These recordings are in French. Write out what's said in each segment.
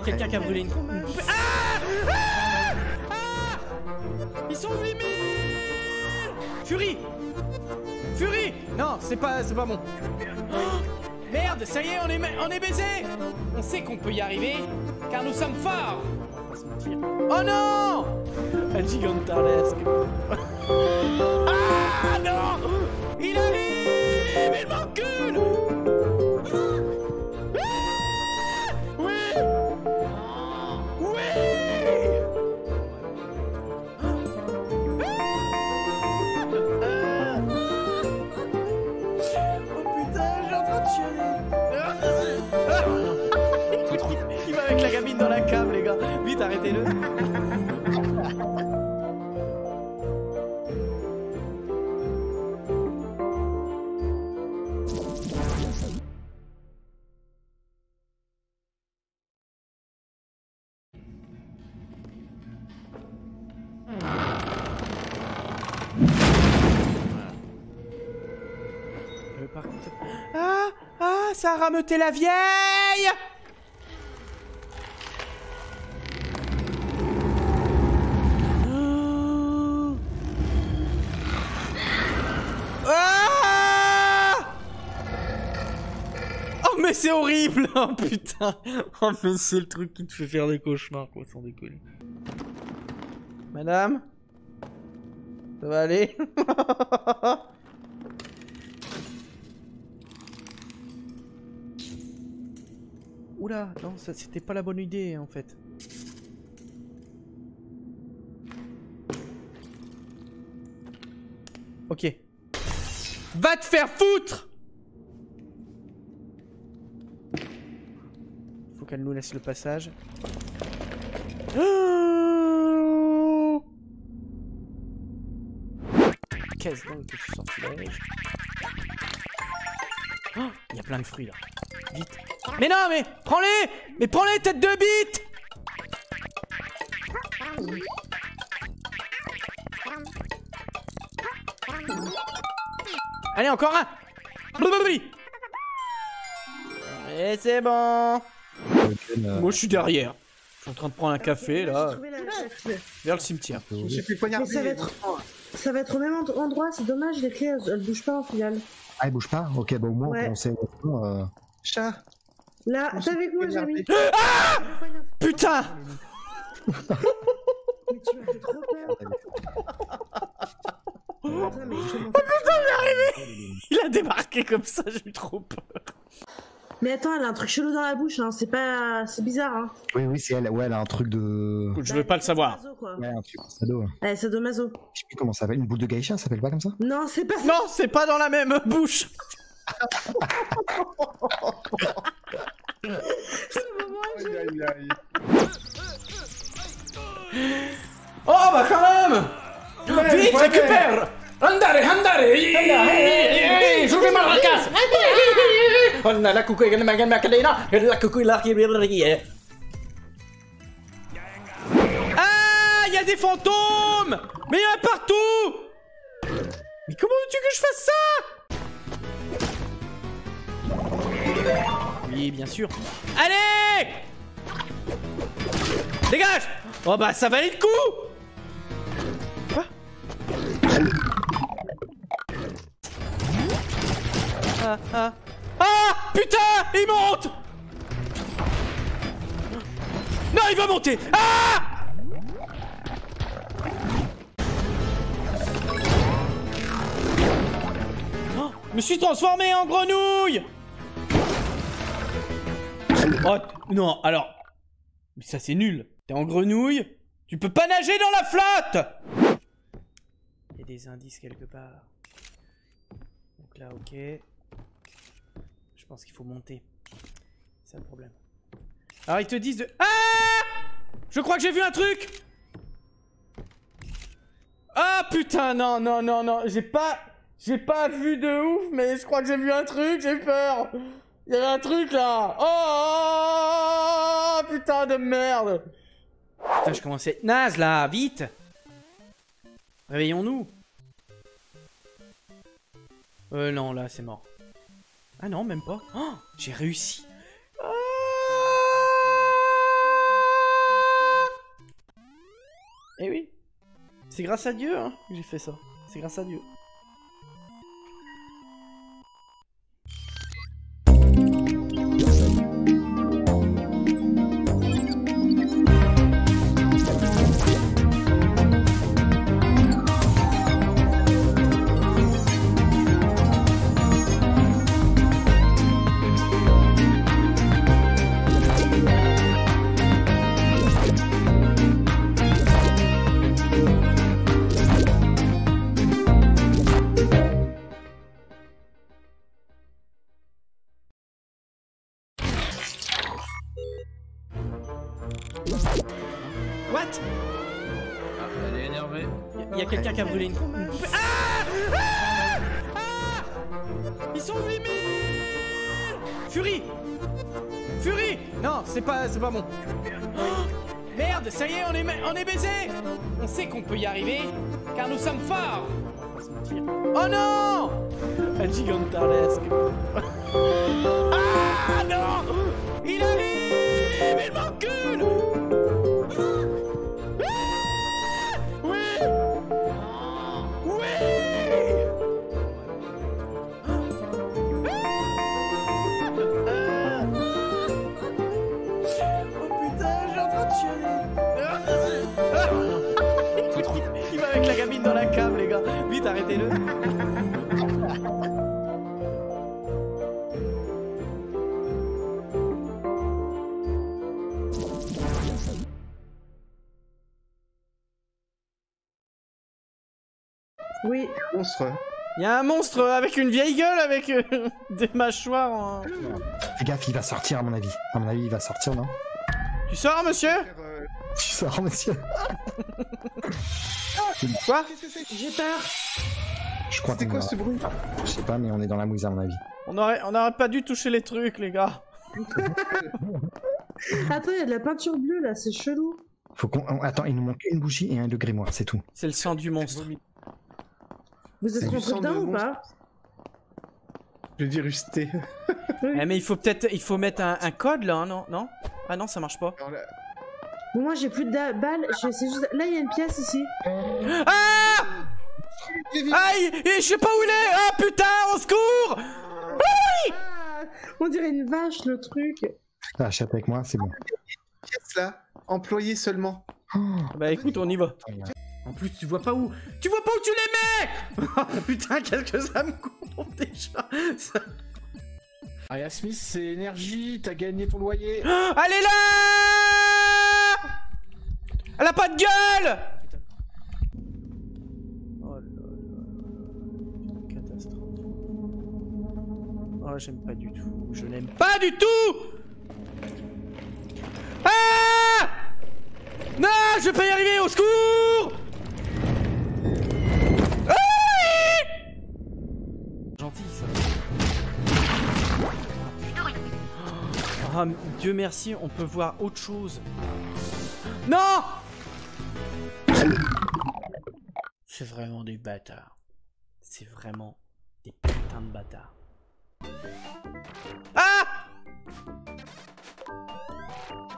quelqu'un qui a brûlé une. Ah Ah Ah Ils sont 8000 Fury Fury Non, c'est pas, pas bon. Oh, merde, ça y est, on est, on est baisé On sait qu'on peut y arriver, car nous sommes forts. Oh non Un gigantesque. ah non Il arrive Il m'encule Ah Ah Ça a rameuté la vieille Ah Oh mais c'est horrible Oh putain Oh mais c'est le truc qui te fait faire des cauchemars quoi sans déconner. Madame? Ça va aller? Oula, non, ça c'était pas la bonne idée en fait. Ok. Va te faire foutre Faut qu'elle nous laisse le passage. Oh Il y a plein de fruits là. Vite. Mais non, mais prends-les Mais prends-les, tête de bite Allez, encore un Blablabli. Et c'est bon Moi, je suis derrière. Je suis en train de prendre un café, là, vers le cimetière. Je me suis fait Mais poignarder. ça va, être... ça va être au même end- endroit, c'est dommage, les clés elles, elles bougent pas en filiale. Ah, il bouge pas Ok, bon, au moins, Ouais. on sait. Euh... Chat. Là, t'es avec moi. Jérémy. Putain Mais tu m'as fait trop peur. Putain, mais m'en- Il a débarqué comme ça, j'ai eu trop peur. Mais attends, elle a un truc chelou dans la bouche, hein. c'est pas... C'est bizarre, hein. Oui, oui, c'est elle. Ouais, elle a un truc de. Écoute, je veux pas le savoir. Maso, quoi. Ouais, un truc de sado. Ouais, c'est de maso. Je sais plus comment ça s'appelle. Une boule de geisha, ça s'appelle pas comme ça? Non, c'est pas ça. Non, c'est pas dans la même bouche Aïe, aïe, aïe. Oh bah quand même Vite, récupère Andare, andare Jouez maracas On a la coucou et la macadena et la et la Ah, il y a des fantômes. Mais il y a partout. Mais comment veux-tu que je fasse ça? Oui, bien sûr. Allez! Dégage! Oh bah ça valait le coup Ah ah Ah Putain Il monte Non il va monter Ah Oh, Je me suis transformé en grenouille Oh, non, alors... Mais ça c'est nul. T'es en grenouille, tu peux pas nager dans la flotte Il y a des indices quelque part. Donc là, ok. Je pense qu'il faut monter. C'est le problème. Alors ils te disent de... Ah Je crois que j'ai vu un truc Ah putain, non, non, non, non, j'ai pas... J'ai pas vu de ouf, mais je crois que j'ai vu un truc, j'ai peur Il y avait un truc là Oh Putain de merde Putain, je commence à être là, vite Réveillons-nous Euh non, là c'est mort. Ah non, même pas. Oh, j'ai réussi. Ah eh oui. C'est grâce à Dieu hein, que j'ai fait ça. C'est grâce à Dieu. Sait qu'on peut y arriver, car nous sommes forts. Oh non Un gigantesque. ah non Oui. Monstre. Il y a un monstre avec une vieille gueule avec euh, des mâchoires en... Fais gaffe, il va sortir à mon avis. À mon avis, il va sortir, non Tu sors, monsieur Euh, Tu sors, monsieur Quoi Qu'est-ce que c'est J'ai peur. Je crois C'était quoi ce bruit Je sais pas, mais on est dans la mouise à mon avis. On aurait, on aurait pas dû toucher les trucs, les gars. Attends, il y a de la peinture bleue là, c'est chelou. Faut qu'on... on- Attends, il nous manque une bougie et un de grimoire, c'est tout. C'est le sang du monstre. Vous êtes rentrés sang de dedans ou pas Le virus T. Eh, mais il faut peut-être, il faut mettre un, un code là, hein, non Non? Ah non, ça marche pas. Alors là- Bon, moi j'ai plus de balles, je vais essayer juste. Là, il y a une pièce ici. Ah Aïe Et Je sais pas où il est Ah putain, au secours Ah, on dirait une vache le truc. Ah, achète avec moi, c'est bon. Pièce là, employé seulement. Bah écoute, on y va. En plus, tu vois pas où Tu vois pas où tu les mets Oh putain, qu'est-ce que ça me coûte déjà? Ça- Aya Smith, c'est énergie, t'as gagné ton loyer. Ah, Elle est là Elle a pas de gueule Oh là là. Catastrophe. Oh, j'aime pas du tout. Je n'aime pas du tout Ah Non, je vais pas y arriver, au secours Gentil, ça. Ah, Dieu merci, on peut voir autre chose. Non C'est vraiment des bâtards. C'est vraiment des putains de bâtards. Ah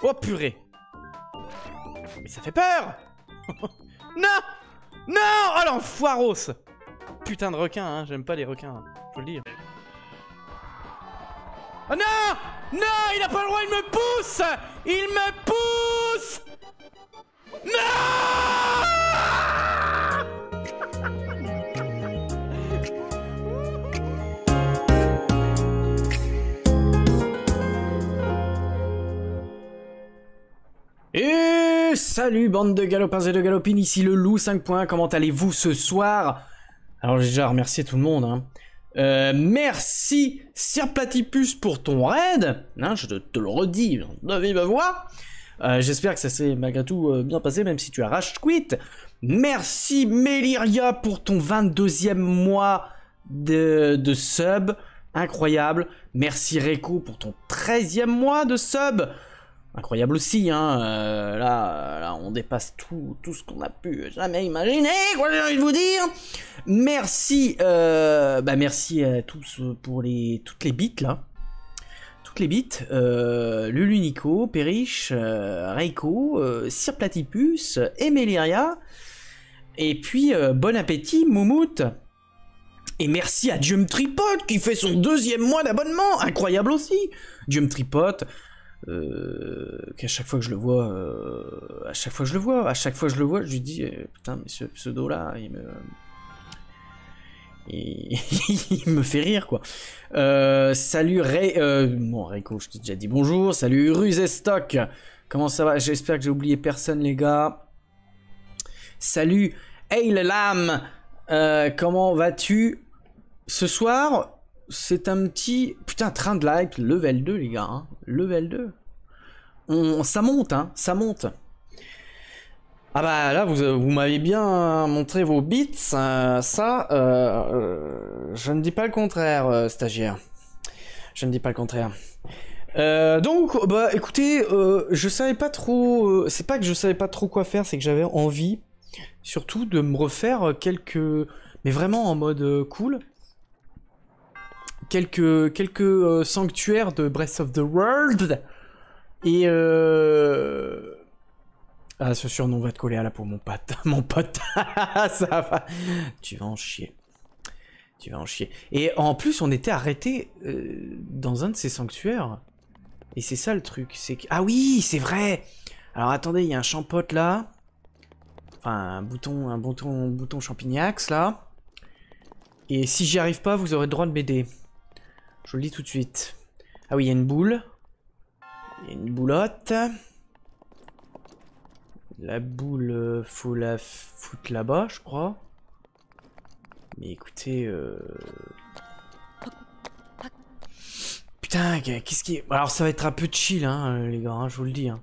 Oh purée Mais ça fait peur Non Non Oh l'enfoiros Putain de requin, hein, j'aime pas les requins, hein, faut le dire. Oh non! Non! Il a pas le droit, il me pousse! Il me pousse! Non! Et salut bande de galopins et de galopines, ici le loup 5 points, comment allez-vous ce soir? Alors j'ai déjà remercié tout le monde, hein. Euh, merci Sir Platypus pour ton raid, hein, je te, le redis de vive voix. Euh, J'espère que ça s'est malgré tout euh, bien passé, même si tu as rage quit. Merci Meliria pour ton 22e mois de, de sub, incroyable. Merci Reiko pour ton 13e mois de sub, incroyable aussi. Hein. euh, là, on dépasse tout, tout ce qu'on a pu jamais imaginer, quoi j'ai envie de vous dire. Merci, euh, bah merci à tous pour les toutes les bits là. Toutes les bits, euh, Lulu Nico, Perish, euh, Reiko, Sir Platypus, Emeliria, Et puis, bon appétit, Moumout. Et merci à Dieu qui fait son deuxième mois d'abonnement. Incroyable aussi. Dieu. Euh, qu'à chaque fois que je le vois, euh, à chaque fois que je le vois, à chaque fois je le vois, je lui dis, euh, putain, mais ce pseudo-là, il me, il... me fait rire, quoi. Euh, salut Ray, euh, bon Reiko, je t'ai déjà dit bonjour. Salut Ruzestock, comment ça va? J'espère que j'ai oublié personne, les gars. Salut Hey le lame, Euh, comment vas-tu Ce soir, c'est un petit putain train de light level 2 les gars, hein. level 2. On, ça monte, hein, ça monte. Ah bah là, vous, m'avez bien montré vos bits, euh, ça, euh, euh, je ne dis pas le contraire, euh, stagiaire. Je ne dis pas le contraire. Euh, donc, bah écoutez, euh, je savais pas trop, euh, c'est pas que je savais pas trop quoi faire, c'est que j'avais envie, surtout de me refaire quelques, mais vraiment en mode euh, cool, quelques, quelques euh, sanctuaires de Breath of the World, et euh... Ah, ce surnom va te coller à la peau, mon pote. Mon pote. Ça va. Tu vas en chier. Tu vas en chier. Et en plus, on était arrêté euh, dans un de ces sanctuaires. Et c'est ça le truc. C'est. Ah oui, c'est vrai. Alors attendez, il y a un champote là. Enfin, un bouton, un bouton, bouton champignax là. Et si j'y arrive pas, vous aurez le droit de m'aider. Je le dis tout de suite. Ah oui, il y a une boule. Il y a une boulotte. La boule, euh, faut la foutre là-bas, je crois. Mais écoutez, euh... Putain, qu'est-ce qui... Alors ça va être un peu chill, hein, les gars, hein, je vous le dis. hein.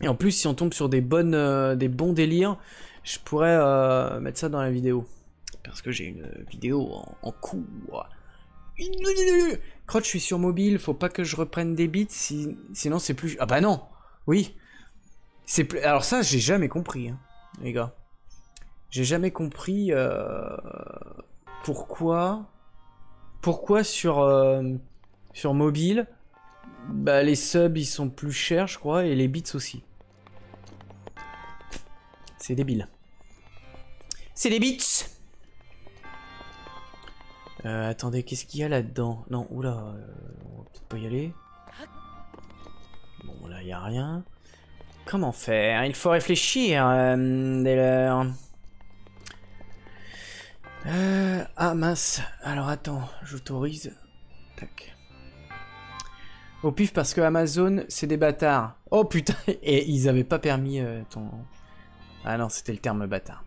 Et en plus, si on tombe sur des bonnes, euh, des bons délires, je pourrais euh, mettre ça dans la vidéo. Parce que j'ai une vidéo en cours. Crotte, je suis sur mobile, faut pas que je reprenne des bits, si... sinon c'est plus... Ah bah non Oui c'est plus... Alors ça, j'ai jamais compris, hein, les gars. J'ai jamais compris euh, pourquoi... Pourquoi sur, euh, sur mobile, bah, les subs ils sont plus chers, je crois, et les bits aussi. C'est débile. C'est des bits euh, Attendez, qu'est-ce qu'il y a là-dedans? Non, oula, euh, on va peut-être pas y aller. Bon, là, il a rien. Comment faire? Il faut réfléchir euh, ah mince. Alors attends, j'autorise. Tac. Au pif parce que Amazon, c'est des bâtards. Oh putain, et ils avaient pas permis ton... Ah non, c'était le terme bâtard.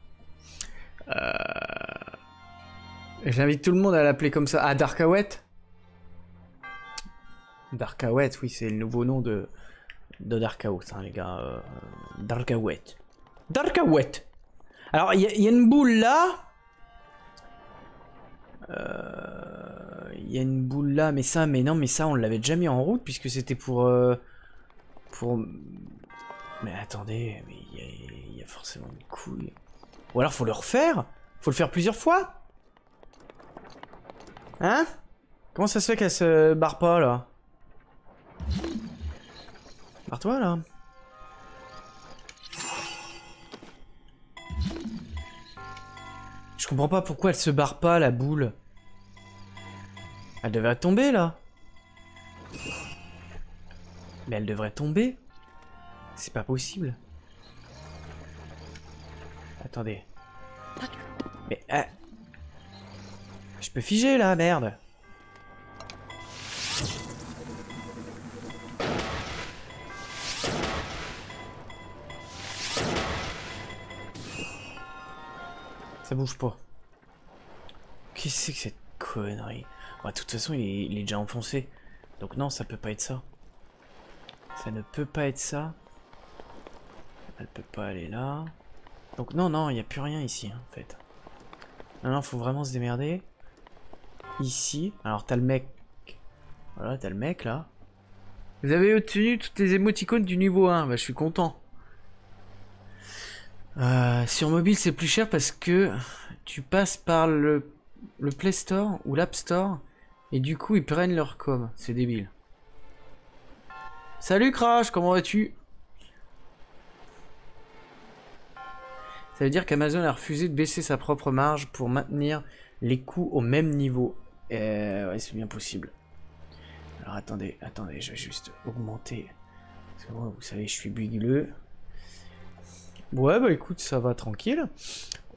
J'invite tout le monde à l'appeler comme ça. Ah, Darkawet? Darkawet, oui, c'est le nouveau nom de, de Darkawet, hein, les gars. Euh, Darkawet. Darkawet Alors, il y, a- une boule là. Euh, Il y a une boule là, mais ça, mais non, mais ça, on l'avait déjà mis en route puisque c'était pour. euh, pour. Mais attendez, mais il y, y a forcément une couille. Ou alors faut le refaire Faut le faire plusieurs fois Hein Comment ça se fait qu'elle se barre pas là Barre-toi là Je comprends pas pourquoi elle se barre pas la boule. Elle devrait tomber là. Mais elle devrait tomber. C'est pas possible. Attendez. Mais ah. Je peux figer là, merde. Ça bouge pas. Qu'est-ce que c'est que cette connerie? Bah, De toute façon, il est, déjà enfoncé. Donc non, ça peut pas être ça. Ça ne peut pas être ça. Elle peut pas aller là. Donc non, non, il n'y a plus rien ici, en fait. Non, non, faut vraiment se démerder. Ici. Alors, t'as le mec. Voilà, t'as le mec, là. Vous avez obtenu toutes les émoticônes du niveau 1. Bah, je suis content. Euh, sur mobile, c'est plus cher parce que tu passes par le, le Play Store ou l'App Store et du coup, ils prennent leur com. C'est débile. Salut Crash, comment vas-tu? Ça veut dire qu'Amazon a refusé de baisser sa propre marge pour maintenir les coûts au même niveau. Euh, ouais, c'est bien possible. Alors attendez, attendez, je vais juste augmenter. Parce que moi, vous savez, je suis buguleux. Ouais, bah écoute, ça va tranquille.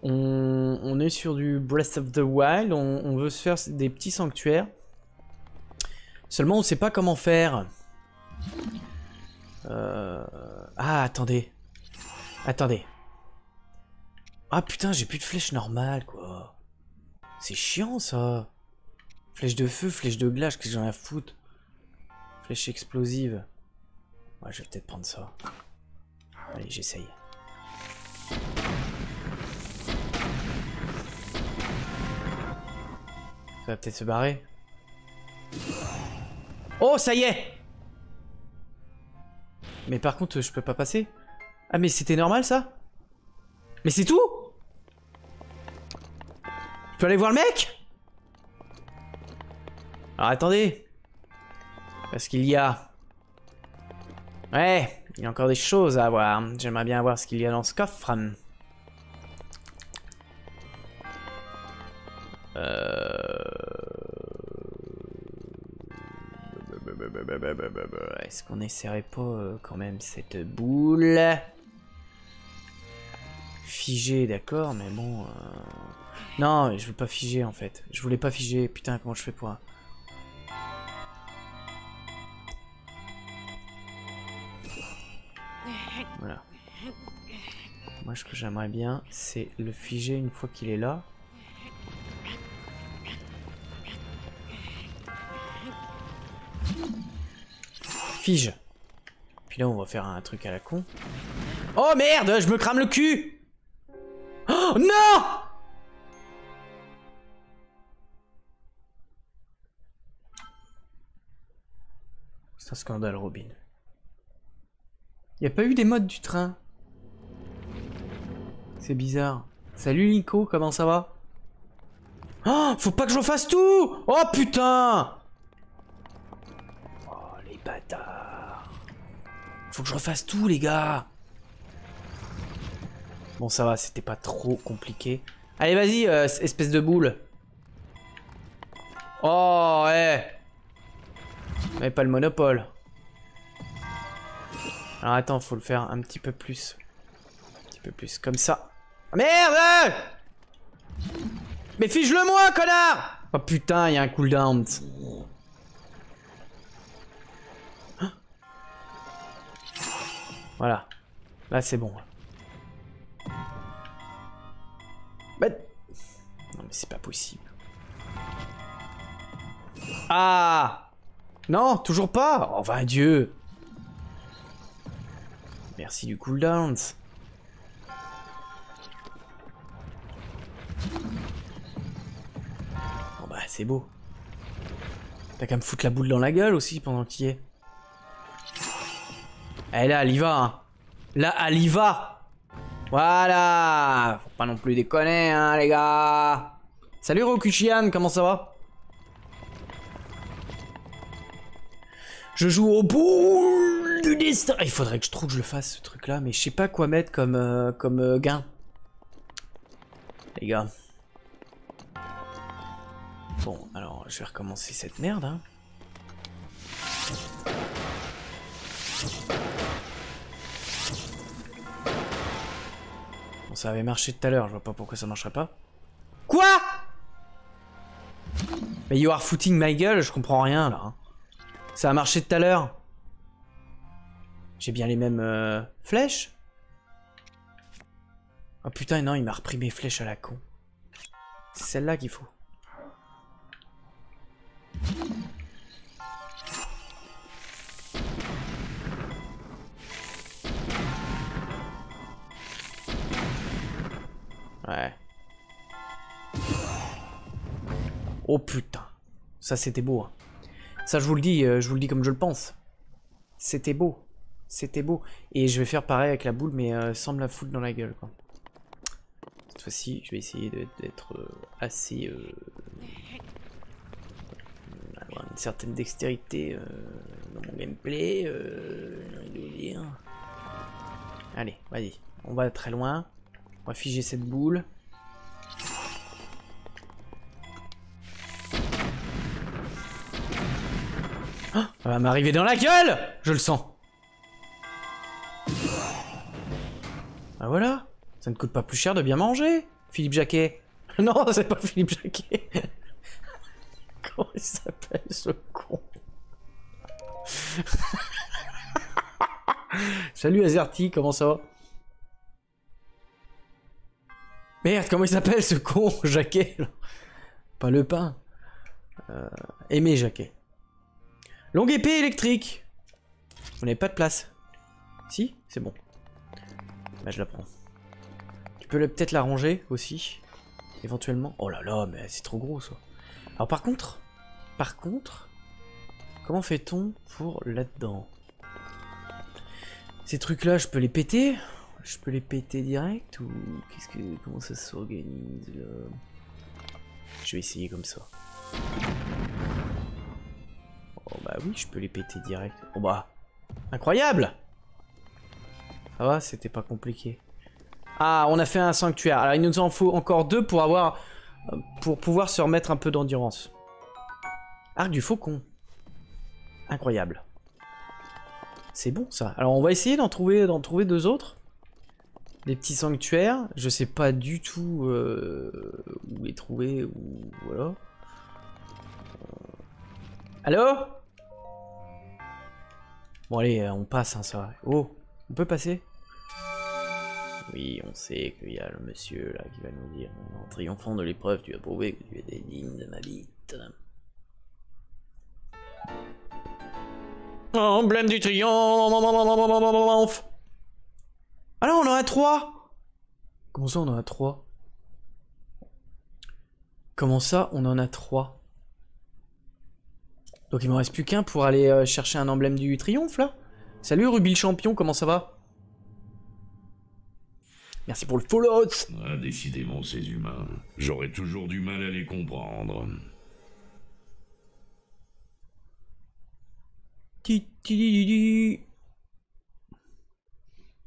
On, on est sur du Breath of the Wild. On, veut se faire des petits sanctuaires. Seulement, on sait pas comment faire. Euh... Ah, attendez. Attendez. Ah putain, j'ai plus de flèches normales, quoi. C'est chiant, ça. Flèche de feu, flèche de glace, qu'est-ce que j'en ai à foutre? Flèche explosive. Ouais, je vais peut-être prendre ça. Allez, j'essaye. Ça va peut-être se barrer? Oh, ça y est Mais par contre, je peux pas passer? Ah, mais c'était normal, ça? Mais c'est tout? Je peux aller voir le mec? Alors, attendez. Parce qu'il y a... Ouais, il y a encore des choses à voir. J'aimerais bien voir ce qu'il y a dans ce coffre. Euh... Est-ce qu'on essaierait pas euh, quand même cette boule? Figé, d'accord, mais bon... euh, Non, je veux pas figer en fait. Je voulais pas figer. Putain, comment je fais pour... Moi, ce que j'aimerais bien, c'est le figer une fois qu'il est là. Fige. Puis là, on va faire un truc à la con. Oh merde, je me crame le cul Oh non C'est un scandale, Robin. Y a pas eu des modes du train? C'est bizarre. Salut Nico, comment ça va? Oh, faut pas que je fasse tout Oh putain Oh les bâtards Faut que je refasse tout les gars Bon ça va, c'était pas trop compliqué. Allez vas-y, euh, espèce de boule. Oh ouais Mais pas le monopole. Alors attends, faut le faire un petit peu plus. Un petit peu plus, comme ça. Merde Mais fiche-le moi, connard Oh putain, il y a un cooldown. Voilà. Là, c'est bon. Bah... Non, mais c'est pas possible. Ah Non, toujours pas Oh, va Dieu Merci du cooldown. Bon bah c'est beau. T'as qu'à me foutre la boule dans la gueule aussi pendant qu'il y est. Eh là, elle y va. Hein. Là, elle y va. Voilà. Faut pas non plus déconner, hein, les gars. Salut Rokushian, comment ça va? Je joue au boule du destin. Il faudrait que je trouve que je le fasse ce truc là, mais je sais pas quoi mettre comme, euh, comme euh, gain. Les gars. Bon, alors je vais recommencer cette merde. Hein. Bon, ça avait marché tout à l'heure, je vois pas pourquoi ça marcherait pas. Quoi? Mais you are footing my gueule, je comprends rien là. hein. Ça a marché tout à l'heure. J'ai bien les mêmes euh, flèches? Oh putain, non, il m'a repris mes flèches à la con. C'est celle-là qu'il faut. Ouais. Oh putain. Ça c'était beau. hein. Ça je vous le dis, euh, je vous le dis comme je le pense. C'était beau. C'était beau. Et je vais faire pareil avec la boule, mais euh, sans me la foutre dans la gueule. Quoi. Cette fois-ci, je vais essayer d'être euh, assez... euh, avoir une certaine dextérité euh, dans mon gameplay. Euh, j'ai envie de dire. Allez, vas-y. On va très loin. On va figer cette boule. Ah, elle va m'arriver dans la gueule Je le sens. Ah voilà. Ça ne coûte pas plus cher de bien manger, Philippe Jacquet. Non, c'est pas Philippe Jacquet. Comment il s'appelle ce con? Salut Azerty, comment ça va? Merde, comment il s'appelle ce con Jacquet? Pas le pain. Euh, Aimé Jacquet. Longue épée électrique. Vous n'avez pas de place. Si? C'est bon. Bah je la prends. Peut-être la ranger aussi. Éventuellement. Oh là là, mais c'est trop gros ça. Alors par contre, par contre, comment fait-on pour là-dedans? Ces trucs-là, je peux les péter? Je peux les péter direct ou qu'est-ce que comment ça s'organise Je vais essayer comme ça. Oh bah oui, je peux les péter direct. Oh bah, incroyable Ça va, c'était pas compliqué. Ah, on a fait un sanctuaire. Alors il nous en faut encore deux pour avoir, euh, pour pouvoir se remettre un peu d'endurance. Arc du faucon. Incroyable. C'est bon ça. Alors on va essayer d'en trouver, trouver deux autres. Des petits sanctuaires. Je sais pas du tout euh, où les trouver ou voilà. Allô? Bon allez, euh, on passe hein, ça. Oh, on peut passer? Oui, on sait qu'il y a le monsieur là qui va nous dire en triomphant de l'épreuve, tu as prouvé que tu étais digne de ma bite. Emblème du triomphe. Alors on en a trois. Comment ça on en a trois? Comment ça on en a trois? Donc il m'en reste plus qu'un pour aller euh, chercher un emblème du triomphe là? Salut Ruby le champion, comment ça va? Merci pour le follow Ah, décidément, ces humains. J'aurais toujours du mal à les comprendre.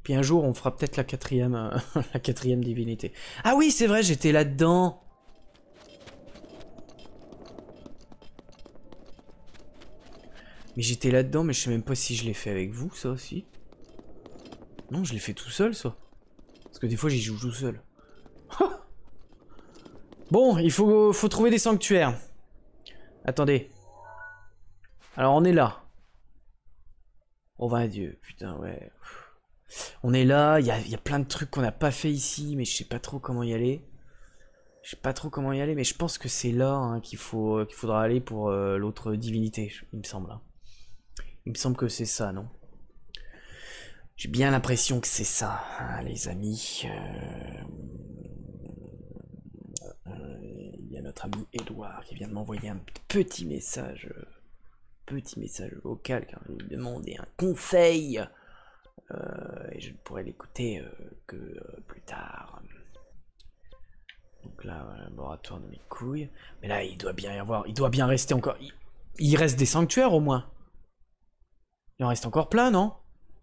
Puis un jour, on fera peut-être la quatrième, euh, la quatrième divinité. Ah oui, c'est vrai, j'étais là-dedans. Mais j'étais là-dedans, mais je sais même pas si je l'ai fait avec vous, ça aussi. Non, je l'ai fait tout seul, ça. Que des fois, j'y joue tout seul. bon, il faut, trouver des sanctuaires. Attendez. Alors, on est là. Oh va Dieu, putain, ouais. On est là, il y a, plein de trucs qu'on n'a pas fait ici, mais je sais pas trop comment y aller. Je sais pas trop comment y aller, mais je pense que c'est là hein, qu'il faut, qu'il faudra aller pour euh, l'autre divinité, il me semble. hein. Il me semble que c'est ça, non? J'ai bien l'impression que c'est ça, hein, les amis. Euh, euh, Il y a notre ami Edouard qui vient de m'envoyer un petit message. euh, Petit message vocal car je lui demandais un conseil. Et je ne pourrai l'écouter que plus tard. Donc là, laboratoire de mes couilles. Mais là, il doit bien y avoir. Il doit bien rester encore. Il reste des sanctuaires au moins. Il en reste encore plein, non?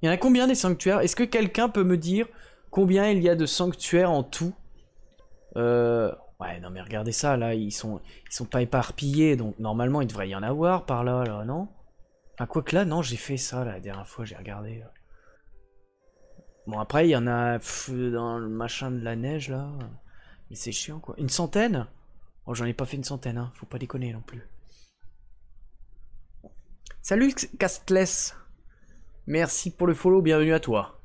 Il y en a combien des sanctuaires? Est-ce que quelqu'un peut me dire combien il y a de sanctuaires en tout? Euh. Ouais, non mais regardez ça, là, ils sont, ils sont pas éparpillés, donc normalement il devrait y en avoir par là, là, non? Ah, quoi que là, non, j'ai fait ça, la dernière fois, j'ai regardé. Bon, après, il y en a dans le machin de la neige, là. Mais c'est chiant, quoi. Une centaine? Oh, j'en ai pas fait une centaine, hein. Faut pas déconner non plus. Salut, Castless. Merci pour le follow, bienvenue à toi.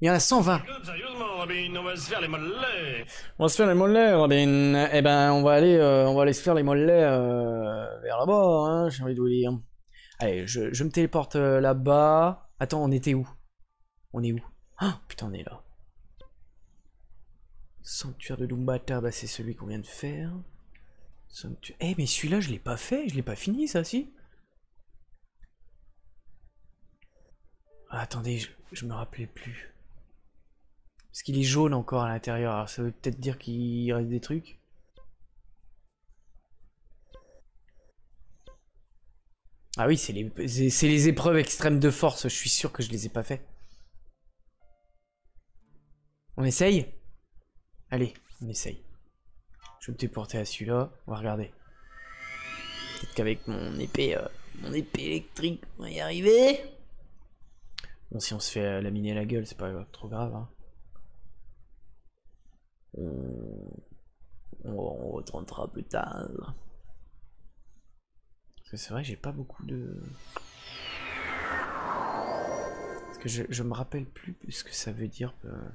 Il y en a 120. Sérieusement, Robin, on va se faire les mollets. On va se faire les mollets, Robin. Eh ben, on va aller, euh, on va aller se faire les mollets euh, vers là-bas, hein, j'ai envie de vous dire. Allez, je, me téléporte euh, là-bas. Attends, on était où? On est où? Ah, putain, on est là. Sanctuaire de Dumbata, bah c'est celui qu'on vient de faire. Eh, mais celui-là, je l'ai pas fait, je l'ai pas fini, ça, si Ah, attendez, je, me rappelais plus. Parce qu'il est jaune encore à l'intérieur, alors ça veut peut-être dire qu'il reste des trucs. Ah oui, c'est les, épreuves extrêmes de force, je suis sûr que je les ai pas fait. On essaye? Allez, on essaye. Je vais me téléporter à celui-là. On va regarder. Peut-être qu'avec mon épée, euh, mon épée électrique, on va y arriver. Bon, si on se fait euh, laminer la gueule, c'est pas trop grave. Hein. On... on retentera plus tard. Parce que c'est vrai que j'ai pas beaucoup de... Parce que je, je me rappelle plus ce que ça veut dire. euh,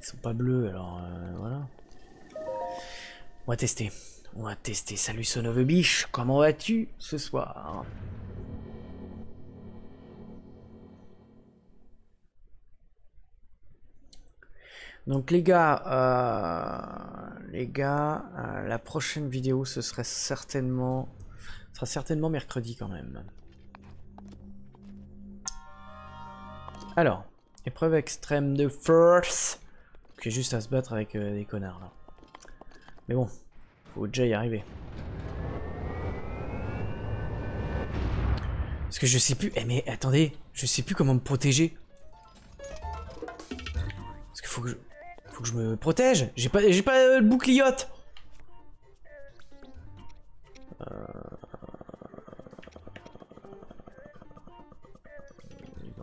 Ils sont pas bleus, alors euh, voilà. On va tester. On va tester. Salut Son of a Biche, comment vas-tu ce soir? Donc les gars, euh, les gars, euh, la prochaine vidéo ce serait certainement, ce sera certainement mercredi quand même. Alors, épreuve extrême de force, qui juste à se battre avec euh, des connards là. Mais bon, faut déjà y arriver. Parce que je sais plus. Eh mais attendez, je sais plus comment me protéger. Parce qu'il faut que je, faut que je me protège. J'ai pas, j'ai pas euh, le boucliote. Euh,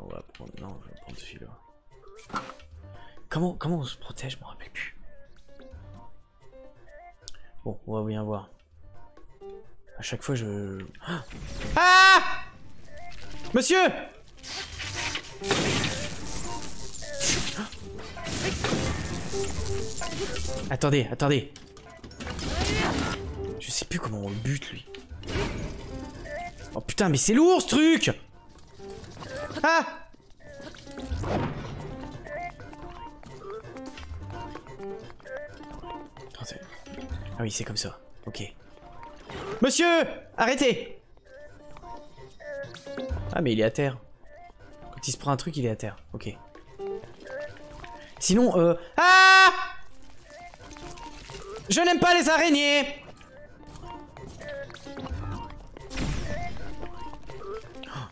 On va prendre, non, je vais prendre celui-là. Comment, comment on se protège Je me rappelle plus. Bon, on va bien voir. À chaque fois, je. Ah Monsieur Attendez, attendez. Je sais plus comment on le bute, lui. Oh putain, mais c'est lourd ce truc Ah Ah oui, c'est comme ça. Ok. Monsieur Arrêtez Ah, mais il est à terre. Quand il se prend un truc, il est à terre. Ok. Sinon, euh... Ah Je n'aime pas les araignées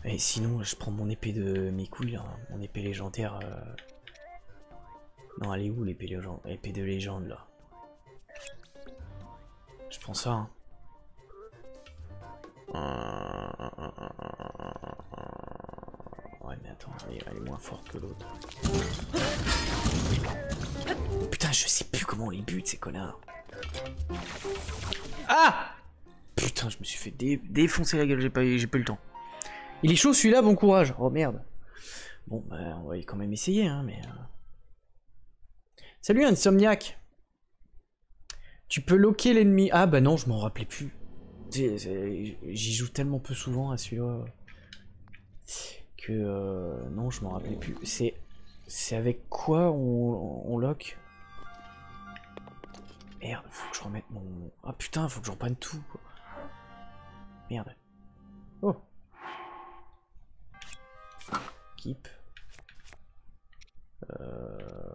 Et sinon, je prends mon épée de mes couilles. Mon épée légendaire. euh. Non, elle est où l'épée légende... épée de légende, là Je prends ça, hein. Mais attends, elle est, elle est moins forte que l'autre. Putain, je sais plus comment on les bute, ces connards. Ah Putain, je me suis fait dé- défoncer la gueule, j'ai pas, pas eu le temps. Il est chaud celui-là, bon courage. Oh merde. Bon, bah, on va quand même essayer, hein, mais. euh. Salut, Insomniac Tu peux loquer l'ennemi. Ah, bah non, je m'en rappelais plus. J'y joue tellement peu souvent à celui-là. Que. euh, Non, je m'en rappelais plus. C'est. C'est avec quoi on, lock? Merde, faut que je remette mon. Ah putain, faut que je reprenne tout. quoi. Merde. Oh. Keep. Euh...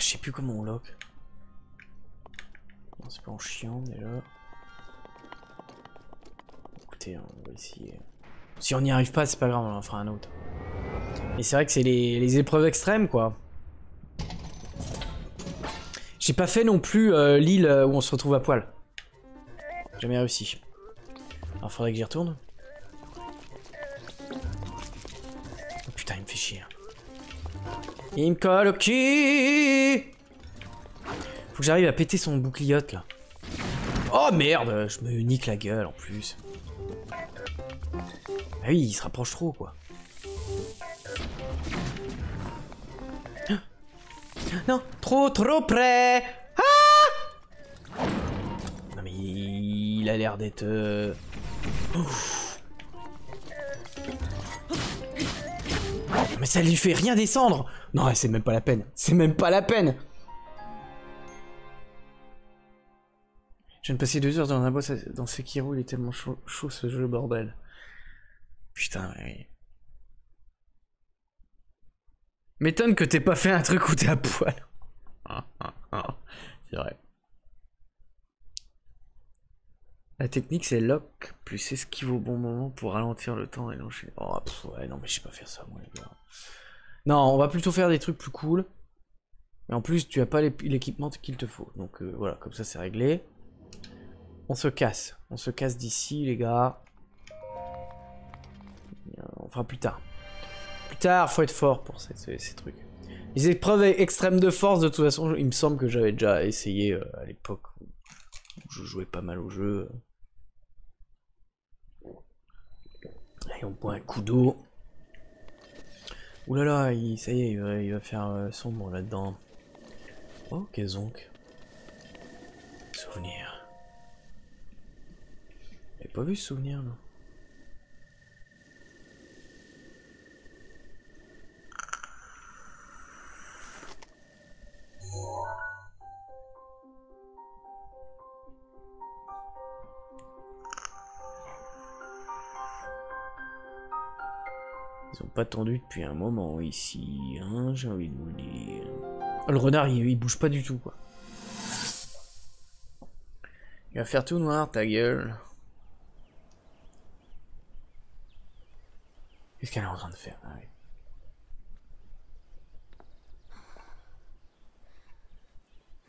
Je sais plus comment on lock. C'est pas en chiant déjà. Essayer. Si on n'y arrive pas, c'est pas grave, on en fera un autre. Et c'est vrai que c'est les, épreuves extrêmes, quoi. J'ai pas fait non plus euh, l'île où on se retrouve à poil. Jamais réussi. Alors faudrait que j'y retourne. Oh putain, il me fait chier. Il me colle au cul Faut que j'arrive à péter son boucliote là. Oh merde, je me nique la gueule en plus. Ah oui, il se rapproche trop quoi. Non, trop trop près. Ah non mais il a l'air d'être. euh. Mais ça lui fait rien descendre. Non, c'est même pas la peine. C'est même pas la peine. Je viens de passer deux heures dans un boss dans Sekiro, il est tellement chaud, chaud ce jeu, bordel. Putain, ouais. M'étonne que t'aies pas fait un truc où t'es à poil. C'est vrai. La technique c'est lock plus esquive au bon moment pour ralentir le temps et l'enchaîner. Oh pff, ouais non mais je sais pas faire ça moi les gars. Non on va plutôt faire des trucs plus cool. Et en plus tu as pas l'équipement qu'il te faut. Donc euh, voilà comme ça c'est réglé. On se casse. On se casse d'ici les gars. Euh, fera plus tard. Plus tard faut être fort pour ces, trucs. Les épreuves extrêmes de force de toute façon il me semble que j'avais déjà essayé euh, à l'époque où je jouais pas mal au jeu. Allez, on boit un coup d'eau. Ouh là là, ça y est, il va, faire euh, sombre là-dedans. Oh, qu'est-ce donc Souvenir. J'ai pas vu ce souvenir, non Ils ont pas tendu depuis un moment ici, hein, j'ai envie de vous dire. Oh, le renard, il, il bouge pas du tout, quoi. Il va faire tout noir, ta gueule. Qu'est-ce qu'elle est en train de faire? Ah.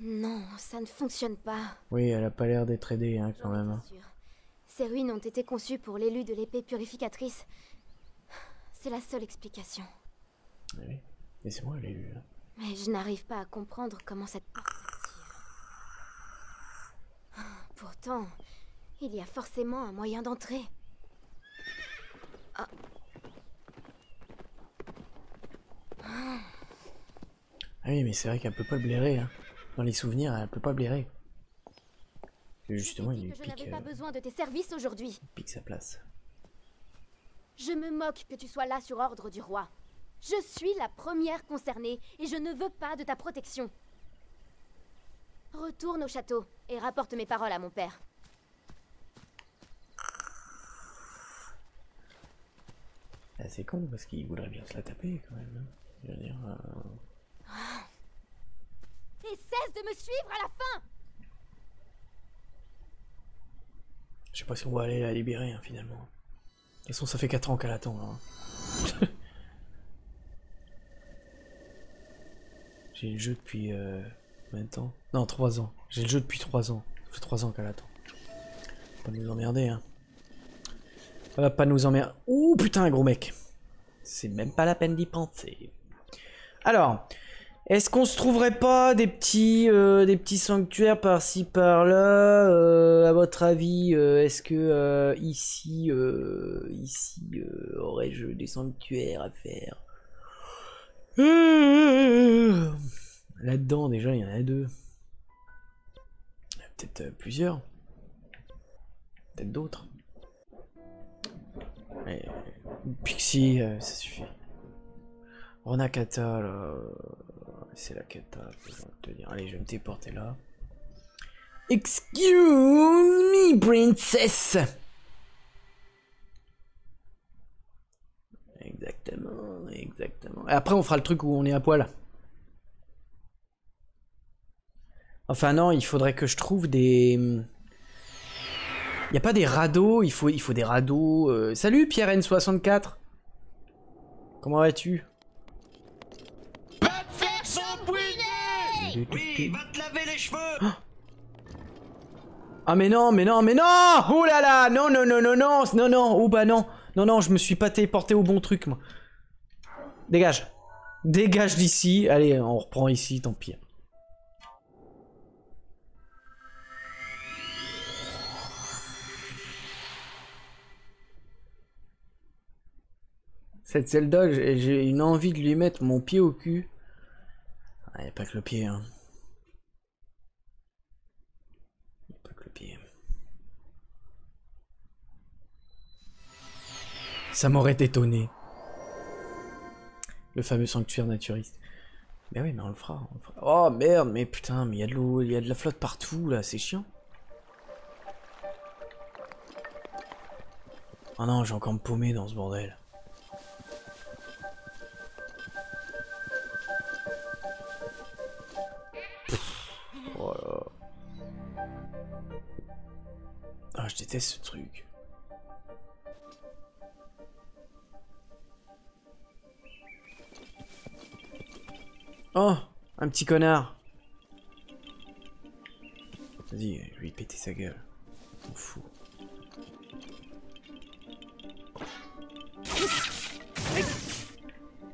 Non, ça ne fonctionne pas. Oui, elle a pas l'air d'être aidée, hein, quand même. Ces ruines ont été conçues pour l'élu de l'épée purificatrice. C'est la seule explication. Oui. Laissez-moi aller lui. hein. Mais je n'arrive pas à comprendre comment cette. Ah, Pourtant, il y a forcément un moyen d'entrer. Ah oui, mais c'est vrai qu'elle peut pas le blairer. Hein. Dans les souvenirs, elle peut pas blairer. Justement, Je il lui que je pique, n'avais pas euh, besoin de tes services aujourd'hui. pique sa place. Je me moque que tu sois là sur ordre du roi. Je suis la première concernée et je ne veux pas de ta protection. Retourne au château et rapporte mes paroles à mon père. Ah, c'est con parce qu'il voudrait bien se la taper quand même. hein. Je veux dire. euh, Cesse de me suivre à la fin Je sais pas si on va aller la libérer hein, finalement. De toute façon, ça fait 4 ans qu'elle attend. hein. J'ai le jeu depuis. Euh, combien de temps? Non, 3 ans. J'ai le jeu depuis 3 ans. Ça fait 3 ans qu'elle attend. Pas nous emmerder, hein. Ça va pas nous emmerder. Ouh putain, gros mec. C'est même pas la peine d'y penser. Alors, est-ce qu'on se trouverait pas des petits, euh, des petits sanctuaires par-ci par-là euh, À votre avis, euh, est-ce que euh, ici, ici, aurais-je des sanctuaires à faire? Là-dedans, déjà, il y en a deux. Peut-être plusieurs. Peut-être d'autres. Pixie, ça suffit. Ronakata, là. C'est la je vais te dire. Allez, je vais me téléporter là. Excuse me, princess! Exactement, exactement. Et après, on fera le truc où on est à poil. Enfin, non, il faudrait que je trouve des. Il n'y a pas des radeaux, il faut, il faut des radeaux. euh. Salut Pierre N64 Comment vas-tu? Oui, va te laver les cheveux Ah mais non, mais non, mais non Oh là là Non, non, non, non, non Non, non, oh bah non Non, non, je me suis pas téléporté au bon truc, moi. Dégage Dégage d'ici Allez, on reprend ici, tant pis. Cette Zelda, j'ai j'ai une envie de lui mettre mon pied au cul. Ah, y a pas que le pied, hein. Y a pas que le pied. Ça m'aurait étonné. Le fameux sanctuaire naturiste. Mais oui, mais on le fera. Oh merde, mais putain, mais il y a de l'eau, il y a de la flotte partout là, c'est chiant. Oh non, j'ai encore me paumer dans ce bordel. je déteste ce truc. Oh Un petit connard Vas-y, je vais péter sa gueule. On fout.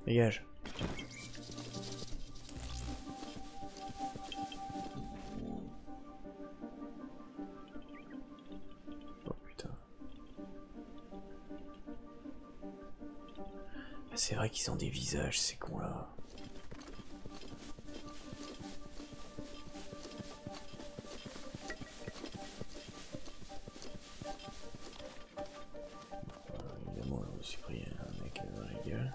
Dégage. C'est vrai qu'ils ont des visages, ces cons-là. Euh, Évidemment, je me suis pris un mec dans la gueule.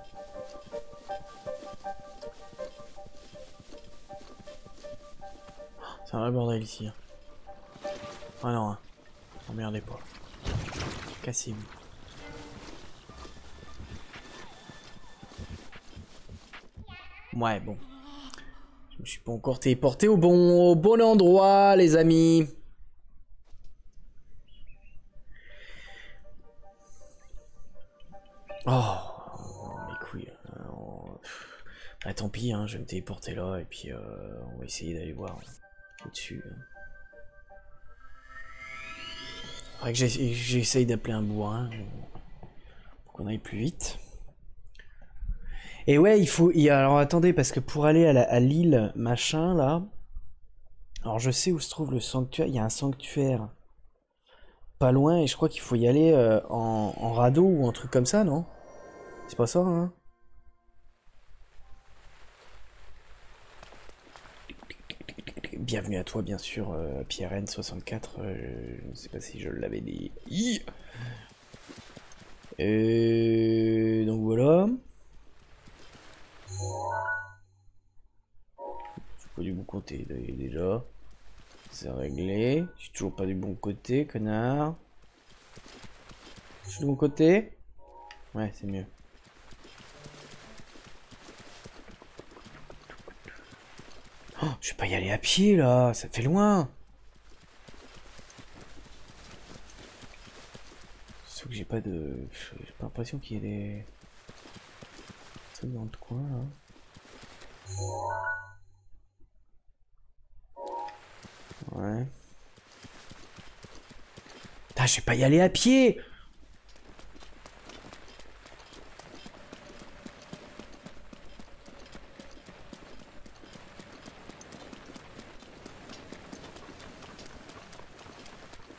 C'est un vrai bordel ici. hein. Ah non, hein. emmerdez pas. Cassez-vous. Ouais, bon. Je me suis pas encore téléporté au bon, au bon endroit, les amis. Oh, mes couilles. Ah, tant pis, hein, je vais me téléporter là et puis euh, on va essayer d'aller voir au-dessus. hein. Faudrait que j'essa- j'essaye d'appeler un bourrin pour qu'on aille plus vite. Et ouais, il faut. alors attendez, parce que pour aller à l'île machin là. Alors je sais où se trouve le sanctuaire. Il y a un sanctuaire pas loin et je crois qu'il faut y aller euh, en, radeau ou un truc comme ça, non? C'est pas ça, hein? Bienvenue à toi, bien sûr, euh, Pierre N64. euh, je ne sais pas si je l'avais dit. Donc voilà. Je suis pas du bon côté dé- déjà. C'est réglé. Je suis toujours pas du bon côté, connard. Je suis du bon côté? Ouais, c'est mieux. Oh, je vais pas y aller à pied là, ça fait loin. Sauf que j'ai pas de. J'ai pas l'impression qu'il y ait des. Trucs dans le coin là. Ouais. Ah, je vais pas y aller à pied!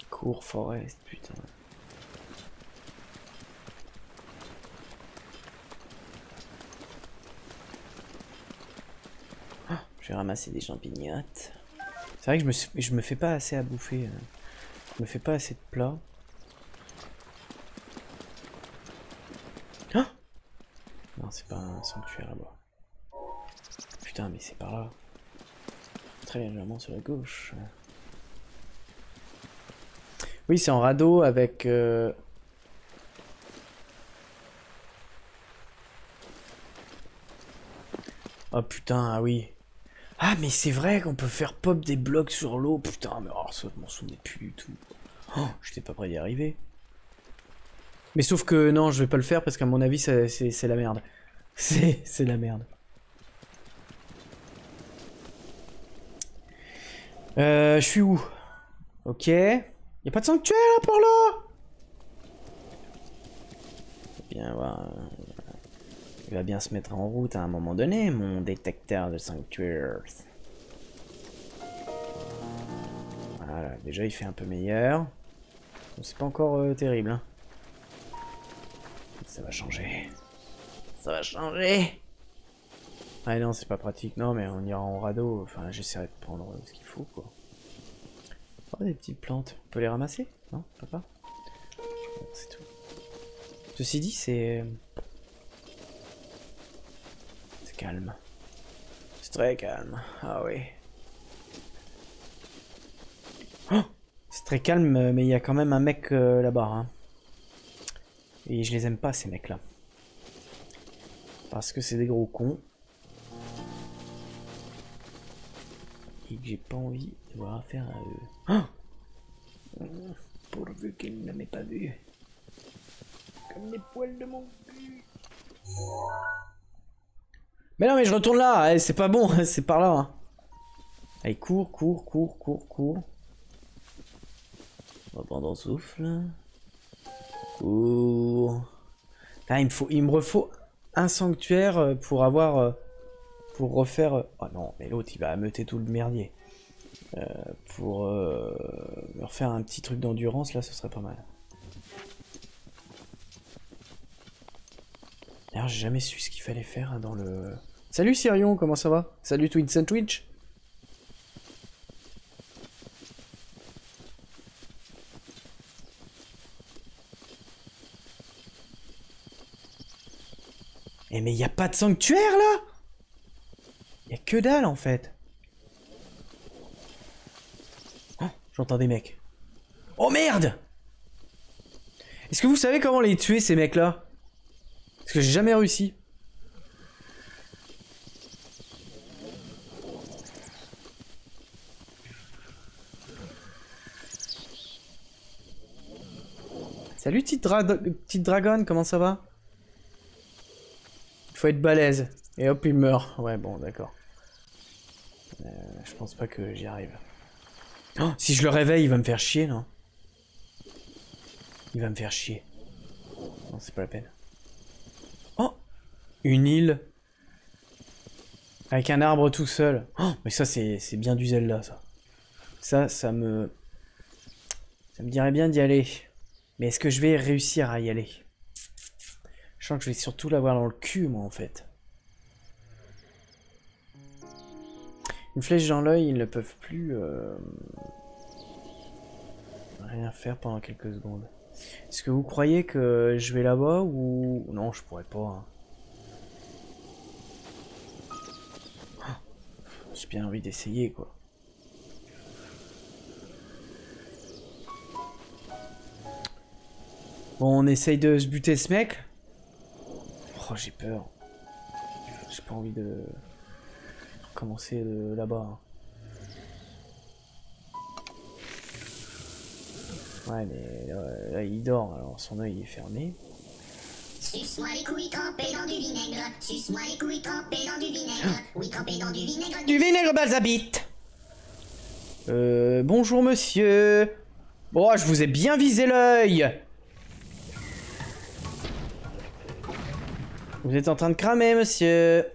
Cours Forest, putain. Ramasser des champignottes. C'est vrai que je me, je me fais pas assez à bouffer. euh. Je me fais pas assez de plats. Ah non, c'est pas un sanctuaire là-bas. Putain, mais c'est par là. Très légèrement sur la gauche. Oui, c'est en radeau avec. euh, Oh putain, ah oui. Ah, mais c'est vrai qu'on peut faire pop des blocs sur l'eau. Putain, mais alors ça, je m'en souvenais plus du tout. Oh, j'étais pas prêt d'y arriver. Mais sauf que non, je vais pas le faire parce qu'à mon avis, c'est la merde. C'est la merde. Euh, je suis où? Ok. Y a pas de sanctuaire là par là Bien voir. euh, Il va bien se mettre en route à un moment donné, mon détecteur de sanctuaires. Voilà, déjà il fait un peu meilleur. C'est pas encore euh, terrible. Hein. Ça va changer. Ça va changer. Ah non, c'est pas pratique. Non, mais on ira en radeau. Enfin, j'essaierai de prendre euh, ce qu'il faut, quoi. Oh, des petites plantes. On peut les ramasser? Non, papa? C'est tout. Ceci dit, c'est... Calme. C'est très calme. Ah oui. Oh c'est très calme, mais il y a quand même un mec euh, là-bas. hein. Et je les aime pas, ces mecs-là. Parce que c'est des gros cons. Et que j'ai pas envie d'avoir affaire à eux. Oh Pourvu qu'il ne m'ait pas vu. Comme les poils de mon cul. Mais non, mais je retourne là. Allez, c'est pas bon. c'est par là. hein. Allez, cours, cours, cours, cours, cours. On va prendre un souffle. Cours. Il me faut, il me refaut un sanctuaire euh, pour avoir, euh, pour refaire. euh, Oh non, mais l'autre il va ameuter tout le merdier. Pour euh, refaire un petit truc d'endurance là, ce serait pas mal. D'ailleurs, j'ai jamais su ce qu'il fallait faire hein, dans le. Salut Sirion, comment ça va? Salut Twitch and Twitch. Eh mais y a pas de sanctuaire là? Y a que dalle en fait. Oh, j'entends des mecs. Oh merde Est-ce que vous savez comment les tuer ces mecs là Parce que j'ai jamais réussi. Salut petite, dra petite dragonne, comment ça va? Il faut être balèze. Et hop, il meurt. Ouais, bon, d'accord. Euh, je pense pas que j'y arrive. Oh, si je le réveille, il va me faire chier, non? Il va me faire chier. Non, c'est pas la peine. Oh Une île. Avec un arbre tout seul. Oh, mais ça, c'est c'est bien du Zelda, ça. Ça, ça me... Ça me dirait bien d'y aller. Mais est-ce que je vais réussir à y aller? Je sens que je vais surtout l'avoir dans le cul, moi, en fait. Une flèche dans l'œil, ils ne peuvent plus... euh, Rien faire pendant quelques secondes. Est-ce que vous croyez que je vais là-bas ou... Non, je pourrais pas. hein. Ah, J'ai bien envie d'essayer, quoi. Bon, on essaye de se buter ce mec. Oh, j'ai peur. J'ai pas envie de commencer de là-bas. hein. Ouais, mais là, là, il dort, alors son œil est fermé. Suce-moi les couilles trempées dans du vinaigre. Suce-moi les couilles trempées dans du vinaigre. Oui, trempées dans du vinaigre. Du vinaigre balsabite Euh, bonjour monsieur. Bon, je vous ai bien visé l'œil. Vous êtes en train de cramer, monsieur.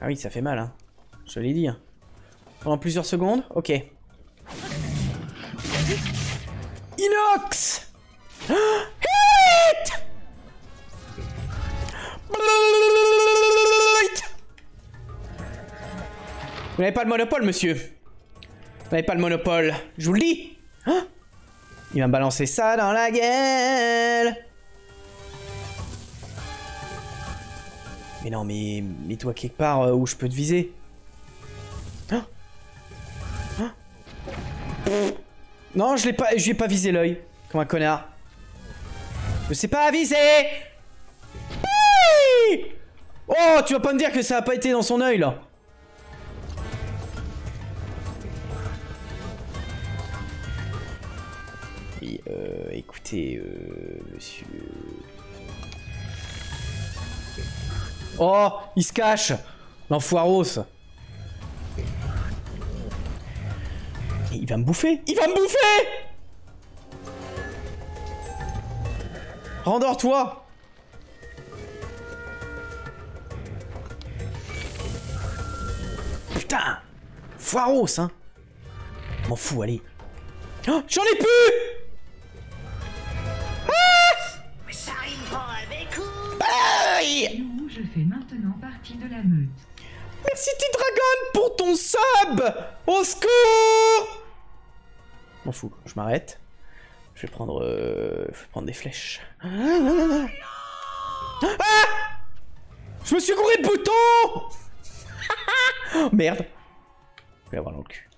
Ah oui, ça fait mal, hein. Je l'ai dit. hein. Pendant plusieurs secondes Ok. Inox Hit Vous n'avez pas le monopole, monsieur. Vous n'avez pas le monopole. Je vous le dis. Hein Il va me balancer ça dans la gueule. Mais non, mais mets-toi quelque part euh, où je peux te viser. Hein Hein. Non, je l'ai pas, je lui ai pas visé l'œil, comme un connard. Je sais pas viser. Oh, tu vas pas me dire que ça a pas été dans son œil là. Euh, écoutez, euh, monsieur. Oh, il se cache L'enfoiros Il va me bouffer. Il va me bouffer! Rendors-toi! Putain! Foiros, hein! M'en fous, allez. Oh, J'en ai plus Aïe Rouge fait maintenant partie de la meute. Merci T-Dragon pour ton sub Au secours M'en fous, je m'arrête. Je vais prendre... euh, je vais prendre des flèches. Ah Je me suis gouré de boutons Oh, Merde Je vais avoir dans le cul.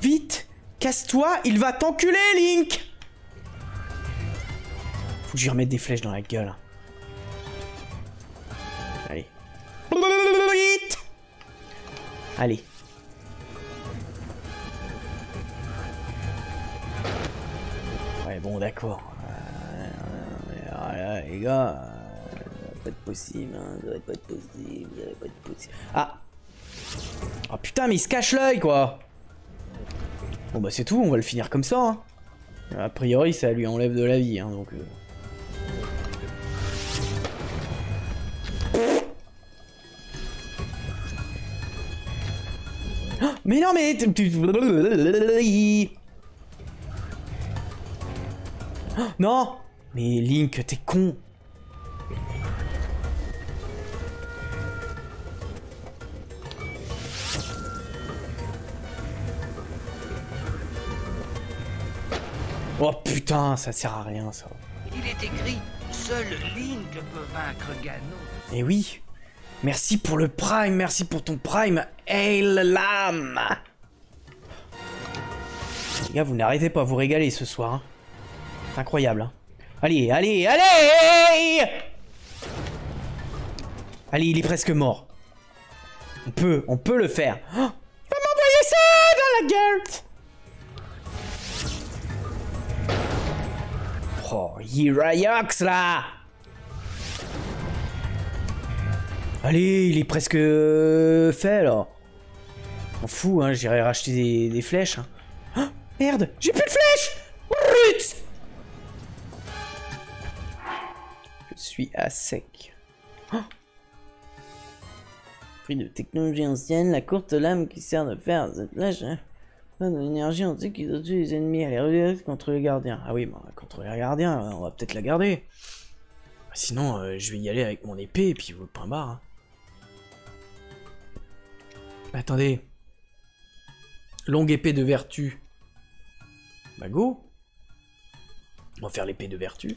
Vite Casse-toi, il va t'enculer, Link que je lui remette des flèches dans la gueule. Allez. Allez. Ouais, bon, d'accord. Euh, les gars, euh, pas être possible, hein, ça va pas être possible, ça va pas possible. Ah Ah putain, mais il se cache l'œil, quoi Bon, bah c'est tout, on va le finir comme ça. Hein. A priori, ça lui enlève de la vie, hein, donc... euh. Mais non, mais... Non Mais Link, t'es con Oh putain, ça sert à rien ça. Il est écrit Seul Link peut vaincre Ganon. Eh oui Merci pour le Prime, merci pour ton Prime, Hail Lam Les gars, vous n'arrêtez pas à vous régaler ce soir. hein. Incroyable. hein. Allez, allez, allez Allez, il est presque mort. On peut, on peut le faire. Oh, va m'envoyer ça dans la gueule Oh, Hirayox là Allez, il est presque euh, fait là. M'en fous, hein, j'irai racheter des, flèches. hein. Ah, merde, j'ai plus de flèches Je suis à sec. Fruit de technologie ancienne, la courte lame qui sert de faire cette flèche hein, de l'énergie qui doit les ennemis. Elle est contre les gardiens. Ah oui, contre les gardiens, on va peut-être la garder. Sinon, euh, je vais y aller avec mon épée et puis vous point barre. hein. Attendez. Longue épée de vertu. Bah go. On va faire l'épée de vertu.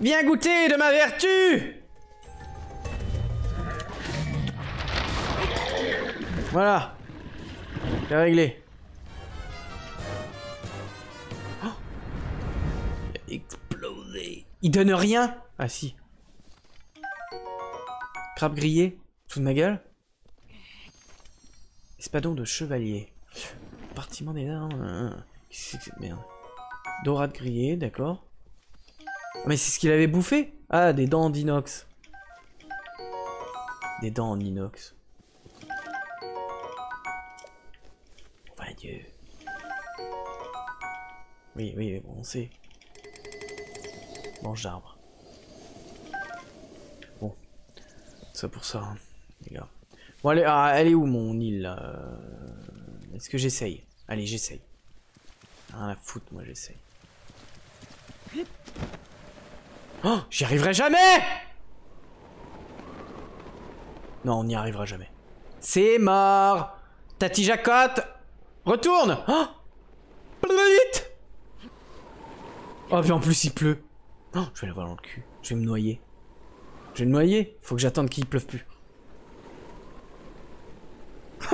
Viens goûter de ma vertu Voilà. C'est réglé. Oh Il a explosé. Il donne rien Ah si. Grillé Sous de ma gueule Espadon de chevalier. Compartiment des dents. hein. Qu'est-ce que c'est que cette merde? Dorade grillée, d'accord. Mais c'est ce qu'il avait bouffé? Ah, des dents d'inox. Des dents en inox. Oh, bah, Dieu. Oui, oui, bon, on sait. Mange d'arbre. Bon. Ça pour ça, hein, les gars. Bon, allez, ah, elle est où mon île Euh, Est-ce que j'essaye? Allez, j'essaye. Rien à foutre, moi j'essaye. Oh, j'y arriverai jamais Non, on n'y arrivera jamais. C'est mort Tati Jacotte Retourne Oh Vite Oh, puis en plus il pleut. Oh, je vais l'avoir dans le cul. Je vais me noyer. Je vais. Faut que j'attende qu'il pleuve plus.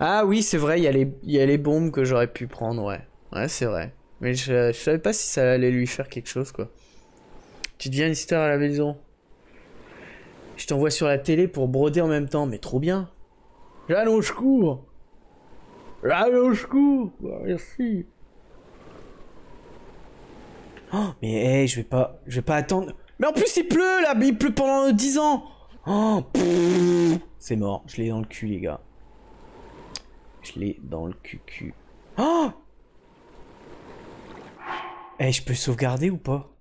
Ah oui, c'est vrai, il y, a les- bombes que j'aurais pu prendre, ouais. Ouais, c'est vrai. Mais je, je savais pas si ça allait lui faire quelque chose, quoi. Tu deviens une star à la maison. Je t'envoie sur la télé pour broder en même temps, mais trop bien. Allons, je cours. Allons, je cours. Merci. Oh, mais hey, je vais pas, je vais pas attendre. Mais en plus, il pleut là, il pleut pendant 10 ans. Oh, c'est mort. Je l'ai dans le cul, les gars. Je l'ai dans le cul-cul. Oh Eh, je peux sauvegarder ou pas?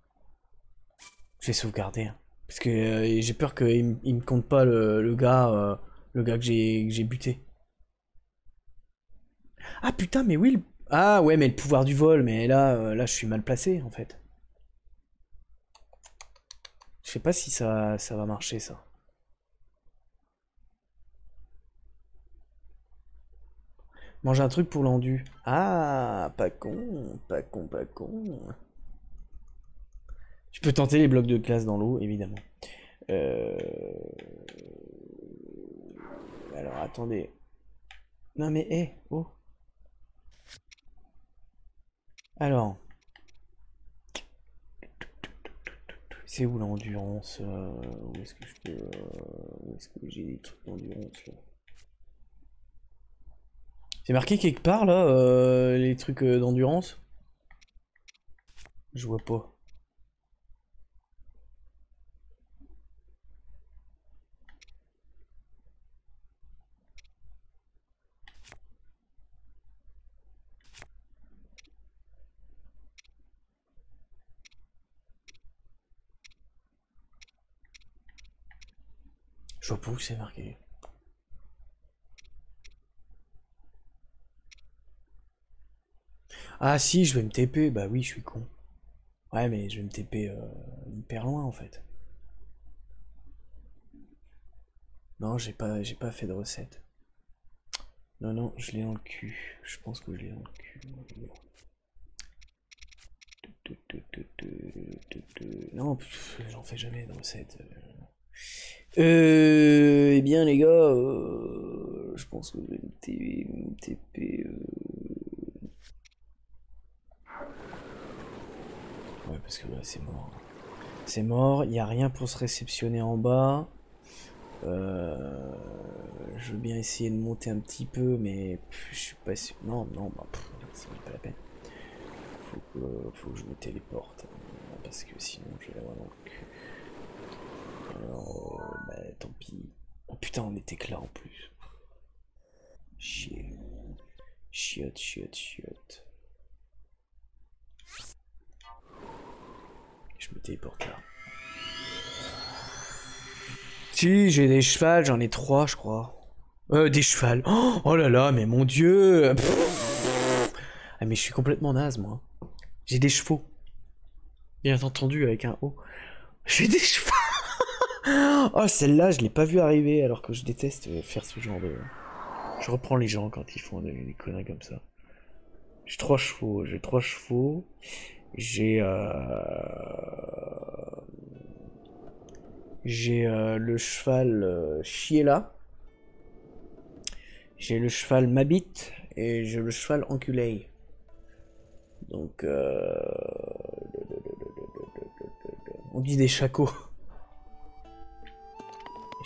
Je vais sauvegarder. hein. Parce que euh, j'ai peur qu'il me- compte pas le, gars, euh, le gars que j'ai que j'ai buté. Ah putain, mais oui. Ah ouais, mais le pouvoir du vol. Mais là, euh, là, je suis mal placé en fait. Je sais pas si ça, ça va marcher ça. Mange un truc pour l'endu. Ah, pas con, pas con, pas con. Tu peux tenter les blocs de glace dans l'eau, évidemment. Euh... Alors, attendez. Non mais, hé, oh. Alors. C'est où l'endurance euh, Où est-ce que je peux... euh, Où est-ce que j'ai des trucs d'endurance C'est marqué quelque part là, euh, les trucs d'endurance? Je vois pas. C'est marqué. Ah si, je vais me TP, bah oui, je suis con. Ouais, mais je vais me TP euh, hyper loin en fait. Non, j'ai pas, j'ai pas fait de recette. Non, non, je l'ai dans le cul. Je pense que je l'ai dans le cul. Non, j'en fais jamais de recette. Euh, eh bien les gars, euh, je pense que je vais me T- me TP. euh, Ouais, parce que là, c'est mort. C'est mort, il n'y a rien pour se réceptionner en bas. Euh, je veux bien essayer de monter un petit peu, mais je suis pas sûr. Non, non, bah, c'est pas la peine. Faut que, faut que je me téléporte. hein, Parce que sinon, je vais l'avoir dans le cul. Euh, bah, tant pis. Oh putain, on était que là en plus. Chier. Chiotte, chiotte, chiotte. Je me téléporte là. Si, j'ai des chevals, j'en ai trois, je crois. Euh, des chevals. Oh, oh là là, mais mon dieu. Ah, mais je suis complètement naze, moi. J'ai des chevaux. Bien entendu, avec un O. J'ai des chevaux. Oh, celle-là, je l'ai pas vu arriver, alors que je déteste faire ce genre de. Je reprends les gens quand ils font des, des conneries comme ça. J'ai trois chevaux, j'ai trois chevaux. J'ai euh... j'ai euh, le cheval euh, Chiela. J'ai le cheval Mabit et j'ai le cheval Enculé. Donc euh... on dit des chacos.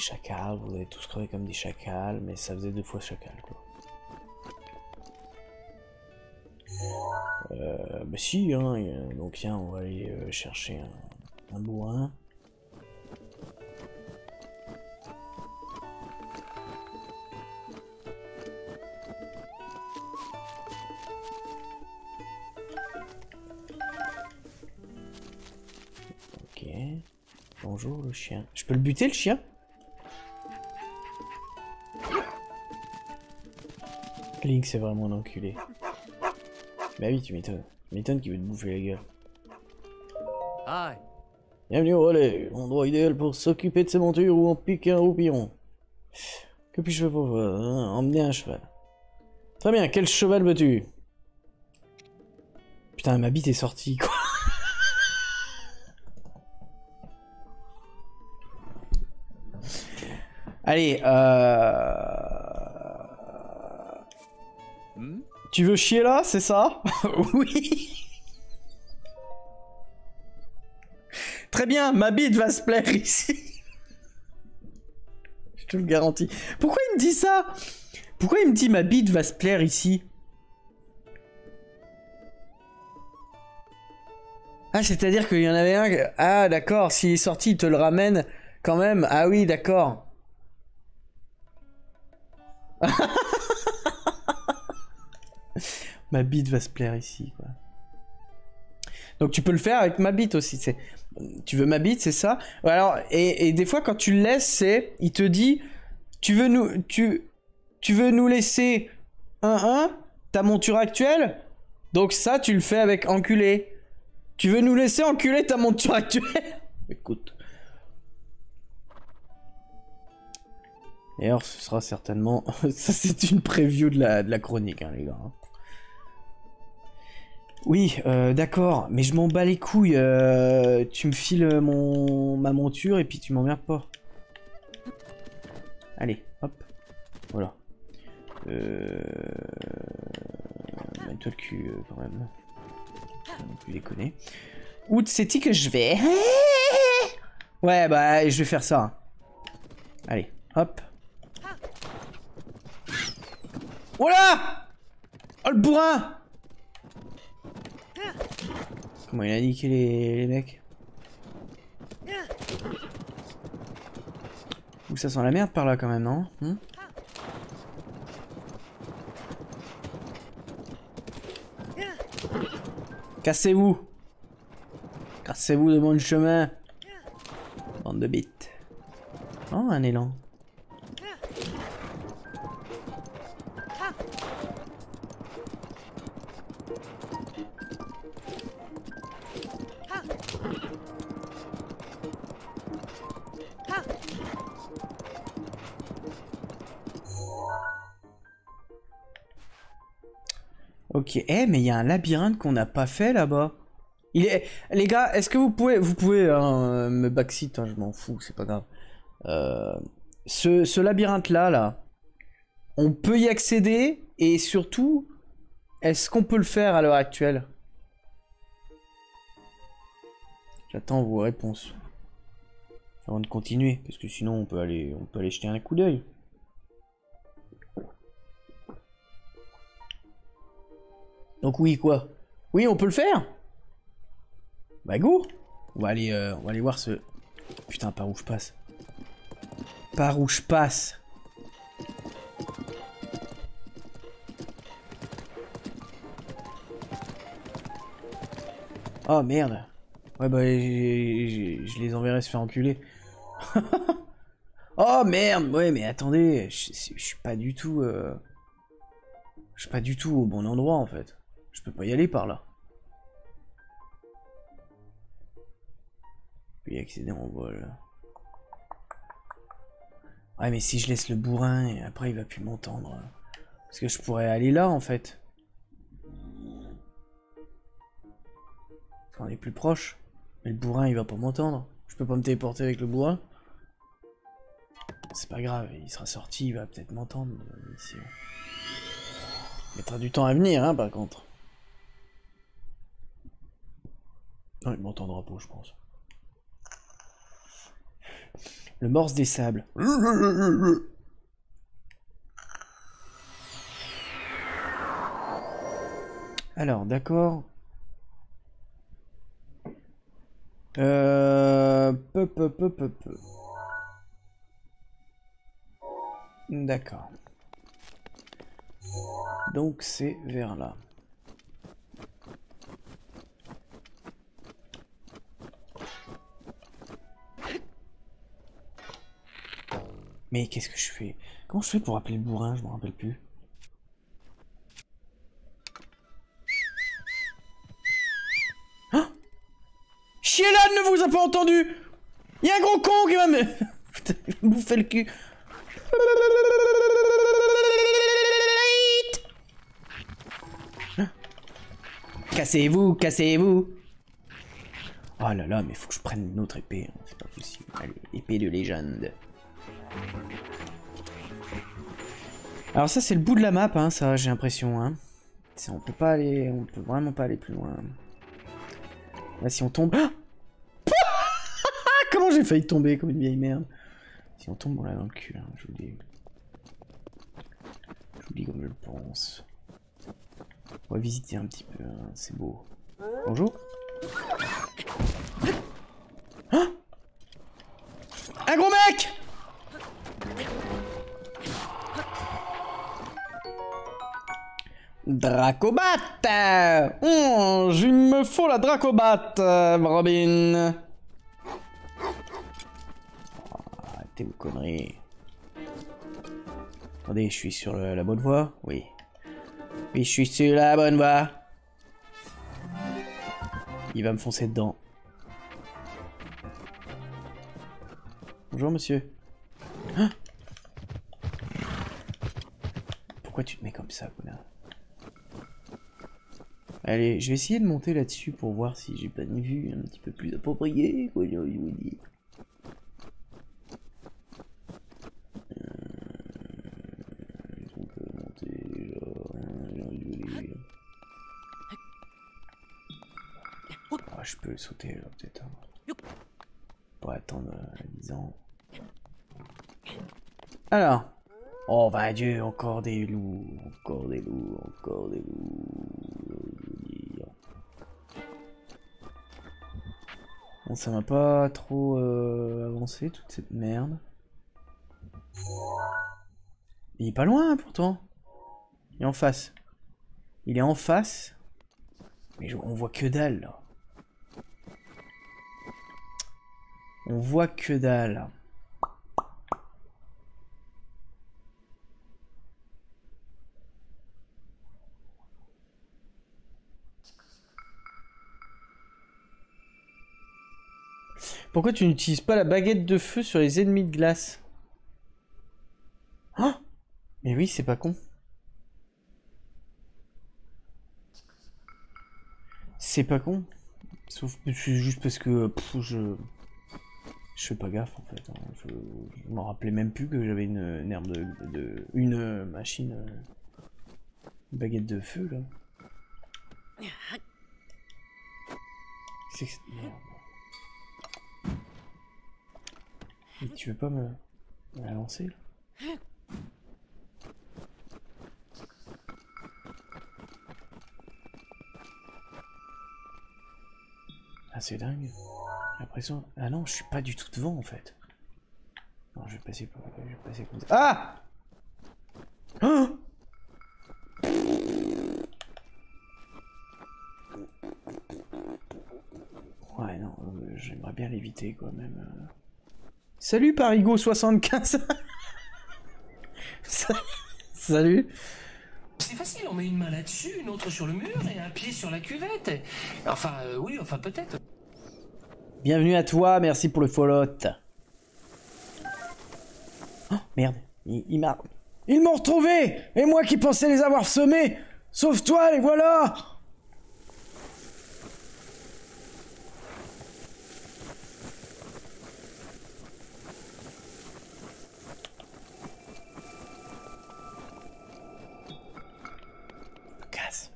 Chacals, vous avez tous crevé comme des chacals, mais ça faisait deux fois chacal quoi. Euh, bah si, hein, donc tiens, on va aller euh, chercher un, un bourrin. Ok. Bonjour le chien. Je peux le buter le chien? Link c'est vraiment un enculé. Bah oui, tu m'étonnes. Tu m'étonnes qu'il veut te bouffer la gueule. Bienvenue au relais, endroit idéal pour s'occuper de ses montures ou en piquer un roupillon. Que puis-je faire pour vous hein Emmener un cheval? Très bien, quel cheval veux-tu? Putain, ma bite est sortie, quoi. Allez, euh... Tu veux chier là, c'est ça Oui Très bien, ma bite va se plaire ici. Je te le garantis. Pourquoi il me dit ça? Pourquoi il me dit ma bite va se plaire ici? Ah, c'est-à-dire qu'il y en avait un... que- Ah, d'accord, s'il est sorti, il te le ramène quand même. Ah oui, d'accord. ma bite va se plaire ici, quoi. Donc tu peux le faire avec ma bite aussi. Tu veux ma bite, c'est ça? Et, des fois quand tu le laisses, c'est, il te dit, tu veux nous, tu, veux nous laisser un un ta monture actuelle? Donc ça tu le fais avec enculé. Tu veux nous laisser enculer ta monture actuelle? Écoute. Et alors ce sera certainement, ça c'est une preview de la, chronique, hein, les gars. Oui, euh, d'accord, mais je m'en bats les couilles. euh, tu me files mon ma monture et puis tu m'emmerdes pas. Allez, hop, voilà. Euh... Mets-toi le cul euh, quand même. Pas non plus déconner. Où c'est-il que je vais? Ouais, bah je vais faire ça. Allez, hop. Voilà Oh le bourrin Comment il a niqué les, mecs Ouh, ça sent la merde par là quand même, non Hmm Cassez-vous Cassez-vous de mon chemin Bande de bites. Oh, un élan. Mais il y a un labyrinthe qu'on n'a pas fait là-bas. Il est, les gars, est-ce que vous pouvez, vous pouvez hein, me backseat, hein, je m'en fous, c'est pas grave. Euh, ce, ce labyrinthe là, là, on peut y accéder et surtout, est-ce qu'on peut le faire à l'heure actuelle? J'attends vos réponses avant de continuer, parce que sinon on peut aller, on peut aller jeter un coup d'œil. Donc oui, quoi? Oui, on peut le faire! Bah go! On va aller, euh, on va aller voir ce... Putain, par où je passe? Par où je passe! Oh merde! Ouais bah je les enverrai se faire enculer. oh merde! Ouais mais attendez, je, je suis pas du tout... euh, Je suis pas du tout au bon endroit en fait. Je peux pas y aller par là. Y accéder en vol. Ouais, mais si je laisse le bourrin, après il va plus m'entendre. Parce que je pourrais aller là en fait. On est plus proche. Mais le bourrin il va pas m'entendre. Je peux pas me téléporter avec le bourrin. C'est pas grave, il sera sorti, il va peut-être m'entendre. Il mettra du temps à venir, hein, par contre. Non, il m'entendra pas, je pense. Le morse des sables. Alors, d'accord. Euh... Peu, peu, peu, peu, peu. D'accord. Donc c'est vers là. Mais qu'est-ce que je fais? Comment je fais pour appeler le bourrin? Je me rappelle plus. Hein? Chielan ne vous a pas entendu Il y a un gros con qui va me... Putain, bouffer le cul. Cassez-vous, cassez-vous Oh là là, mais faut que je prenne une autre épée, hein, c'est pas possible. Allez, épée de légende. Alors ça c'est le bout de la map, hein, ça j'ai l'impression. Hein. On peut pas aller, on peut vraiment pas aller plus loin. Là si on tombe... Ah Comment j'ai failli tomber comme une vieille merde Si on tombe, on l'a dans le cul, hein, je vous dis. Je vous dis comme je le pense. On va visiter un petit peu, hein, c'est beau. Bonjour Dracobat oh, Il me faut la Dracobat, Robin oh, Arrêtez vos conneries. Attendez, je suis sur la bonne voie? Oui. Oui, je suis sur la bonne voie. Il va me foncer dedans. Bonjour, monsieur. Hein? Pourquoi tu te mets comme ça, connard Allez, je vais essayer de monter là-dessus pour voir si j'ai pas une vue un petit peu plus appropriée, quoi. Euh, Hein. Ah, je peux sauter là, peut-être. hein. Pour attendre euh, 10 ans. Alors. Oh bah Dieu, encore des loups, encore des loups, encore des loups. Bon, ça m'a pas trop euh, avancé toute cette merde. Il est pas loin pourtant. Il est en face. Il est en face. Mais on voit que dalle. On voit que dalle. Pourquoi tu n'utilises pas la baguette de feu sur les ennemis de glace Ah Mais oui, c'est pas con. C'est pas con. Sauf juste parce que je je fais pas gaffe en fait. hein. Je, je m'en rappelais même plus que j'avais une, herbe de, une euh, machine euh, une baguette de feu là. Mais tu veux pas me, me la lancer là? Ah c'est dingue. J'ai l'impression. Ah non, je suis pas du tout devant en fait. Non, je vais passer par- je vais passer comme ça. Ah Ah Ouais non, euh, j'aimerais bien l'éviter quoi même. euh. Salut Parigo75 Salut C'est facile, on met une main là-dessus, une autre sur le mur et un pied sur la cuvette. Enfin, euh, oui, enfin peut-être. Bienvenue à toi, merci pour le follow. Oh, merde, il, il m'a... Ils m'ont retrouvé Et moi qui pensais les avoir semés Sauve-toi, les voilà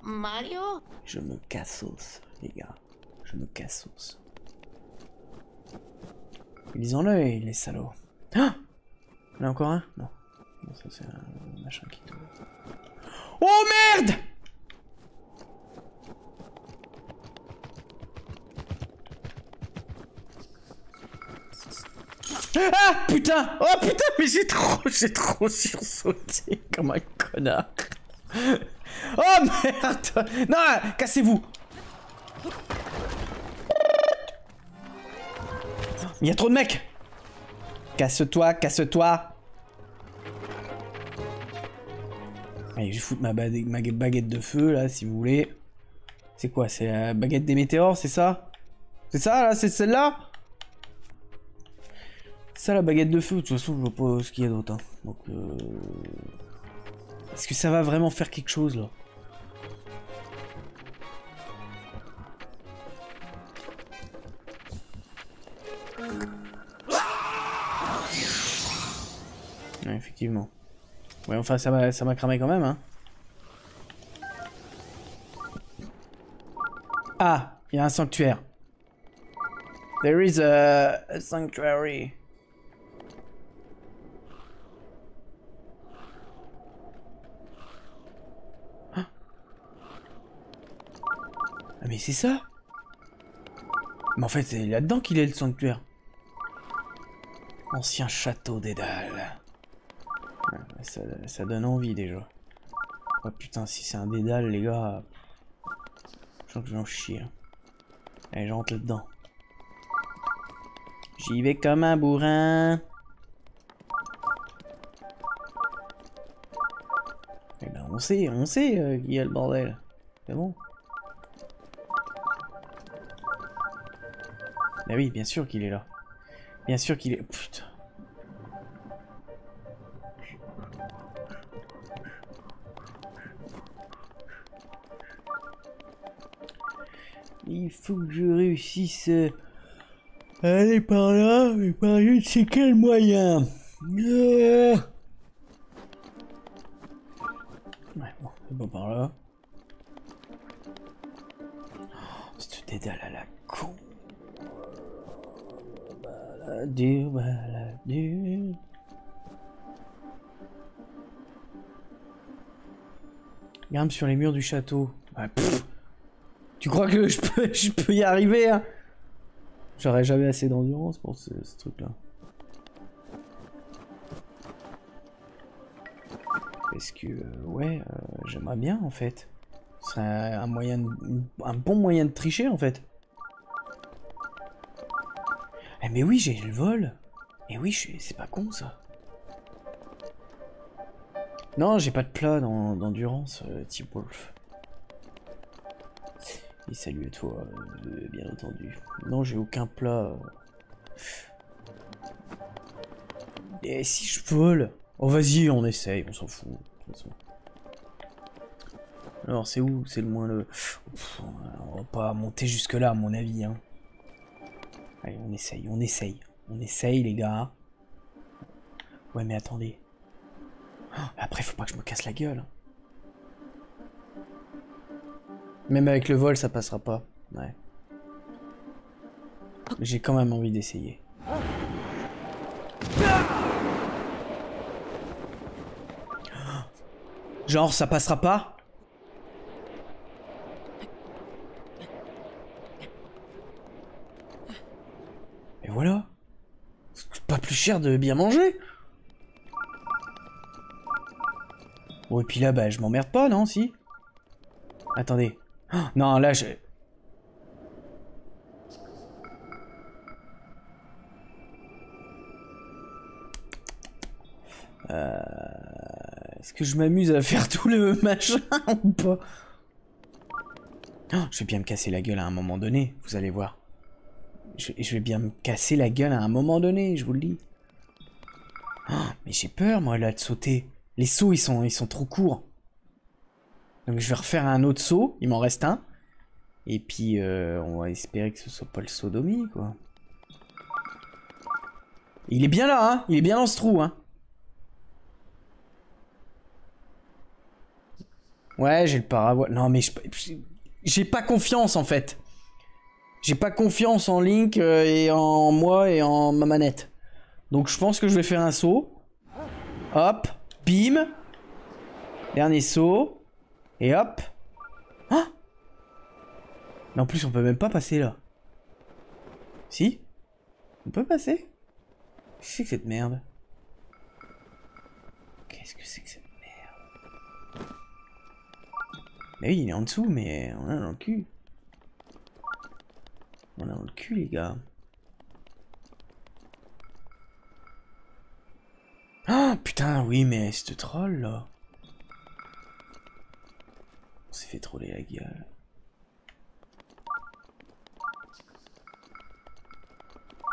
Mario? Je me cassos, les gars. Je me cassos. Ils ont l'œil, les salauds. Ah a encore un? Non. Non, ça c'est un machin qui tourne. Oh merde Ah putain Oh putain mais j'ai trop j'ai trop sursauté comme un connard. Oh merde Non Cassez-vous Il y a trop de mecs Casse-toi, casse-toi Allez, je vais foutre ma, ba- ma baguette de feu, là, si vous voulez. C'est quoi C'est la baguette des météores, c'est ça? C'est ça, là C'est celle-là? C'est ça, la baguette de feu. De toute façon, je vois pas ce qu'il y a d'autre. hein. Donc, euh... Est-ce que ça va vraiment faire quelque chose, là effectivement. Ouais, enfin, ça m'a ça m'a cramé quand même, hein. Ah, il y a un sanctuaire. There is a, a sanctuary. Ah, mais c'est ça Mais en fait, c'est là-dedans qu'il est le sanctuaire. Ancien château d'Édale. Ouais, ça, ça donne envie déjà. Oh putain, si c'est un dédale, les gars. Je sens que je vais en chier. Allez, j'entre là-dedans. J'y vais comme un bourrin. Eh ben, on sait, on sait euh, a le bordel. C'est bon. Bah oui, bien sûr qu'il est là. Bien sûr qu'il est... Putain. Il faut que je réussisse euh, à aller par là, mais par ne sais quel moyen. Euh. Sur les murs du château. Pff. Tu crois que je peux, y arriver hein? J'aurais jamais assez d'endurance pour ce, truc-là. Parce que, euh, ouais, euh, j'aimerais bien en fait. Ce serait un, moyen, un bon moyen de tricher en fait. Eh mais oui, j'ai le vol. Et oui, je suis- c'est pas con ça. Non, j'ai pas de plat d'endurance, euh, T-Wolf. Et salut à toi, euh, bien entendu. Non, j'ai aucun plat. Et si je vole? Oh, vas-y, on essaye, on s'en fout. Alors, c'est où? C'est le moins le. On va pas monter jusque-là, à mon avis. Hein. Allez, on essaye, on essaye. On essaye, les gars. Ouais, mais attendez. Oh, Après, faut pas que je me casse la gueule. Même avec le vol, ça passera pas. Ouais. J'ai quand même envie d'essayer. Genre, ça passera pas? Et voilà. C'est pas plus cher de bien manger. Bon, et puis là, bah, je m'emmerde pas, non, si? Attendez. Oh, non, là, je... Euh... Est-ce que je m'amuse à faire tout le machin ou pas? Oh, Je vais bien me casser la gueule à un moment donné, vous allez voir. Je, je vais bien me casser la gueule à un moment donné, je vous le dis. Oh, mais j'ai peur, moi, là, de sauter. Les sauts, ils sont, ils sont trop courts. Donc je vais refaire un autre saut, il m'en reste un. Et puis, euh, on va espérer que ce soit pas le sodomie, quoi. Il est bien là, hein Il est bien dans ce trou, hein Ouais, j'ai le paravoile. Non, mais j'ai pas confiance, en fait. J'ai pas confiance en Link euh, et en moi et en ma manette. Donc je pense que je vais faire un saut. Hop, bim. Dernier saut. Et hop. Ah Mais en plus, on peut même pas passer là. Si On peut passer Qu'est-ce que c'est que cette merde? Qu'est-ce que c'est que cette merde? Mais oui, il est en dessous, mais on a dans le cul. On a dans le cul, les gars. Ah putain, oui, mais ce troll là. On s'est fait troller la gueule.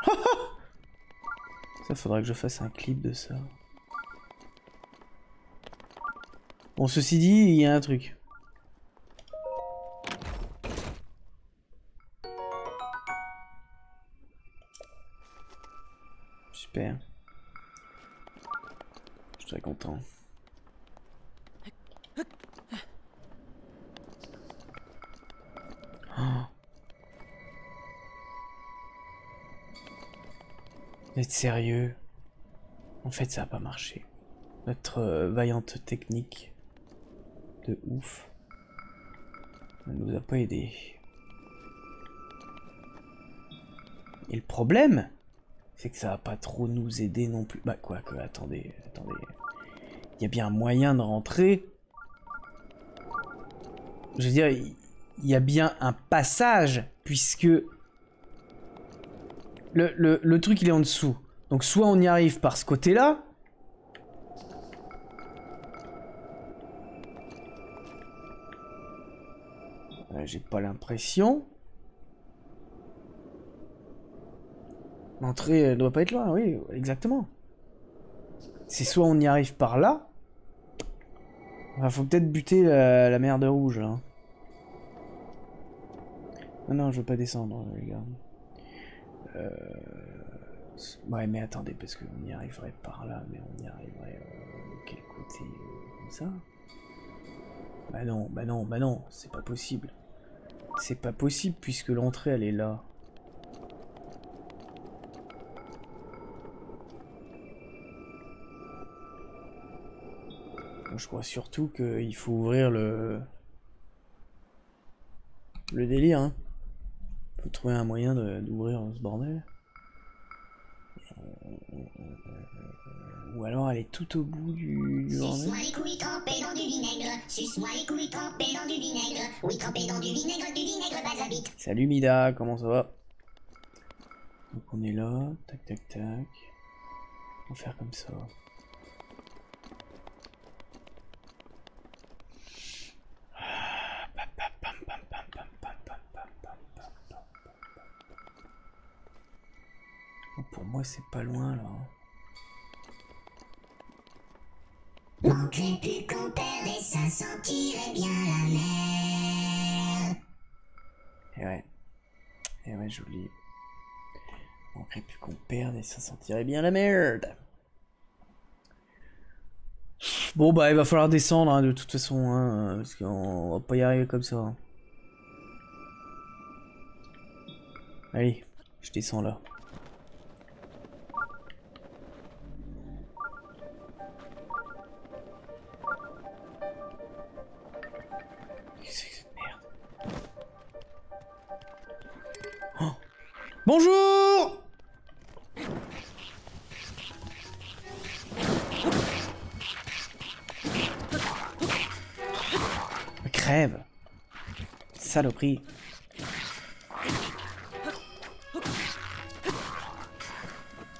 ça faudrait que je fasse un clip de ça. Bon, ceci dit, il y a un truc. Super. Content. Oh. Vous êtes sérieux? En fait, ça a pas marché. Notre euh, vaillante technique de ouf ne nous a pas aidé. Et le problème, c'est que ça va pas trop nous aider non plus. Bah quoi que, attendez, attendez. Il y a bien un moyen de rentrer. Je veux dire, il y a bien un passage, puisque... Le, le, truc, il est en dessous. Donc soit on y arrive par ce côté-là. Euh, J'ai pas l'impression. L'entrée elle doit pas être loin, oui, exactement. C'est soit on y arrive par là. Enfin, faut peut-être buter la, merde rouge, là. Non, non, je veux pas descendre, les gars. Euh... Ouais, mais attendez, parce qu'on y arriverait par là, mais on y arriverait euh, de quel côté euh, Comme ça? Bah non, bah non, bah non, c'est pas possible. C'est pas possible puisque l'entrée, elle est là. Je vois surtout qu'il faut ouvrir le... Le délire, hein. Faut trouver un moyen d'ouvrir ce bordel. Ou alors elle est tout au bout du, du bordel. Suce-moi les couilles trempées dans du vinaigre. Suce-moi les couilles trempées dans du vinaigre. Oui, trempées dans du vinaigre, du vinaigre balsamique. Salut Mida, comment ça va? Donc on est là, tac tac tac. On va faire comme ça. C'est pas loin là. Et ça sentirait bien la mer. Et ouais. Et ouais, joli. Manquerait plus qu'on perde et ça sentirait bien la merde. Bon bah il va falloir descendre hein, de toute façon, hein, parce qu'on va pas y arriver comme ça. Allez, je descends là. Saloperie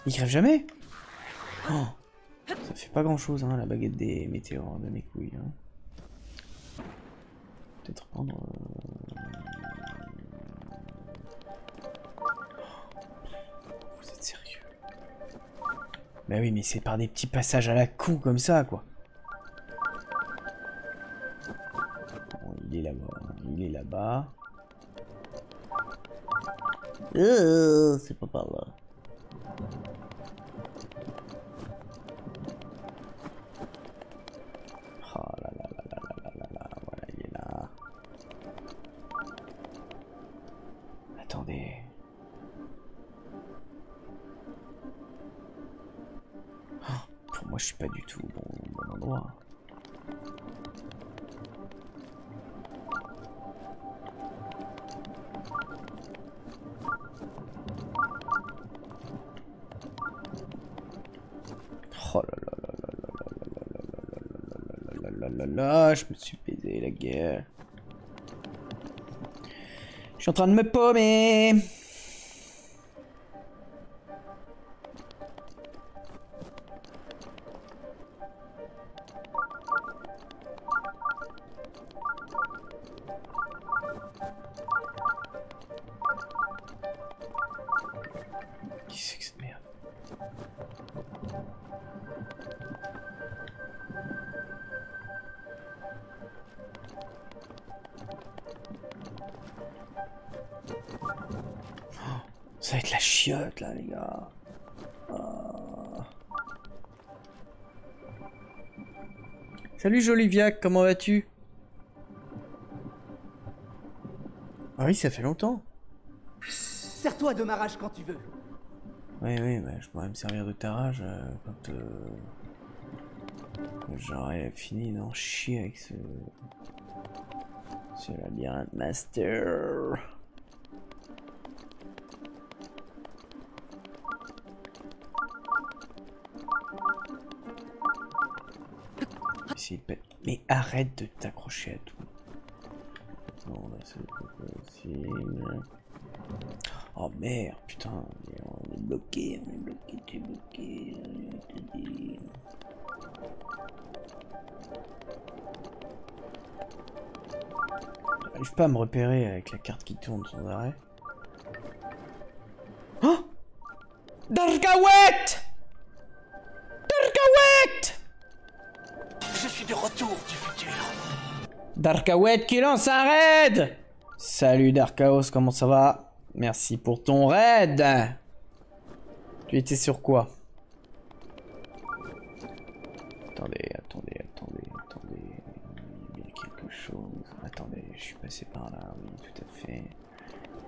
Il crève jamais Oh. Ça fait pas grand chose hein, la baguette des météores de mes couilles. hein. Peut-être prendre... euh, Vous êtes sérieux? Bah oui, mais c'est par des petits passages à la con comme ça, quoi. Você papalão. Je suis en train de me paumer. Salut Joliviac, comment vas-tu? Ah oui, ça fait longtemps. Sers-toi de ma rage quand tu veux. Oui, oui, bah, je pourrais me servir de ta rage euh, quand, euh, quand j'aurai fini d'en chier avec ce... ce labyrinthe master. Essayer de pa- Mais arrête de t'accrocher à tout. Non, là pas possible. Oh merde, putain, on est bloqué, on est bloqué, tu es bloqué. je te dis. J'arrive pas à me repérer avec la carte qui tourne sans arrêt. Oh Dargawet Darkawet qui lance un raid Salut Darkaos, comment ça va? Merci pour ton raid Tu étais sur quoi? Attendez, attendez, attendez, attendez. Il y a quelque chose. Attendez, je suis passé par là, oui, tout à fait.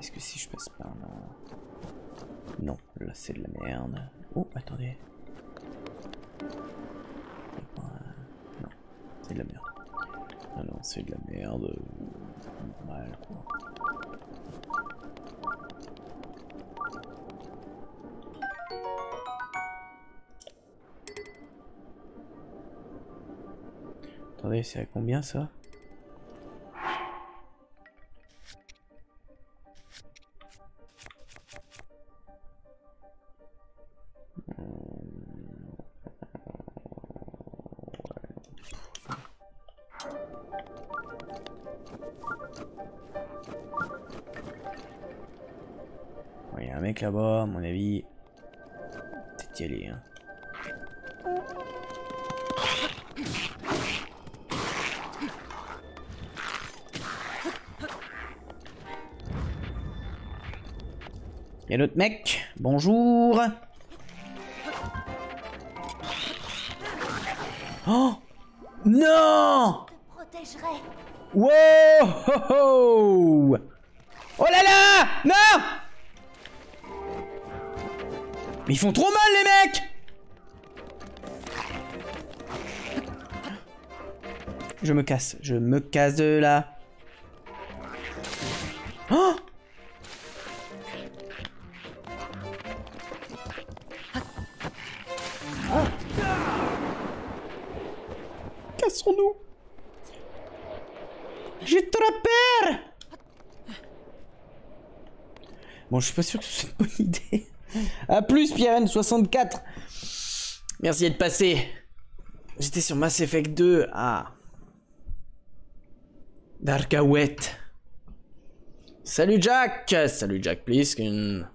Est-ce que si je passe par là... Non, là c'est de la merde. Oh, attendez. Mal, quoi. Attendez, c'est à combien ça? Là-bas, à mon avis. Peut-être y aller, hein. Il y a l'autre mec? Bonjour. Oh Non Protégerai. Wow ho, ho Oh là là Non Mais ils font trop mal les mecs Je me casse, je me casse de là. Oh Cassons-nous J'ai trop peur Bon, je suis pas sûr que ce soit une bonne idée. A plus, Pierre-N64 Merci d'être passé. J'étais sur Mass Effect 2. Ah. Darkawet. Salut Jack Salut Jack Pliskin.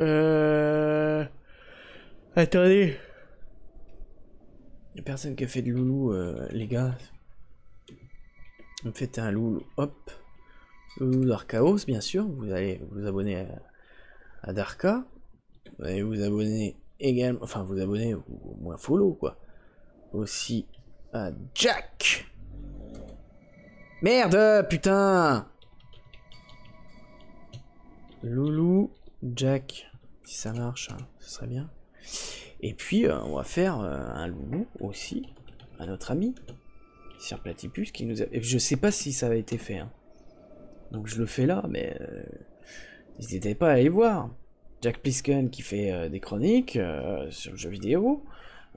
Euh... Attendez. Personne qui a fait de loulou, euh, les gars. On un loulou, hop. Loulou Darkaos, bien sûr. Vous allez vous abonner à, à Darka. Vous allez vous abonner également, enfin vous abonner ou au moins follow, quoi. Aussi à Jack. Merde, putain Loulou, Jack. Si ça marche, hein, ce serait bien. Et puis, euh, on va faire euh, un loulou aussi à notre ami, Sir Platypus, qui nous a... Je sais pas si ça a été fait. hein. Donc je le fais là, mais... euh, N'hésitez pas à aller voir. Jack Plisken qui fait des chroniques sur le jeu vidéo.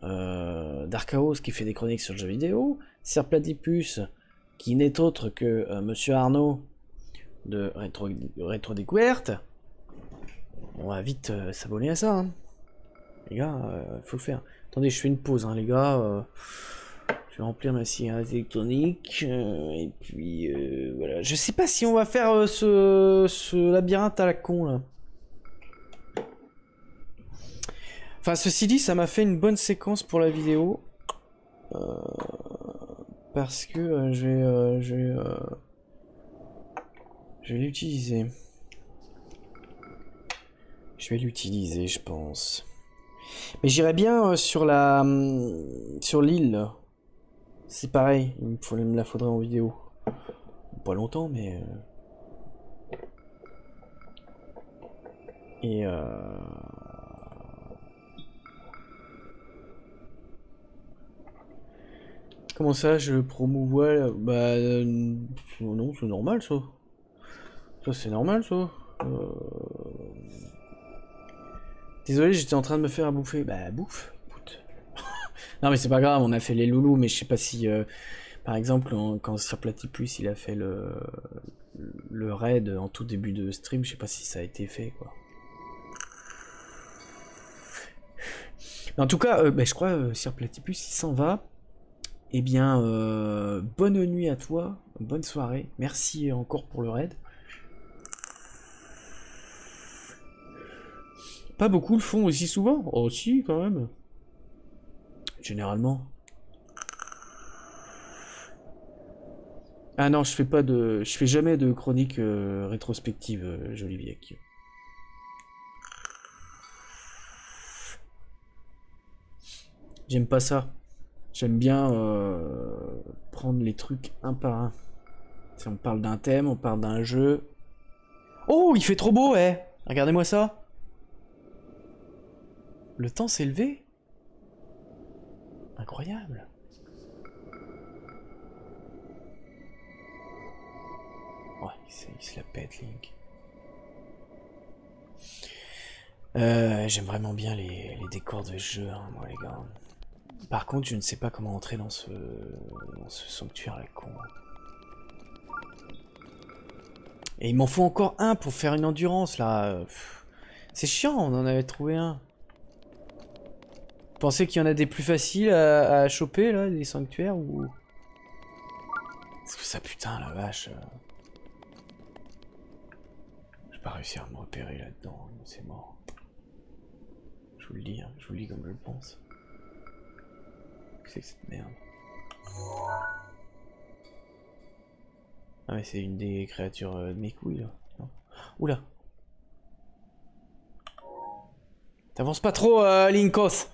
Dark Chaos qui fait des chroniques sur le jeu vidéo. Sir Platypus qui n'est autre que Monsieur Arnaud de Rétro, Découverte. On va vite s'abonner à ça. hein. Les gars, euh, faut le faire. Attendez, je fais une pause, hein, les gars. euh, je vais remplir ma cigarette électronique. euh, et puis, voilà. Je sais pas si on va faire ce, ce labyrinthe à la con, là. Enfin, ceci dit, ça m'a fait une bonne séquence pour la vidéo. Parce que je vais... je vais, je vais l'utiliser. Je vais l'utiliser, je pense. Mais j'irai bien euh, sur la... hum, sur l'île. C'est pareil, il me, la faudrait en vidéo. Pas longtemps, mais... euh, Et... Euh... Comment ça, je promouvois Bah... euh, non, c'est normal, ça. Ça, c'est normal, ça. Euh, Désolé, j'étais en train de me faire bouffer. Bah, bouffe. non, mais c'est pas grave, on a fait les loulous, mais je sais pas si... euh, Par exemple, quand sur Platypus, il a fait le... le raid en tout début de stream, je sais pas si ça a été fait, quoi. Mais en tout cas, euh, bah, je crois, euh, Sir Platypus, il s'en va. Eh bien, euh, bonne nuit à toi, bonne soirée. Merci encore pour le raid. Pas beaucoup le font aussi souvent? Oh si, quand même. Généralement. Ah non, je fais pas de, je fais jamais de chronique euh, rétrospective, euh, Jolivier. J'aime pas ça. J'aime bien euh, prendre les trucs un par un. Si on parle d'un thème, on parle d'un jeu. Oh, il fait trop beau, eh Regardez-moi ça. Le temps s'est levé. Incroyable. Ouais, il se, la pète, Link. Euh, J'aime vraiment bien les, décors de jeu, hein, moi, les gars. Par contre, je ne sais pas comment entrer dans ce, dans ce sanctuaire la con. Et il m'en faut encore un pour faire une endurance, là. C'est chiant, on en avait trouvé un. Pensez qu'il y en a des plus faciles à, choper, là, des sanctuaires, ou... Parce que ça, putain, la vache... euh. Je vais pas réussir à me repérer là-dedans, c'est mort. Je vous le dis, hein, je vous le dis comme je le pense. C'est que cette merde? Ah mais c'est une des créatures euh, de mes couilles là. Oula. T'avances pas trop, euh, Linkos.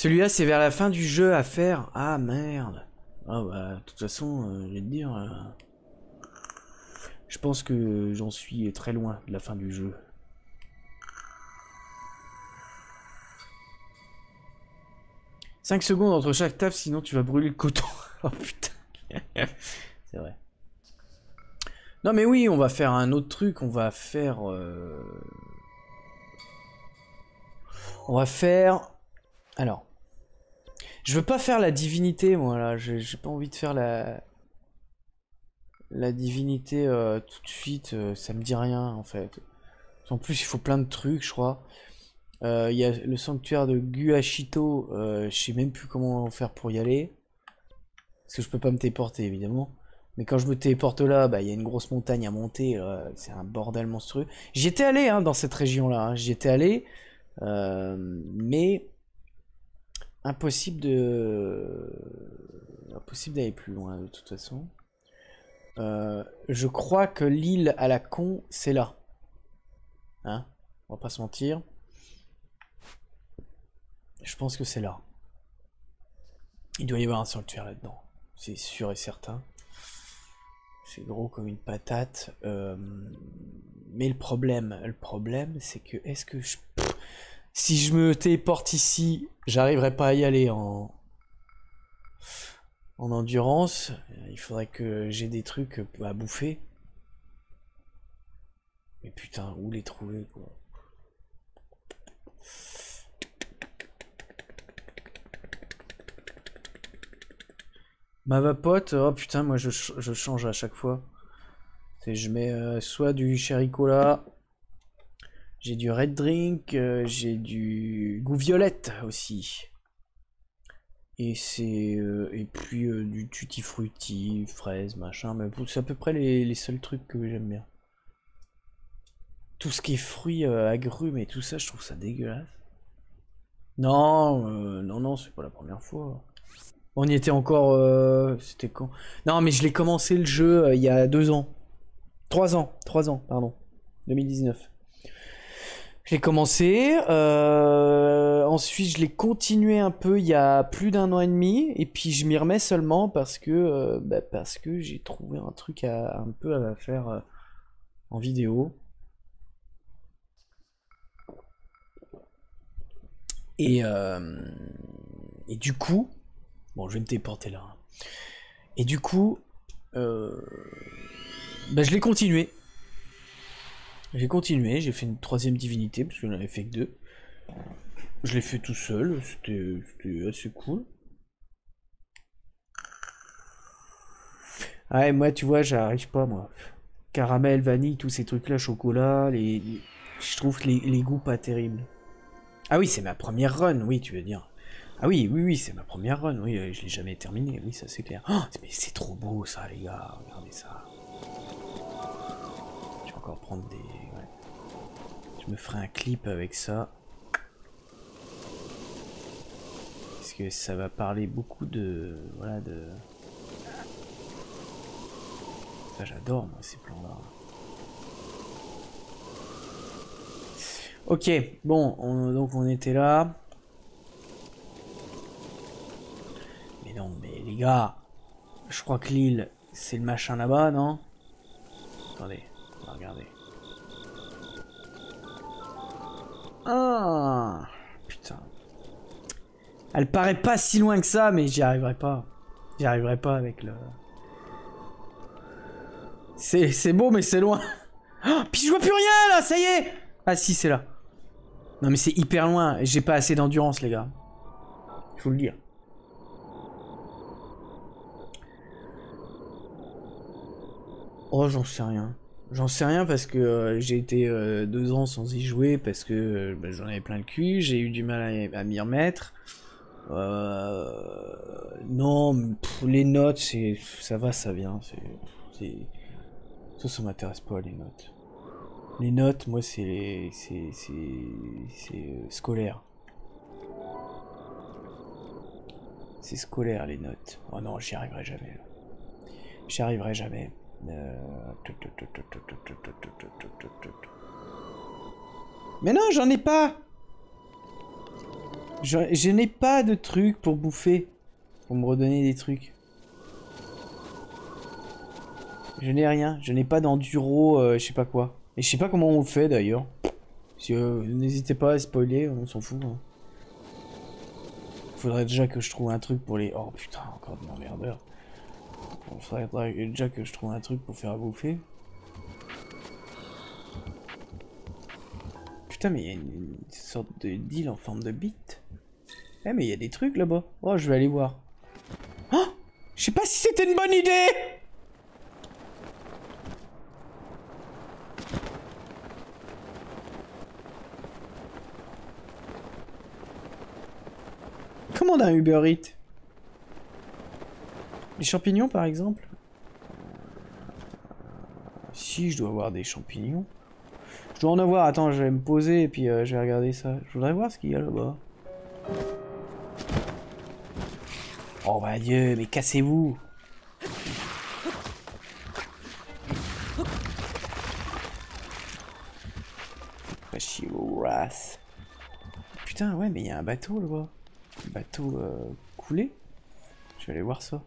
Celui-là, c'est vers la fin du jeu à faire. Ah merde. Ah bah, de toute façon, euh, je vais te dire. euh, je pense que j'en suis très loin de la fin du jeu. « 5 secondes entre chaque taf, sinon tu vas brûler le coton. oh putain. C'est vrai. Non mais oui, on va faire un autre truc, on va faire... euh, On va faire... Alors. Je veux pas faire la divinité, moi, là. J'ai pas envie de faire la... La divinité euh, tout de suite, euh, ça me dit rien, en fait. En plus, il faut plein de trucs, je crois. Euh, Il y a le sanctuaire de Guashito, euh, je sais même plus comment faire pour y aller. Parce que je peux pas me téléporter, évidemment. Mais quand je me téléporte là, bah, il y a une grosse montagne à monter, c'est un bordel monstrueux. J'y étais allé hein, dans cette région-là, hein, j'y étais allé, mais impossible de... Impossible d'aller plus loin de toute façon. Euh, je crois que l'île à la con, c'est là. Hein? On va pas se mentir. Je pense que c'est là. Il doit y avoir un sanctuaire là-dedans. C'est sûr et certain. C'est gros comme une patate. euh, Mais le problème, le problème, c'est que est-ce que je... si je me téléporte ici, j'arriverai pas à y aller en en endurance. Il faudrait que j'ai des trucs à bouffer. Mais putain, où les trouver quoi? Ma vapote, oh putain, moi je, je change à chaque fois. Je mets euh, soit du cherry cola, j'ai du red drink, euh, j'ai du goût violette aussi. Et c'est euh, et puis euh, du tutti frutti, fraise, machin, mais c'est à peu près les, les seuls trucs que j'aime bien. Tout ce qui est fruits, agrumes et tout ça, je trouve ça dégueulasse. Non, non, non, c'est pas la première fois. On y était encore. C'était quand? Non, mais je l'ai commencé le jeu il y a deux ans. Trois ans. Trois ans, pardon. 2019. Je l'ai commencé. euh, Ensuite, je l'ai continué un peu il y a plus d'un an et demi. Et puis, je m'y remets seulement parce que, euh, bah, parce que j'ai trouvé un truc à, un peu à faire euh, en vidéo. Et, et du coup, bon, je vais me téléporter là. hein. Et du coup, bah, je l'ai continué. J'ai continué, j'ai fait une troisième divinité, parce que j'en avais fait que deux. Je l'ai fait tout seul, c'était assez cool. Ouais, moi, tu vois, j'arrive pas, moi. Caramel, vanille, tous ces trucs-là, chocolat, les... je trouve les, goûts pas terribles. Ah oui, c'est ma première run, oui, tu veux dire. Ah oui, oui, oui, c'est ma première run, oui, euh, je l'ai jamais terminé, oui, ça c'est clair. Oh, mais c'est trop beau ça, les gars, regardez ça. Encore prendre des... ouais. Je me ferai un clip avec ça. Parce que ça va parler beaucoup de... Voilà, de... Ça j'adore, moi, ces plans-là. Ok, bon, on- donc on était là. Mais non, mais les gars, Je crois que l'île, c'est le machin là-bas, non? Attendez, regarder. Ah Putain. Elle paraît pas si loin que ça, mais j'y arriverai pas. J'y arriverai pas avec le... C'est beau, mais c'est loin. Ah, puis je vois plus rien, là, ça y est Ah si, c'est là. Non, mais c'est hyper loin. J'ai pas assez d'endurance, les gars. Je vous le dire. Oh, j'en sais rien. J'en sais rien parce que euh, j'ai été euh, deux ans sans y jouer parce que euh, bah, j'en avais plein le cul, j'ai eu du mal à, m'y remettre. Non, les notes, c'est ça va, ça vient. C'est, ça, ça m'intéresse pas les notes. Les notes, moi, c'est, c'est, c'est, scolaire. C'est scolaire les notes. Oh non, j'y arriverai jamais. J'y arriverai jamais. Mais non, j'en ai pas Je, n'ai pas de trucs pour bouffer. Pour me redonner des trucs. Je n'ai rien. Je n'ai pas d'enduro, euh, je sais pas quoi. Et je sais pas comment on fait d'ailleurs. Euh, n'hésitez pas à spoiler, on s'en fout. Hein. Faudrait déjà que je trouve un truc pour les... Oh putain, encore de l'emmerdeur. Il faudrait déjà que je trouve un truc pour faire à bouffer. Putain, mais il y a une, une sorte de deal en forme de bite. Eh, mais il y a des trucs là-bas. Oh, je vais aller voir. Oh Je sais pas si c'était une bonne idée Commande un Uber Eats? Les champignons, par exemple Si, je dois avoir des champignons. Je dois en avoir. Attends, je vais me poser et puis euh, je vais regarder ça. Je voudrais voir ce qu'il y a là-bas. Oh bah Dieu, mais cassez-vous races. Putain, ouais, mais il y a un bateau là-bas. Bateau euh, coulé Je vais aller voir ça.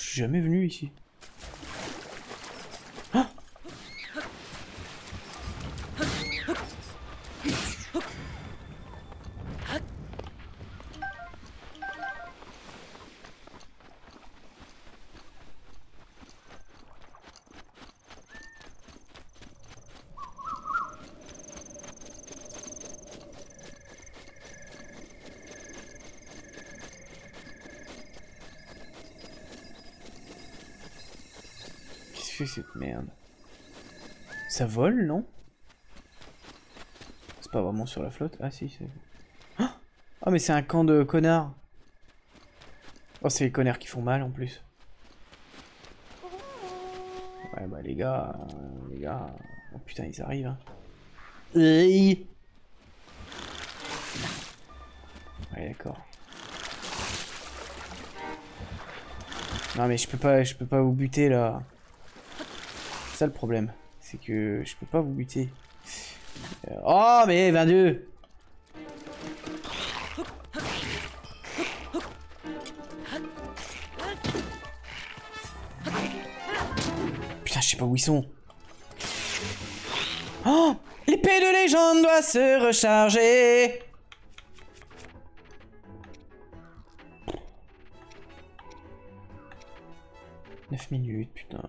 Je suis jamais venu ici. Ah Qu'est-ce que c'est cette merde Ça vole, non? C'est pas vraiment sur la flotte? Ah si, c'est... Ah Oh mais c'est un camp de connards Oh c'est les connards qui font mal en plus. Ouais bah les gars, euh, les gars... Oh putain ils arrivent hein. Ouais d'accord. Non mais je peux pas, je peux pas vous buter là. C'est ça le problème, c'est que je peux pas vous buter. Euh, Oh mais 22 Putain, je sais pas où ils sont. Oh L'épée de légende doit se recharger 9 minutes, putain.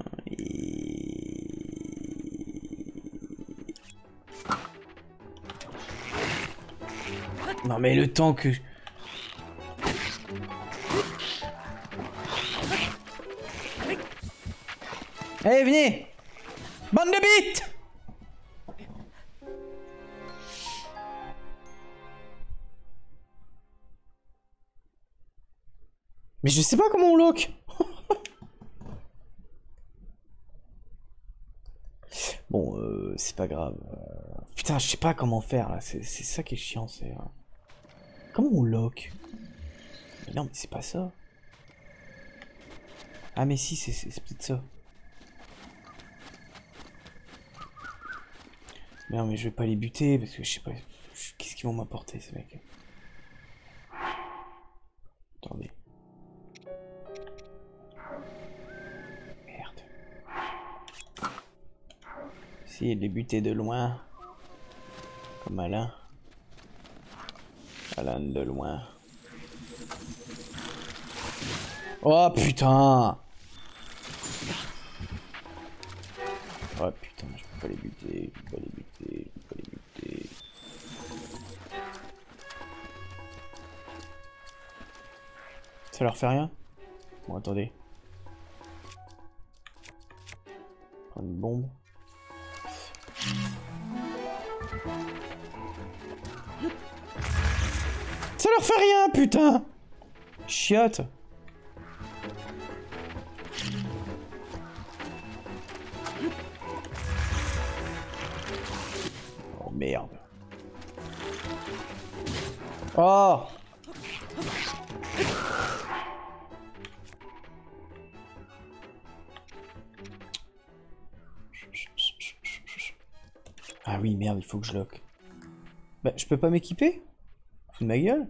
Mais le temps que... Allez, venez Bande de bites Mais je sais pas comment on lock Bon, euh, c'est pas grave. Putain, je sais pas comment faire là. C'est c'est ça qui est chiant. C'est. Comment on lock? Mais Non, mais c'est pas ça. Ah, mais si, c'est peut-être ça. Non, mais je vais pas les buter parce que je sais pas. Qu'est-ce qu'ils vont m'apporter, ces mecs? Attendez. Merde. Si, les buter de loin. Comme Alain. De loin. Oh putain Oh putain, je peux pas les buter, je peux pas les buter, je peux pas les buter. Ça leur fait rien? Bon, attendez. Prendre une bombe. Leur rien, putain. Chiotte Oh merde. Oh. Ah oui, merde, il faut que je lock. Bah, je peux pas m'équiper? Fous de ma gueule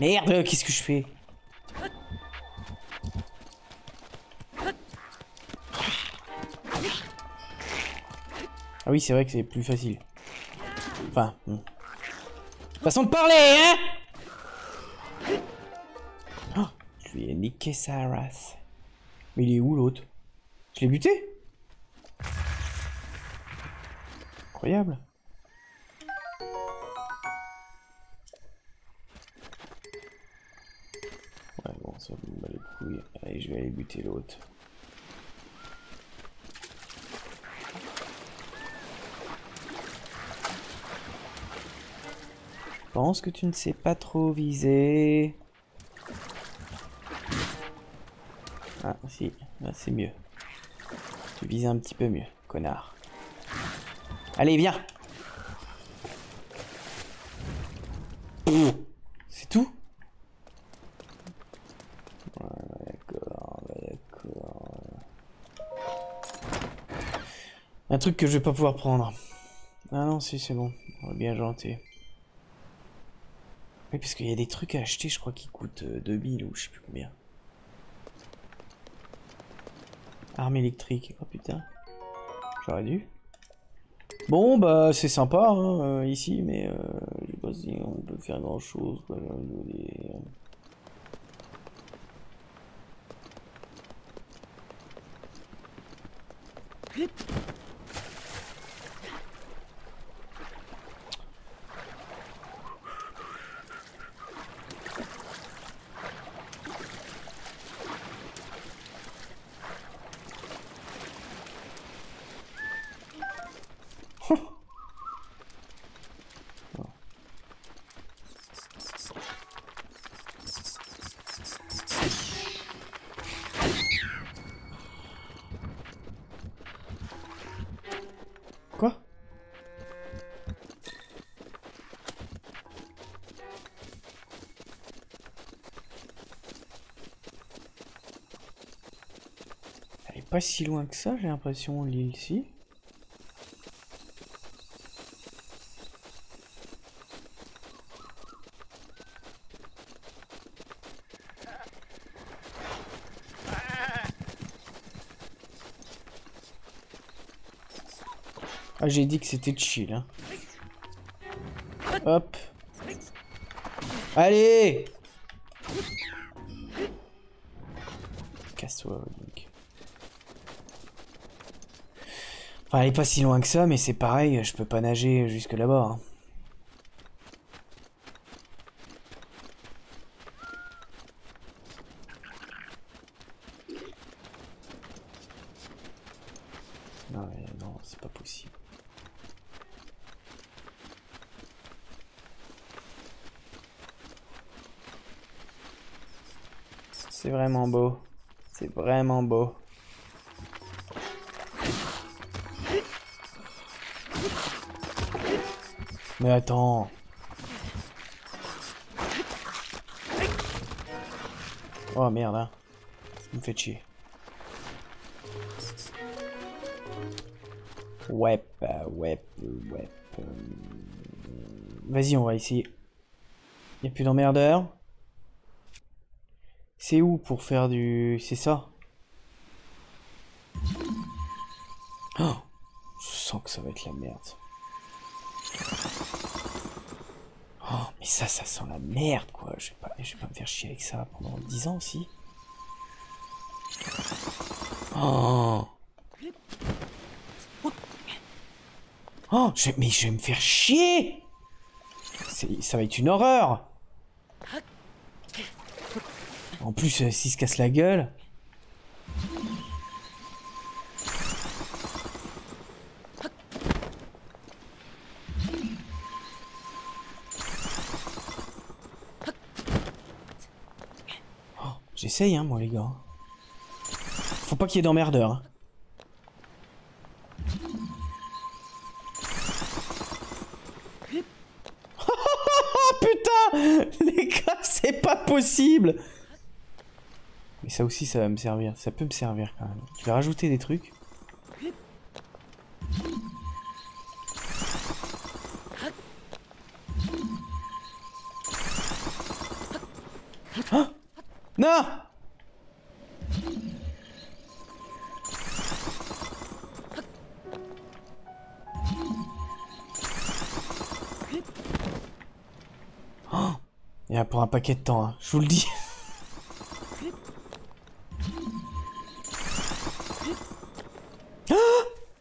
Merde, qu'est-ce que je fais Ah oui, c'est vrai que c'est plus facile. Enfin... hmm. Façon de parler, hein Oh, je lui ai niqué sa race. Mais il est où l'autre? Je l'ai buté? Incroyable. Ça me bat les couilles. Allez, je vais aller buter l'autre. pense que tu ne sais pas trop viser. Ah, si, là c'est mieux. Tu vises un petit peu mieux, connard. Allez, viens que je vais pas pouvoir prendre. Ah non, si, c'est bon. On va bien gentil. Oui, parce qu'il y a des trucs à acheter, je crois, qui coûtent euh, 2000 ou je sais plus combien. Arme électrique. Oh putain. J'aurais dû. Bon, bah, c'est sympa, hein, euh, ici, mais euh, je sais pas si on peut faire grand chose, quoi. Quoi Elle est pas si loin que ça, j'ai l'impression, l'île ci. Ah, j'ai dit que c'était chill, hein. Hop. Allez Casse-toi. Enfin, elle est pas si loin que ça, mais c'est pareil, je peux pas nager jusque là-bas. hein. Ouais, ouais, ouais. Vas-y, on va essayer. Y a plus d'emmerdeur. C'est où pour faire du... C'est ça? Oh Je sens que ça va être la merde. Oh, mais ça, ça sent la merde, quoi. Je vais pas, je vais pas me faire chier avec ça pendant 10 ans aussi. Oh. Oh, je- mais je vais me faire chier. Ça va être une horreur. En plus, euh, s'il se casse la gueule... Oh, J'essaye, hein, moi, les gars. Faut pas qu'il y ait d'emmerdeur. hein. Putain Les gars, c'est pas possible Mais ça aussi, ça va me servir. Ça peut me servir quand même. Je vais rajouter des trucs. Ah non pour un paquet de temps, hein, je vous le dis. Ah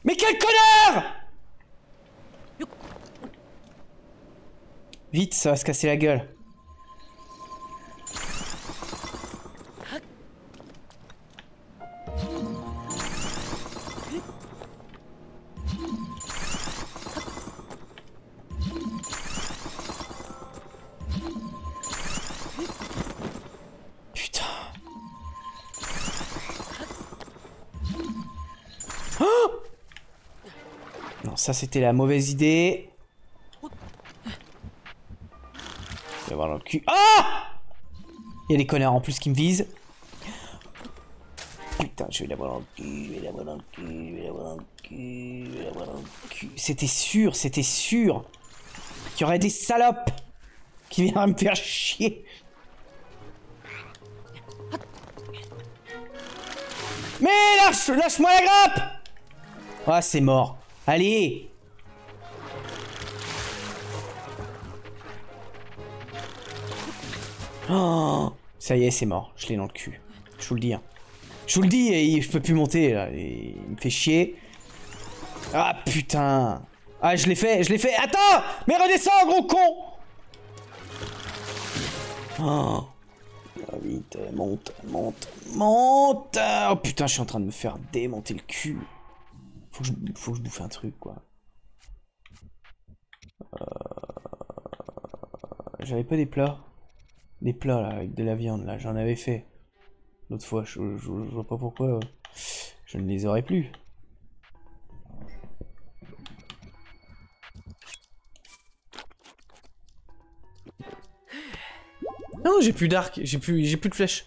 Mais quel connard Vite, ça va se casser la gueule. Ça c'était la mauvaise idée. Je vais voir dans le cul. Ah Il y a des connards en plus qui me visent. Putain, je vais l'avoir dans le cul, je vais l'avoir dans le cul, je vais l'avoir dans le cul, je vais l'avoir dans le cul. C'était sûr, c'était sûr qu'il y aurait des salopes qui viendraient me faire chier. Mais lâche, lâche-moi la grappe Ah, c'est mort. Allez Oh, ça y est, c'est mort. Je l'ai dans le cul. Je vous le dis. hein. Je vous le dis, je peux plus monter là. il me fait chier. Ah putain. Ah, je l'ai fait, je l'ai fait. Attends Mais redescends, gros con Oh. Ah, vite, monte, monte, monte Oh putain, je suis en train de me faire démonter le cul. Faut que je, bouffe un truc, quoi. Euh, J'avais pas des plats Des plats, là, avec de la viande, là. J'en avais fait. L'autre fois, je vois pas pourquoi euh, je ne les aurais plus. Non, j'ai plus d'arc, j'ai plus, j'ai plus de flèches.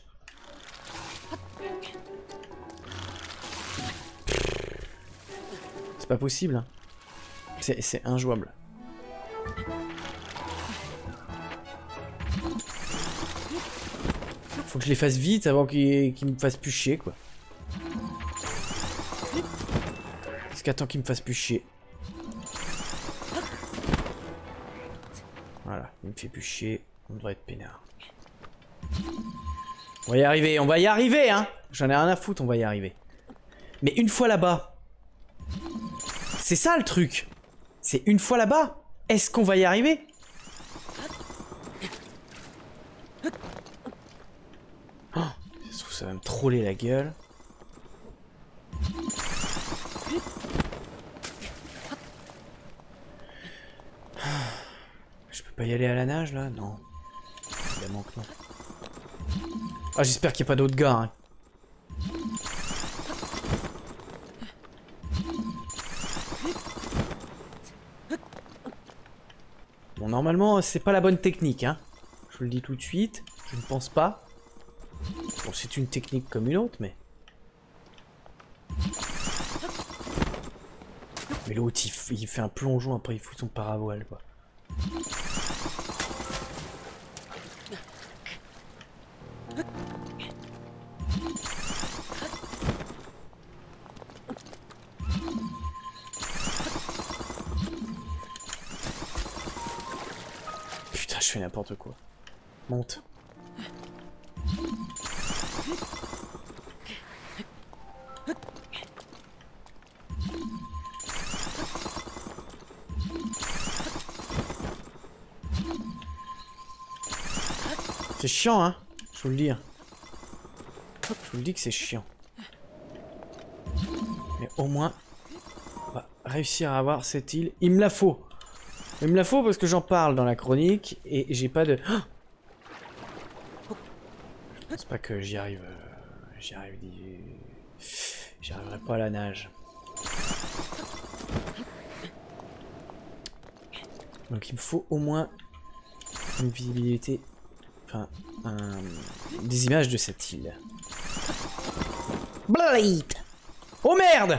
Possible. C'est injouable. Faut que je les fasse vite avant qu'ils qu'ils me fassent plus chier, quoi. Parce qu'attends qu'ils me fassent plus chier. Voilà, il me fait plus chier. On devrait être peinard. On va y arriver, on va y arriver, hein J'en ai rien à foutre, on va y arriver. Mais une fois là-bas, c'est ça le truc. C'est une fois là-bas. Est-ce qu'on va y arriver? Oh, ça va me troller la gueule. Je peux pas y aller à la nage là? Non. Non. Ah, j'espère qu'il n'y a pas d'autres gars. hein. Normalement, c'est pas la bonne technique, hein. Je vous le dis tout de suite. Je ne pense pas. Bon, c'est une technique comme une autre, mais... Mais l'autre, il, il fait un plongeon, après il fout son paravoile, quoi. N'importe quoi. Monte. C'est chiant, hein Je vous le dis. hein. Je vous le dis que c'est chiant. Mais au moins, on va réussir à avoir cette île. Il me la faut. Il me la faut parce que j'en parle dans la chronique et j'ai pas de... Je pense pas que j'y arrive. euh, J'y arrive. J'y arriverai pas à la nage. Donc il me faut au moins une visibilité, enfin, des images de cette île. Blade Oh merde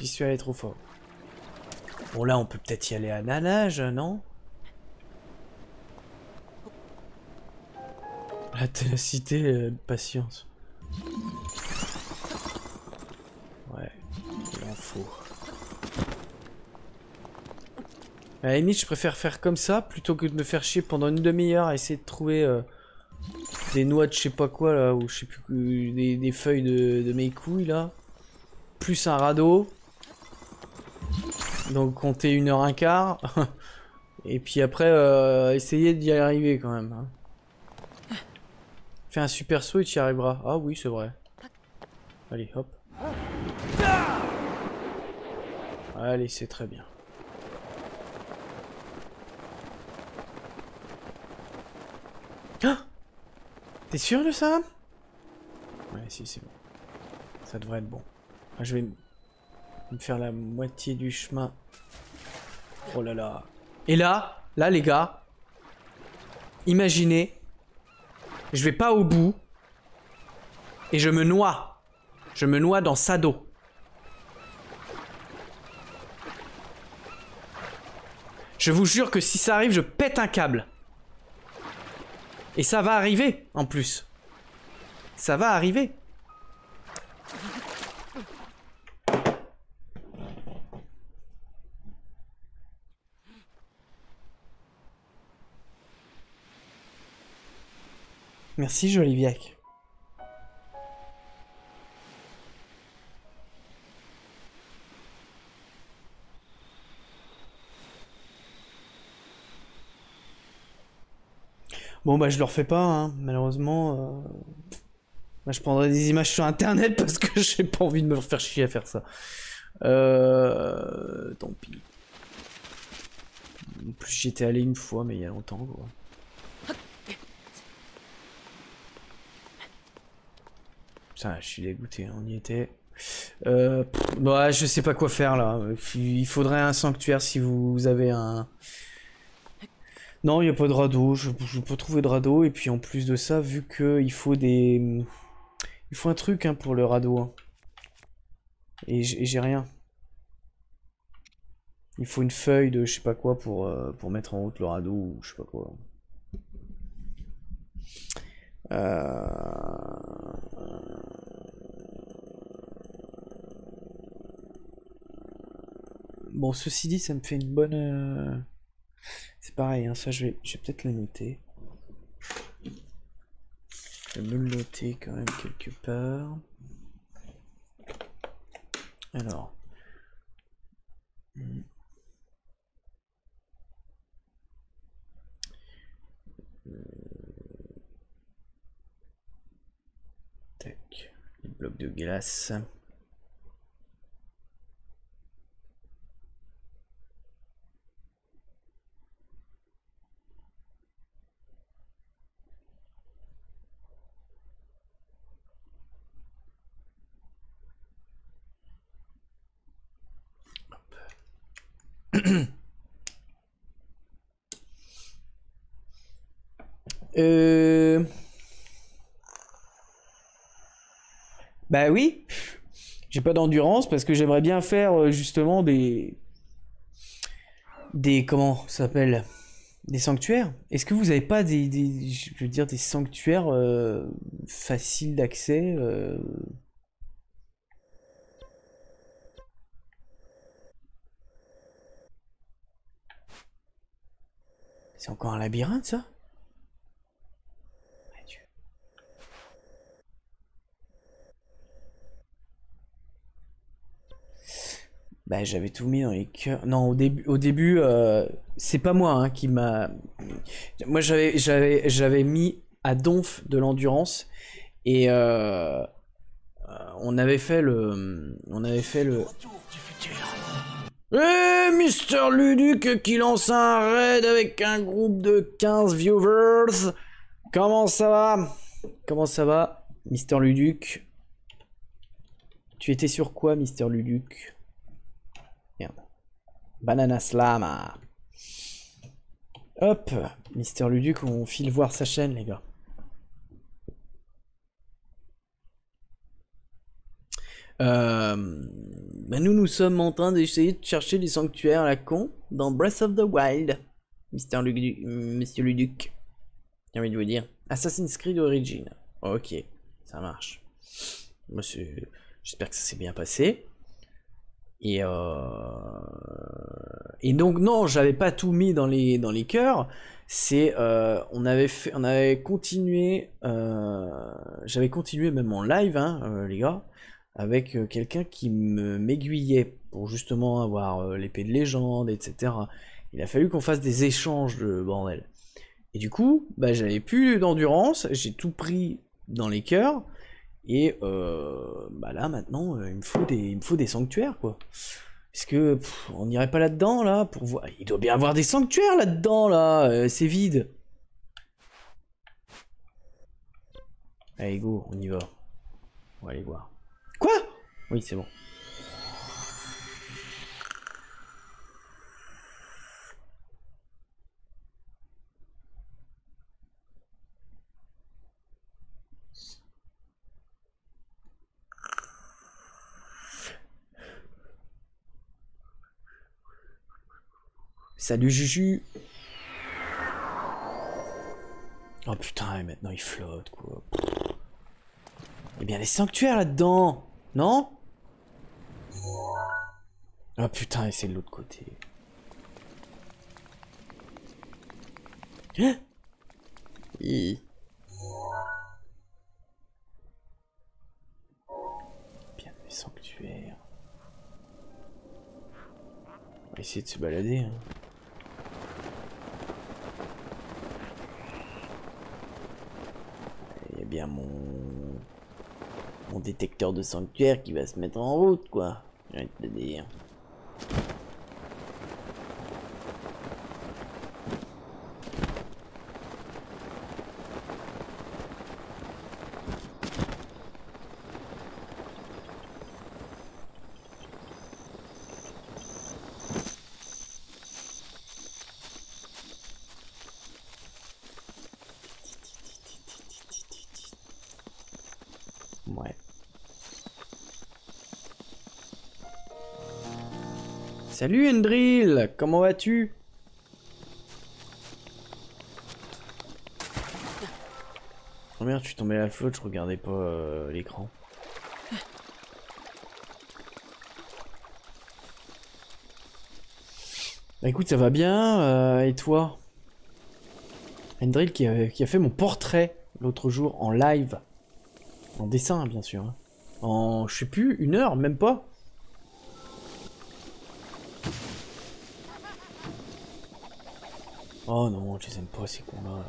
J'y suis allé trop fort. Bon là on peut peut-être y aller à la nage, non La ténacité, euh, patience. Ouais, il en faut. À la je préfère faire comme ça plutôt que de me faire chier pendant une demi-heure à essayer de trouver euh, des noix de je sais pas quoi là, ou je sais plus, que- des, feuilles de mes couilles là. Plus un radeau. Donc compter une heure un quart. Et puis après, euh, essayer d'y arriver quand même. hein. Fais un super saut et y arriveras. Ah oui, c'est vrai. Allez, hop. Allez, c'est très bien. Ah T'es sûr de ça? Ouais, si, c'est bon. Ça devrait être bon. Je vais me faire la moitié du chemin. Oh là là. Et là, là les gars, imaginez, je vais pas au bout et je me noie. Je me noie dans Sado. Je vous jure que si ça arrive, je pète un câble. Et ça va arriver, en plus. Ça va arriver. Merci, Joliviac. Bon bah je le refais pas, hein. malheureusement. euh, Moi je prendrai des images sur internet parce que j'ai pas envie de me faire chier à faire ça. Euh... Tant pis. En plus j'y étais allé une fois mais il y a longtemps quoi. Je suis dégoûté, on y était. Euh, bah, je sais pas quoi faire là. Il faudrait un sanctuaire si vous avez un. Non, il n'y a pas de radeau. Je, peux trouver de radeau. Et puis en plus de ça, vu que il faut des. Il faut un truc hein, pour le radeau. hein. Et j'ai rien. Il faut une feuille de je sais pas quoi pour, euh, pour mettre en route le radeau ou je sais pas quoi. Bon, ceci dit, ça me fait une bonne. euh, C'est pareil, hein, ça je vais, je vais peut-être le noter. Je vais me le noter quand même quelque part. Alors. Euh, Tac. Les blocs de glace. Euh... Bah oui, j'ai pas d'endurance parce que j'aimerais bien faire euh, justement des... Des... Comment ça s'appelle? Des sanctuaires. Est-ce que vous avez pas des. Je veux dire des sanctuaires euh, faciles d'accès euh, C'est encore un labyrinthe, ça? Bah, j'avais tout mis dans les cœurs. Non, au début, au début, euh, c'est pas moi hein, qui m'a. Moi, j'avais, j'avais, j'avais mis à Donf de l'endurance et euh, euh, on avait fait le, on avait fait le. Eh, Mister Luduc qui lance un raid avec un groupe de 15 viewers. Comment ça va? Comment ça va, Mister Luduc? Tu étais sur quoi, Mister Luduc? Merde. Banana Slam. Hop, Mister Luduc, on file voir sa chaîne, les gars. Euh, ben nous, nous sommes en train d'essayer de chercher des sanctuaires à la con dans Breath of the Wild. Mister Luduc, Monsieur Luduc. J'ai envie de vous dire. Assassin's Creed Origin. Ok, ça marche. C'est- J'espère que ça s'est bien passé. Et, euh, et donc non, j'avais pas tout mis dans les dans les cœurs. C'est euh, on avait fait, on avait continué. J'avais continué même en live, hein, les gars, avec euh, quelqu'un qui m'aiguillait pour justement avoir euh, l'épée de légende, etc. Il a fallu qu'on fasse des échanges de bordel. Et du coup, bah, j'avais plus d'endurance, j'ai tout pris dans les cœurs. Et euh, bah là maintenant, il me faut des, il me faut des sanctuaires quoi. Est-ce que on n'irait pas là-dedans là pour voir Il doit bien avoir des sanctuaires là-dedans là. c'est vide. Allez go, on y va. On va aller voir. Quoi? Oui, c'est bon. Salut Juju. Oh putain, et maintenant il flotte quoi. A bien les sanctuaires là-dedans, non? Oh putain, et c'est de l'autre côté. Bien les sanctuaires. On va essayer de se balader. Il y a bien mon mon détecteur de sanctuaire qui va se mettre en route, quoi. J'ai de te dire. Ouais. Salut Endril, comment vas-tu? Oh merde, je suis tombé à la flotte, je regardais pas euh, l'écran. Bah écoute, ça va bien, euh, et toi? Endril qui a, qui a fait mon portrait l'autre jour en live. En dessin, bien sûr. hein. En, je sais plus, une heure, même pas? Non, je les aime pas ces cons-là. là.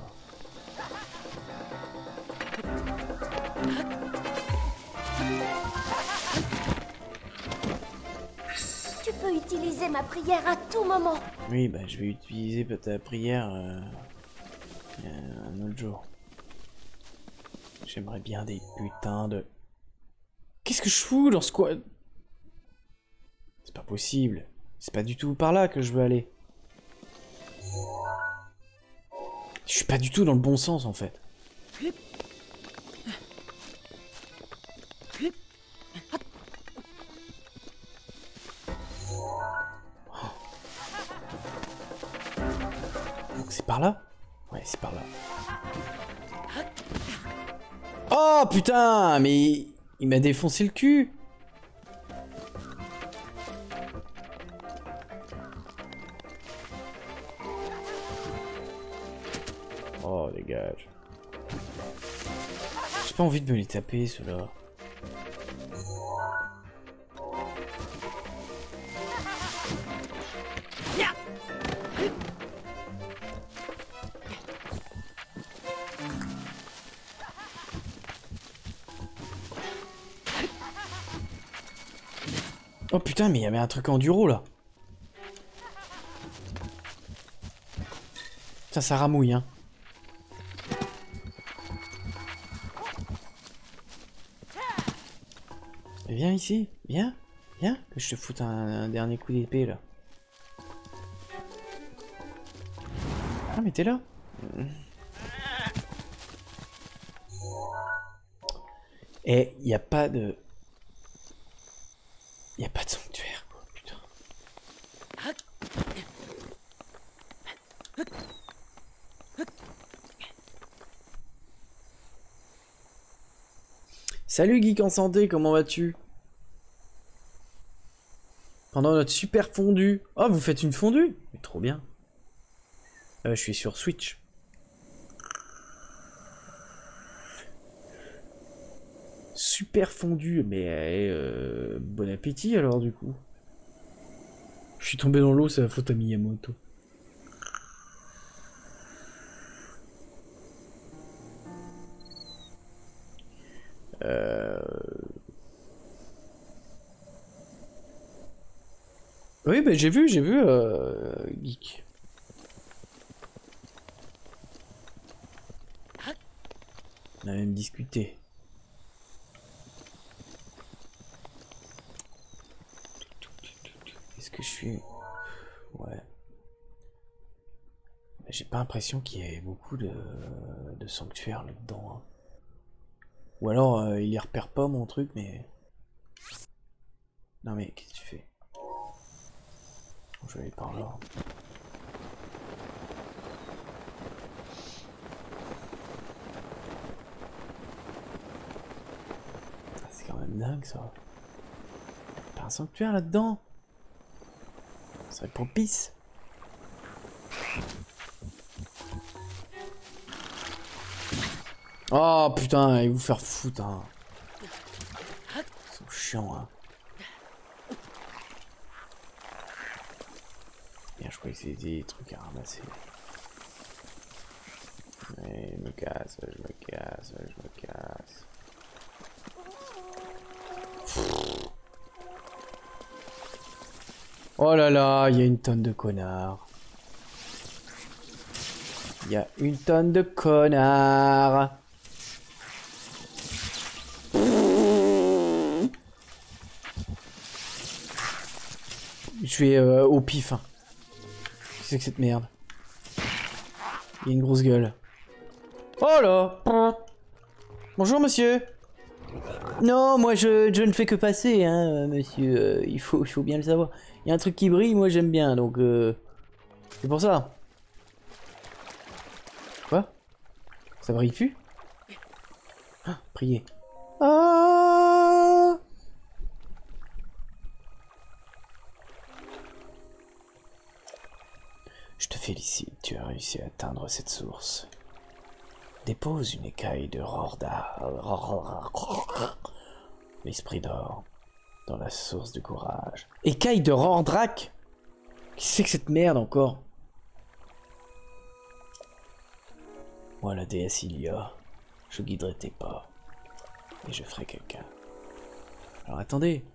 Tu peux utiliser ma prière à tout moment. Oui, bah je vais utiliser ta prière euh, euh, un autre jour. J'aimerais bien des putains de... Qu'est-ce que je fous dans ce coin? C'est pas possible. C'est pas du tout par là que je veux aller. Suis pas du tout dans le bon sens en fait. Donc c'est par là? Ouais, c'est par là. Oh putain, mais il m'a défoncé le cul. Envie de me les taper, ceux-là. Oh putain, mais y avait un truc enduro là. Putain, ça ramouille, hein. Viens, viens, que je te foute un, dernier coup d'épée là. Ah, mais t'es là. Et y a pas de. Y a pas de sanctuaire, quoi, putain. Salut Geek en santé, comment vas-tu? Pendant notre super fondue. Oh, vous faites une fondue Mais trop bien. Euh, je suis sur Switch. Super fondue, mais euh, bon appétit alors du coup. Je suis tombé dans l'eau, c'est la faute à Miyamoto. Oui, bah j'ai vu, j'ai vu, euh, Geek. On a même discuté. Est-ce que je suis... Ouais. Mais J'ai pas l'impression qu'il y ait beaucoup de, sanctuaires là-dedans. hein. Ou alors euh, il les repère pas mon truc, mais... Non mais qu'est-ce que tu fais? Je vais aller par là. Ah, C'est quand même dingue ça. Pas un sanctuaire là-dedans? Ça serait propice. Oh putain, ils vous faire foutre. Hein. Ils sont. Hein. Je croyais que c'était des trucs à ramasser. Mais je me casse, je me casse, je me casse. Oh là là, il y a une tonne de connards. Il y a une tonne de connards. Je vais euh, au pif. hein. Qu'est-ce que c'est que cette merde Il y a une grosse gueule. Oh là Bonjour monsieur Non, moi je, je ne fais que passer, hein, monsieur. euh, il, faut, faut bien le savoir. Il y a un truc qui brille, moi j'aime bien, donc... euh, c'est pour ça. Quoi? Ça brille plus? Ah, priez. Ah félicite, tu as réussi à atteindre cette source. Dépose une écaille de Rorda, l'esprit d'or, dans la source du courage. Écaille de Rordrak que c'est que cette merde encore? Moi, la déesse Ilia, je guiderai tes pas, et je ferai quelqu'un. Alors attendez,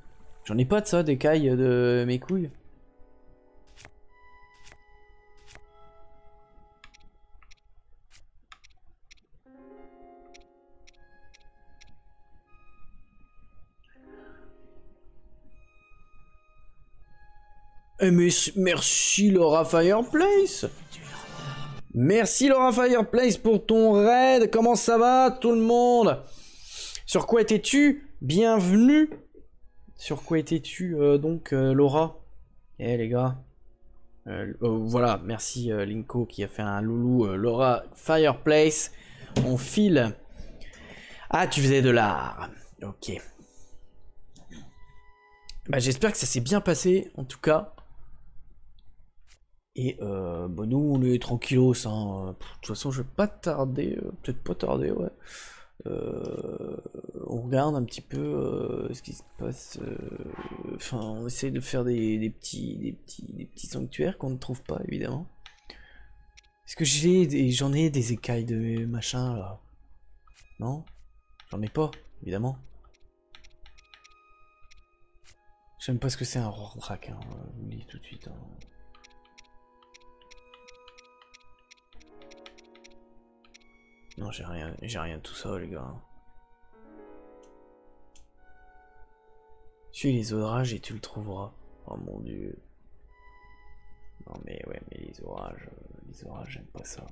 j'en ai pas de ça, d'écailles de mes couilles Eh merci Laura Fireplace. Merci Laura Fireplace pour ton raid. Comment ça va tout le monde? Sur quoi étais-tu? Bienvenue. Sur quoi étais-tu euh, donc euh, Laura? Eh les gars. Euh, euh, Voilà, merci Linko qui a fait un loulou Laura Fireplace. On file. Ah tu faisais de l'art. Ok. Bah, j'espère que ça s'est bien passé, en tout cas. Et euh, bah nous, on est tranquillos. Hein. De toute façon, je vais pas tarder. euh, Peut-être pas tarder, ouais. Euh, on regarde un petit peu euh, ce qui se passe. Enfin, on essaye de faire des, des petits, des petits, des petits sanctuaires qu'on ne trouve pas, évidemment. Est-ce que j'ai j'en ai des écailles de machin là? Non? J'en ai pas, évidemment. Même pas ce que c'est un Rordrac, hein. je vous le dis tout de suite. hein. Non, j'ai rien, j'ai rien tout ça, les gars. Suis les orages et tu le trouveras. Oh mon dieu. Non mais ouais, mais les orages, euh, les orages, j'aime pas ça.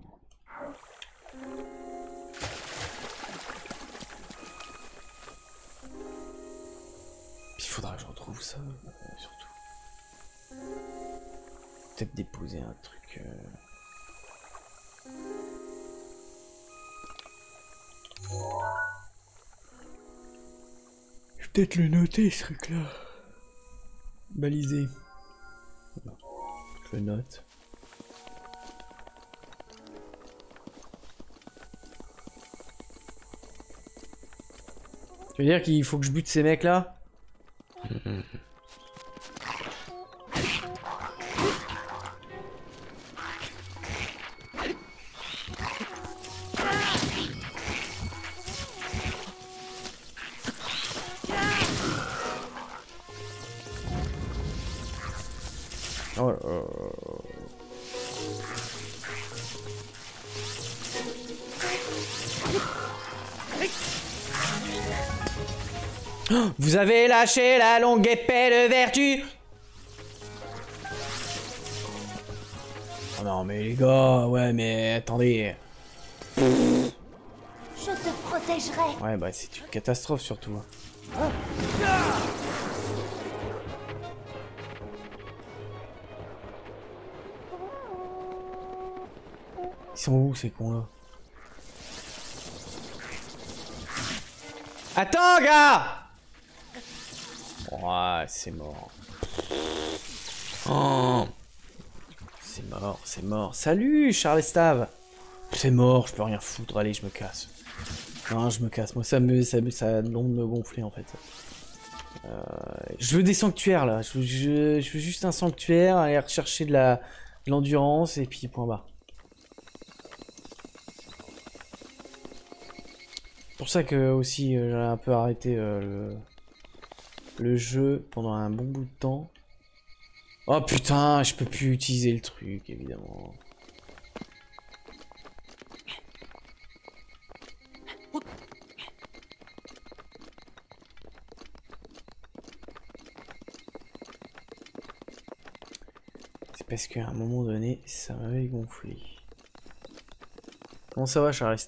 il faudra que je retrouve ça, euh, surtout. Peut-être déposer un truc. euh, Je vais peut-être le noter ce truc-là. Balisé. Non. Je le note. Tu veux dire qu'il faut que je bute ces mecs-là? Oh Vous avez lâché la longue épée de vertu Oh non mais les gars, ouais mais attendez. Je te protégerai. Ouais bah c'est une catastrophe surtout. hein. Ils sont où ces cons là Attends gars Ouais c'est mort. Oh. C'est mort, c'est mort. Salut Charles Estave C'est mort, je peux rien foutre, allez je me casse. Non je me casse, moi ça me ça, me- ça de me gonfler en fait. Euh, je veux des sanctuaires là, je veux, je- je veux juste un sanctuaire, aller rechercher de la de l'endurance et puis point barre. C'est pour ça que aussi euh, j'ai un peu arrêté euh, le, le jeu pendant un bon bout de temps. Oh putain, je peux plus utiliser le truc évidemment. C'est parce qu'à un moment donné, ça m'avait gonflé. Comment ça va, Charles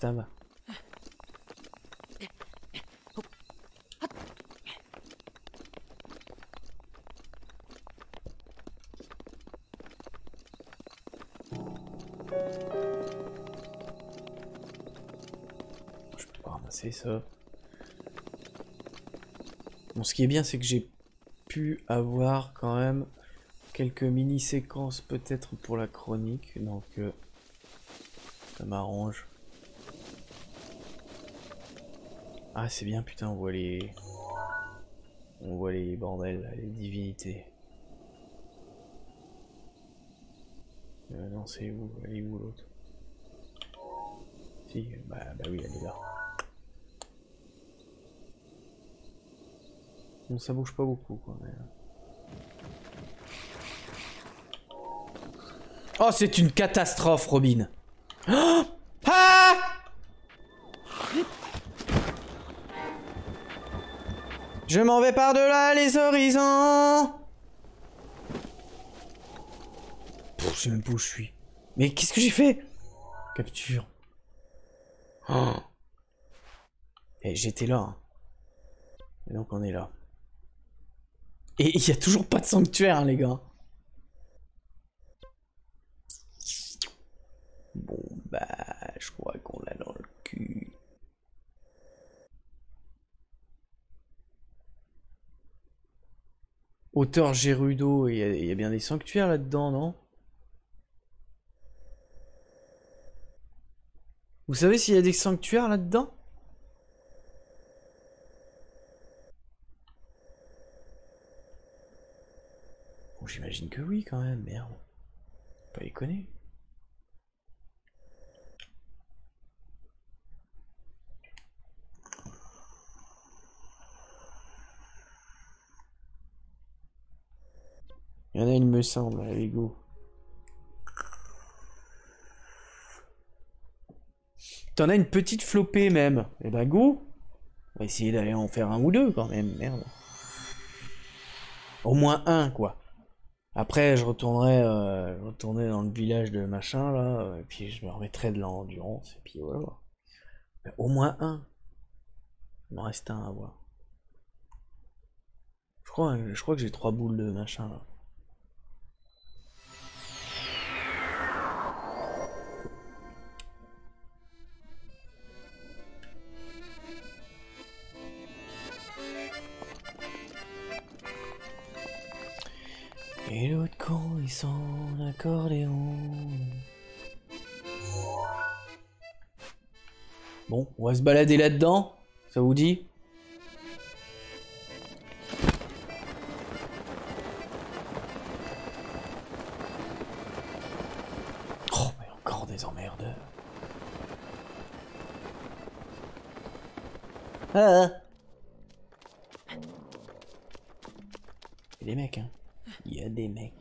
Bon, ce qui est bien, c'est que j'ai pu avoir quand même quelques mini-séquences peut-être pour la chronique, donc euh, ça m'arrange. Ah, c'est bien, putain, on voit les... On voit les bordels, les divinités. Euh, non, c'est où? Elle est où l'autre? Si, bah, bah oui, elle est là. Bon, ça bouge pas beaucoup, quoi, mais... Oh, c'est une catastrophe, Robin. Ah Je m'en vais par-delà les horizons. Je sais même pas où je suis. Mais qu'est-ce que j'ai fait? Capture. Et j'étais là. hein. Et donc on est là. Et il n'y a toujours pas de sanctuaire, hein, les gars. Bon, bah, je crois qu'on l'a dans le cul. Hauteur Gérudo, il y, a bien des sanctuaires là-dedans, non? Vous savez s'il y a des sanctuaires là-dedans? J'imagine que oui quand même, merde. Pas déconner. Il y en a, il me semble, allez go. T'en as une petite flopée même. Eh ben go. On va essayer d'aller en faire un ou deux quand même, merde. Au moins un quoi. Après je retournerai, euh, je retournerai dans le village de machin là, euh, et puis je me remettrai de l'endurance, et puis voilà. Au moins un. Il m'en reste un à voir. Je crois que j'ai trois boules de machin là. Et l'autre con, il son accordéon. Bon, on va se balader là-dedans. Ça vous dit? Oh, mais encore des emmerdeurs. Ah Il y a des mecs, hein. Il y a des mecs.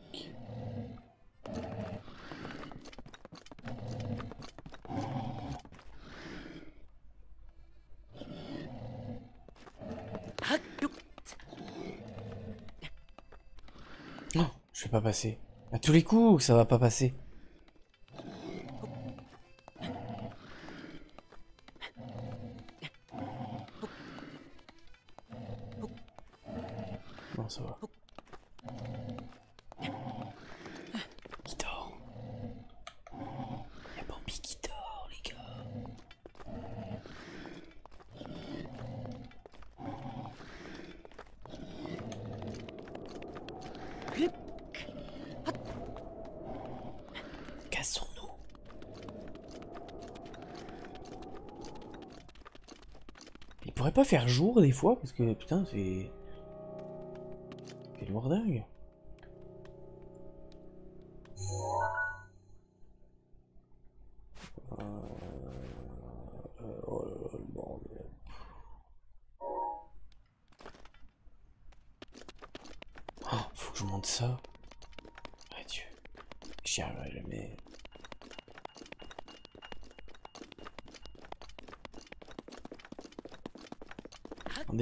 Oh, je vais pas passer. À tous les coups, ça va pas passer. Qui dort Y'a Bambi qui dort, les gars. Cassons-nous. Il pourrait pas faire jour des fois parce que putain c'est. C'est lourdingue.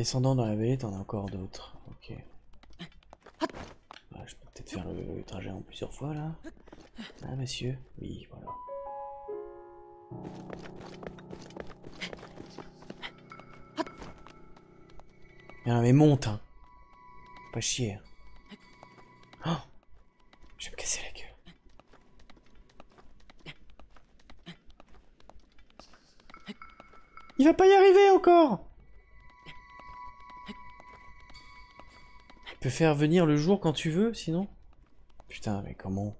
Descendant dans la vallée, t'en as encore d'autres. Ok. Ah, je peux peut-être faire le, trajet en plusieurs fois là. Ah, monsieur Oui, voilà. Bien, mais monte, hein. Pas chier. Faire venir le jour quand tu veux, sinon Putain, mais comment?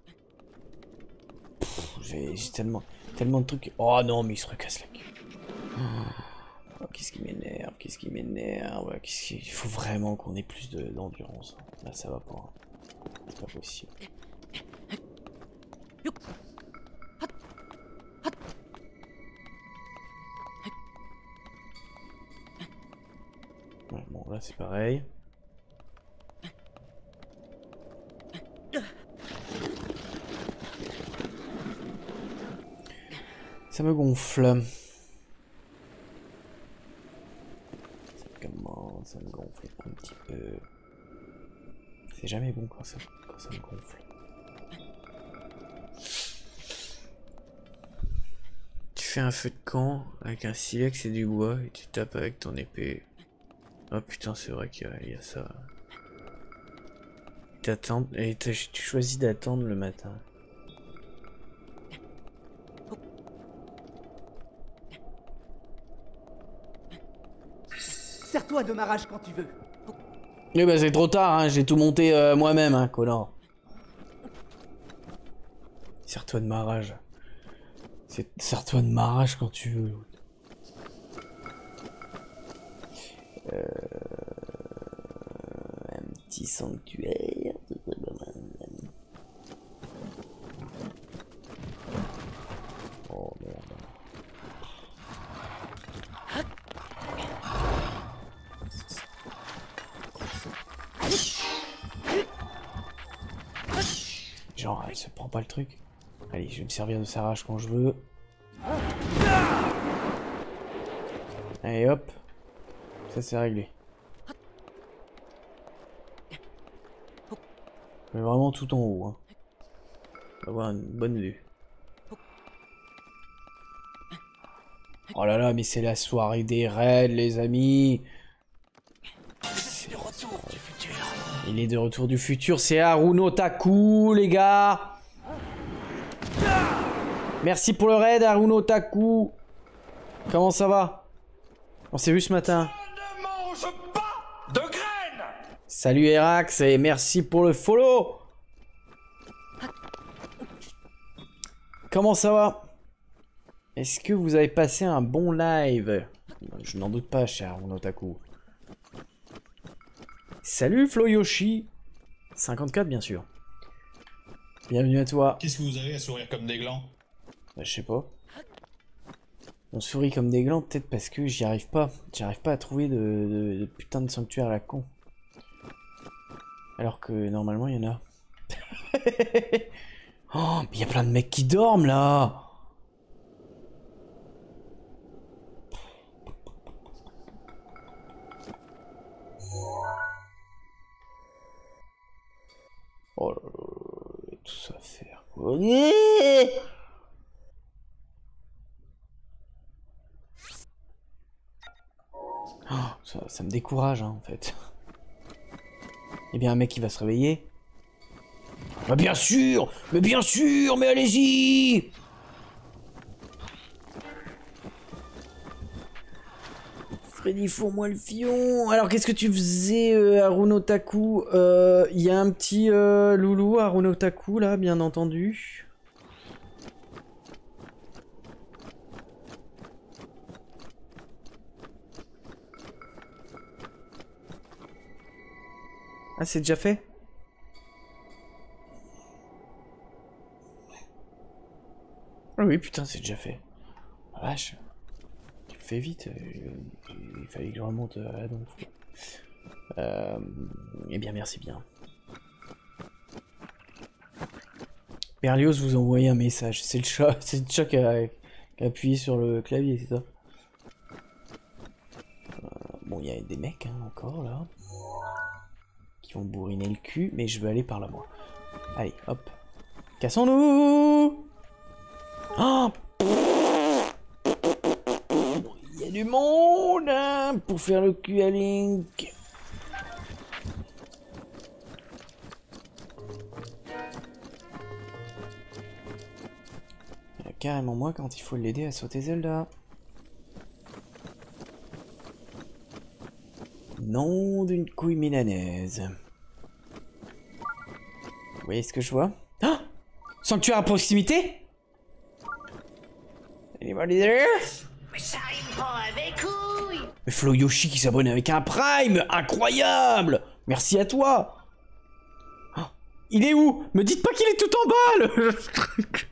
J'ai tellement, tellement de trucs. Oh non, mais il se recasse la gueule. Oh, qu'est-ce qui m'énerve Qu'est-ce qui m'énerve Qu'est-ce qui- Il faut vraiment qu'on ait plus de- d'endurance. Là, ça va pas. C'est pas possible. Bon, là, c'est pareil. Ça me gonfle. Ça commence à me gonfler un petit peu. C'est jamais bon quand ça, me gonfle. Tu fais un feu de camp avec un silex et du bois et tu tapes avec ton épée. Oh putain, c'est vrai qu'il y, a- ça. Et tu choisis d'attendre le matin. De ma rage quand tu veux. Eh bah c'est trop tard, hein, j'ai tout monté euh, moi-même, hein, connard. Sers-toi de ma rage. Sers-toi de marrage quand tu veux. Euh, Un petit sanctuaire. ce serait pas mal. Oh merde. Genre, elle se prend pas le truc. Allez, je vais me servir de sa rage quand je veux. Allez hop. Ça c'est réglé. Mais vraiment tout en haut. Hein. On va avoir une bonne vue. Oh là là, mais c'est la soirée des raids, les amis. Il est de retour du futur, c'est Haruno Taku, les gars. Merci pour le raid, Haruno Taku. Comment ça va? On s'est vu ce matin. Salut Erax et merci pour le follow. Comment ça va? Est-ce que vous avez passé un bon live? Je n'en doute pas, cher Haruno Taku. Salut Floyoshi 54 bien sûr. Bienvenue à toi. Qu'est-ce que vous avez à sourire comme des glands? Bah, je sais pas. On sourit comme des glands, peut-être parce que j'y arrive pas. J'y arrive pas à trouver de, putain de sanctuaire à la con. Alors que normalement il y en a. oh, mais il y a plein de mecs qui dorment là Oh là là, tout ça à faire. quoi. Ça, me décourage, hein, en fait. Eh bien, un mec qui va se réveiller. Bah, bien sûr Mais bien sûr Mais allez-y Freddy, fourre-moi le fion Alors, qu'est-ce que tu faisais, euh, Haruno Taku Euh, Il y a un petit euh, loulou, Haruno Taku, là, bien entendu. C'est déjà fait Ah oui, putain, c'est déjà fait. Ah, vache. Tu le fais vite. euh, Il fallait que je remonte euh, à. Euh, eh bien, merci bien. Berlioz vous envoyez un message. C'est le chat, c'est le chat qui a, appuyé sur le clavier, c'est ça Bon, il y a des mecs hein, encore là qui vont bourriner le cul, mais je veux aller par là moi. Allez, hop. Cassons-nous Oh Il y a du monde hein, pour faire le cul à Link. Carrément moi quand il faut l'aider à sauter Zelda. Nom d'une couille milanaise. Vous voyez ce que je vois? Ah! Sanctuaire à proximité! Anybody there? Mais ça rime pas avec couilles! Mais Flo Yoshi qui s'abonne avec un Prime! Incroyable! Merci à toi! Ah, Il est où? Me dites pas qu'il est tout en bas le truc!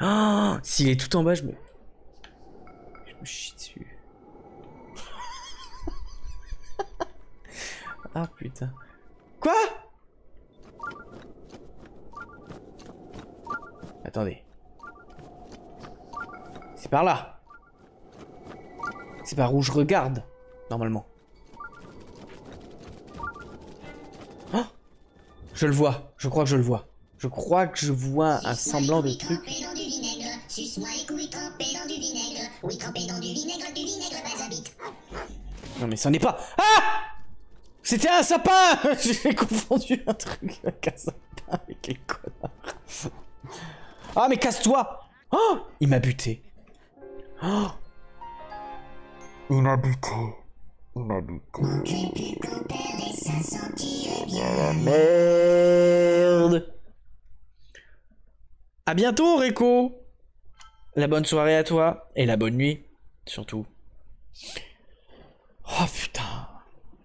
Ah! S'il est tout en bas, je me... Me chie dessus. ah putain. Quoi? Attendez. C'est par là. C'est par où je regarde, normalement. Ah Je le vois. Je crois que je le vois. Je crois que je vois un semblant de truc. Oui, trempé dans du vinaigre, du vinaigre balsamique. Non mais ça n'est pas... Ah C'était un sapin J'ai confondu un truc avec un sapin. Mais quel connard. Ah mais casse-toi Oh Il m'a buté. Oh Il m'a buté. Il m'a buté. La merde À bientôt, Réco La bonne soirée à toi, et la bonne nuit, surtout. Oh putain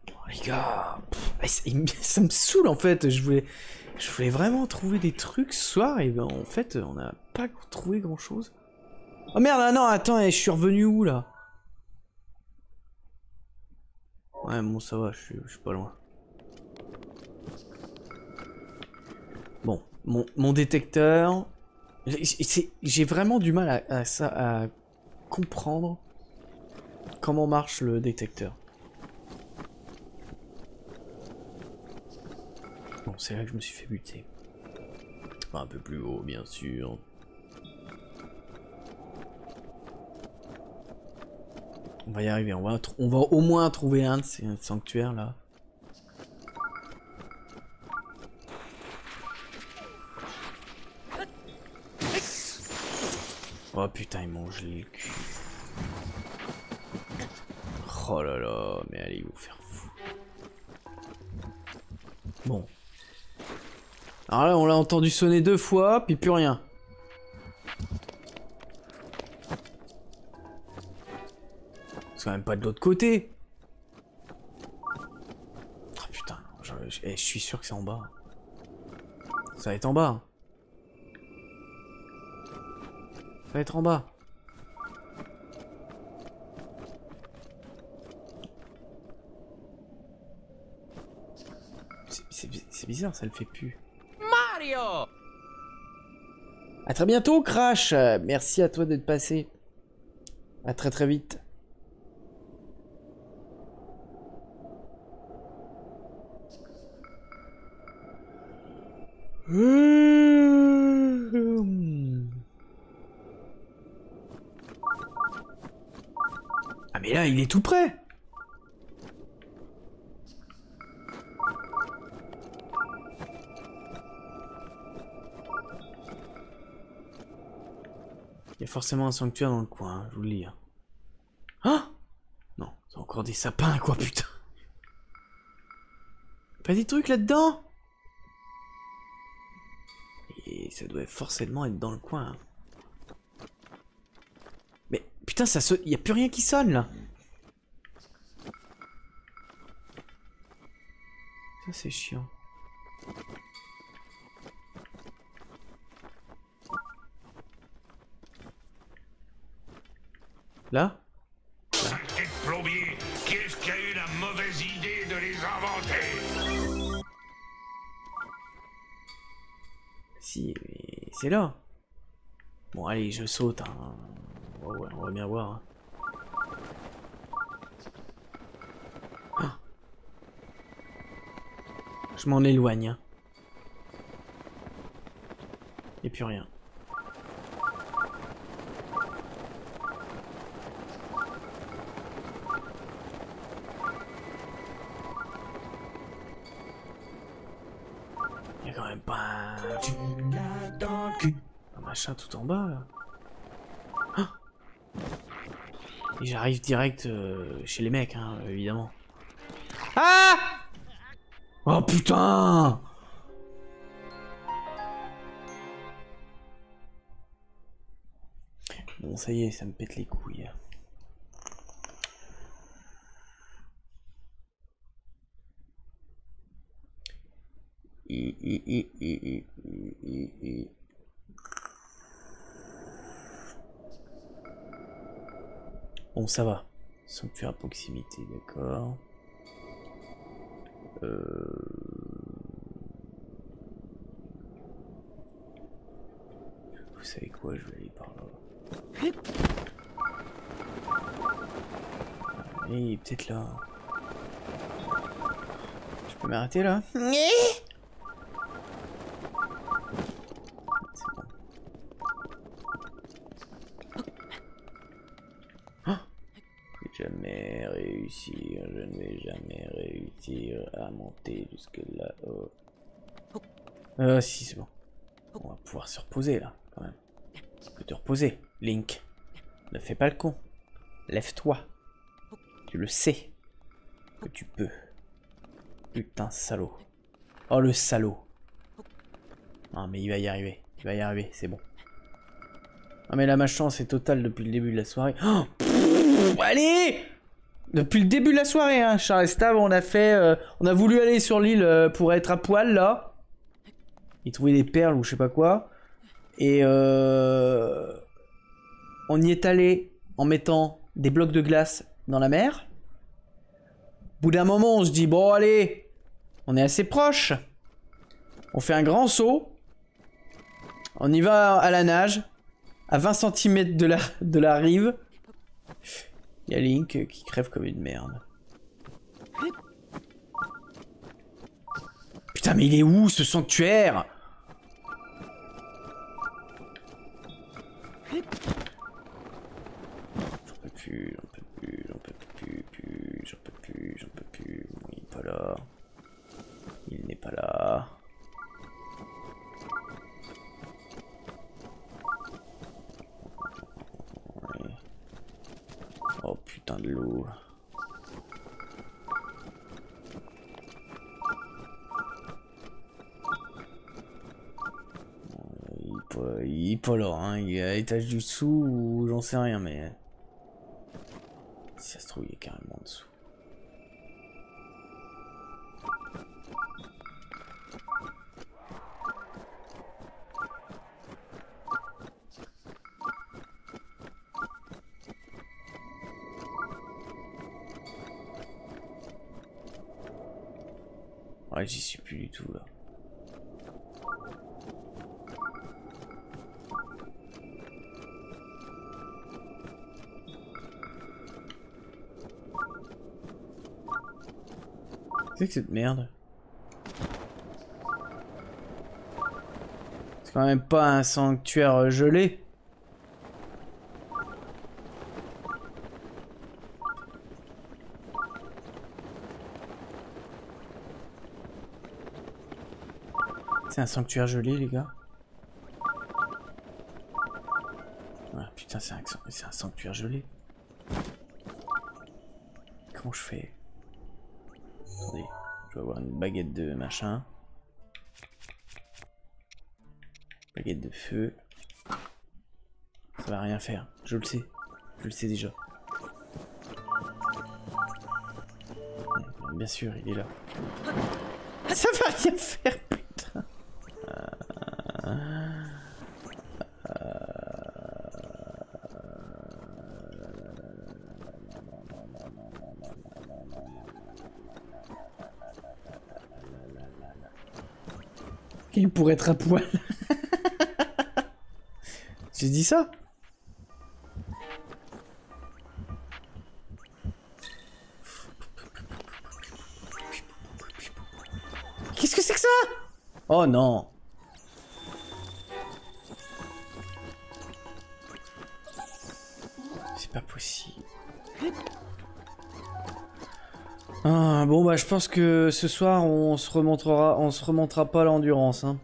Oh, Les gars ça- me- saoule en fait, je voulais, vraiment trouver des trucs ce soir, et ben en fait, on n'a pas trouvé grand chose. Oh merde, ah non, attends, eh, je suis revenu où là? Ouais, bon, ça va, je suis, pas loin. Bon, mon détecteur. J'ai- c'est- J'ai vraiment du mal à, à ça, à comprendre comment marche le détecteur. Bon, c'est là que je me suis fait buter. Enfin, un peu plus haut, bien sûr. On va y arriver, on va, on va au moins trouver un de ces sanctuaires là. Oh putain, il mange le cul. Oh là là, mais allez vous faire fou. Bon. Alors là, on l'a entendu sonner deux fois, puis plus rien. C'est quand même pas de l'autre côté. Oh putain, je, eh, je suis sûr que c'est en bas. Ça va être en bas. Ça va être en bas. C'est- bizarre, ça le fait plus. Mario À très bientôt, Crash. Merci à toi d'être passé. À très très vite. Tout prêt. Il y a forcément un sanctuaire dans le coin, hein, je vous le dis. hein. Ah Non, c'est encore des sapins, quoi, putain. Pas des trucs là-dedans? Et ça doit forcément être dans le coin. hein. Mais putain, ça se... Y a plus rien qui sonne, là. C'est chiant. Là? Sacré plombier, qui est-ce qui a eu la mauvaise idée de les inventer? Si, mais c'est là. Bon, allez, je saute. Hein. Ouais, on va bien voir. hein. Je m'en éloigne. Et plus rien. Il y a quand même pas un... machin tout en bas. Ah Et j'arrive direct euh, chez les mecs, hein, évidemment. Oh putain Bon, ça y est, ça me pète les couilles. Bon, ça va. Sanctuaire à proximité, d'accord. Euh... Vous savez quoi, je vais aller par là. Et peut-être là. Je peux m'arrêter là? À monter jusque là-haut. Ah si, c'est bon. On va pouvoir se reposer là, quand même. Tu peux te reposer, Link. Ne fais pas le con. Lève-toi. Tu le sais. Que tu peux. Putain, salaud. Oh, le salaud. Non, mais il va y arriver. Il va y arriver, c'est bon. Ah mais là ma chance est totale depuis le début de la soirée. Oh allez Depuis le début de la soirée, hein, Charles Stav, on a fait... euh, on a voulu aller sur l'île euh, pour être à poil, là. Et trouver des perles ou je sais pas quoi. Et euh... On y est allé en mettant des blocs de glace dans la mer. Au bout d'un moment, on se dit, bon allez, on est assez proche. On fait un grand saut. On y va à la nage. À 20 cm de la, de la rive. Il y a Link qui crève comme une merde. Putain, mais il est où ce sanctuaire? J'en peux plus, j'en peux plus, j'en peux plus, plus, j'en peux plus, j'en peux plus. Il n'est pas là. Il n'est pas là. Putain de l'eau. Il est pas, là, hein. il est à l'étage du dessous ou j'en sais rien, mais. Si ça se trouve, il est carrément en dessous. Ouais, j'y suis plus du tout là. C'est que cette merde C'est quand même pas un sanctuaire gelé. C'est un sanctuaire gelé, les gars. Ah putain, c'est un, un sanctuaire gelé. Comment je fais? Attendez, je vais avoir une baguette de machin. Baguette de feu. Ça va rien faire, je le sais. Je le sais déjà. Bien sûr, il est là. Ça va rien faire, Il pourrait être à poil. J'ai dit ça. Qu'est-ce que c'est que ça? Oh non bon bah je pense que ce soir on se remontera, on se remontera pas l'endurance. Hein.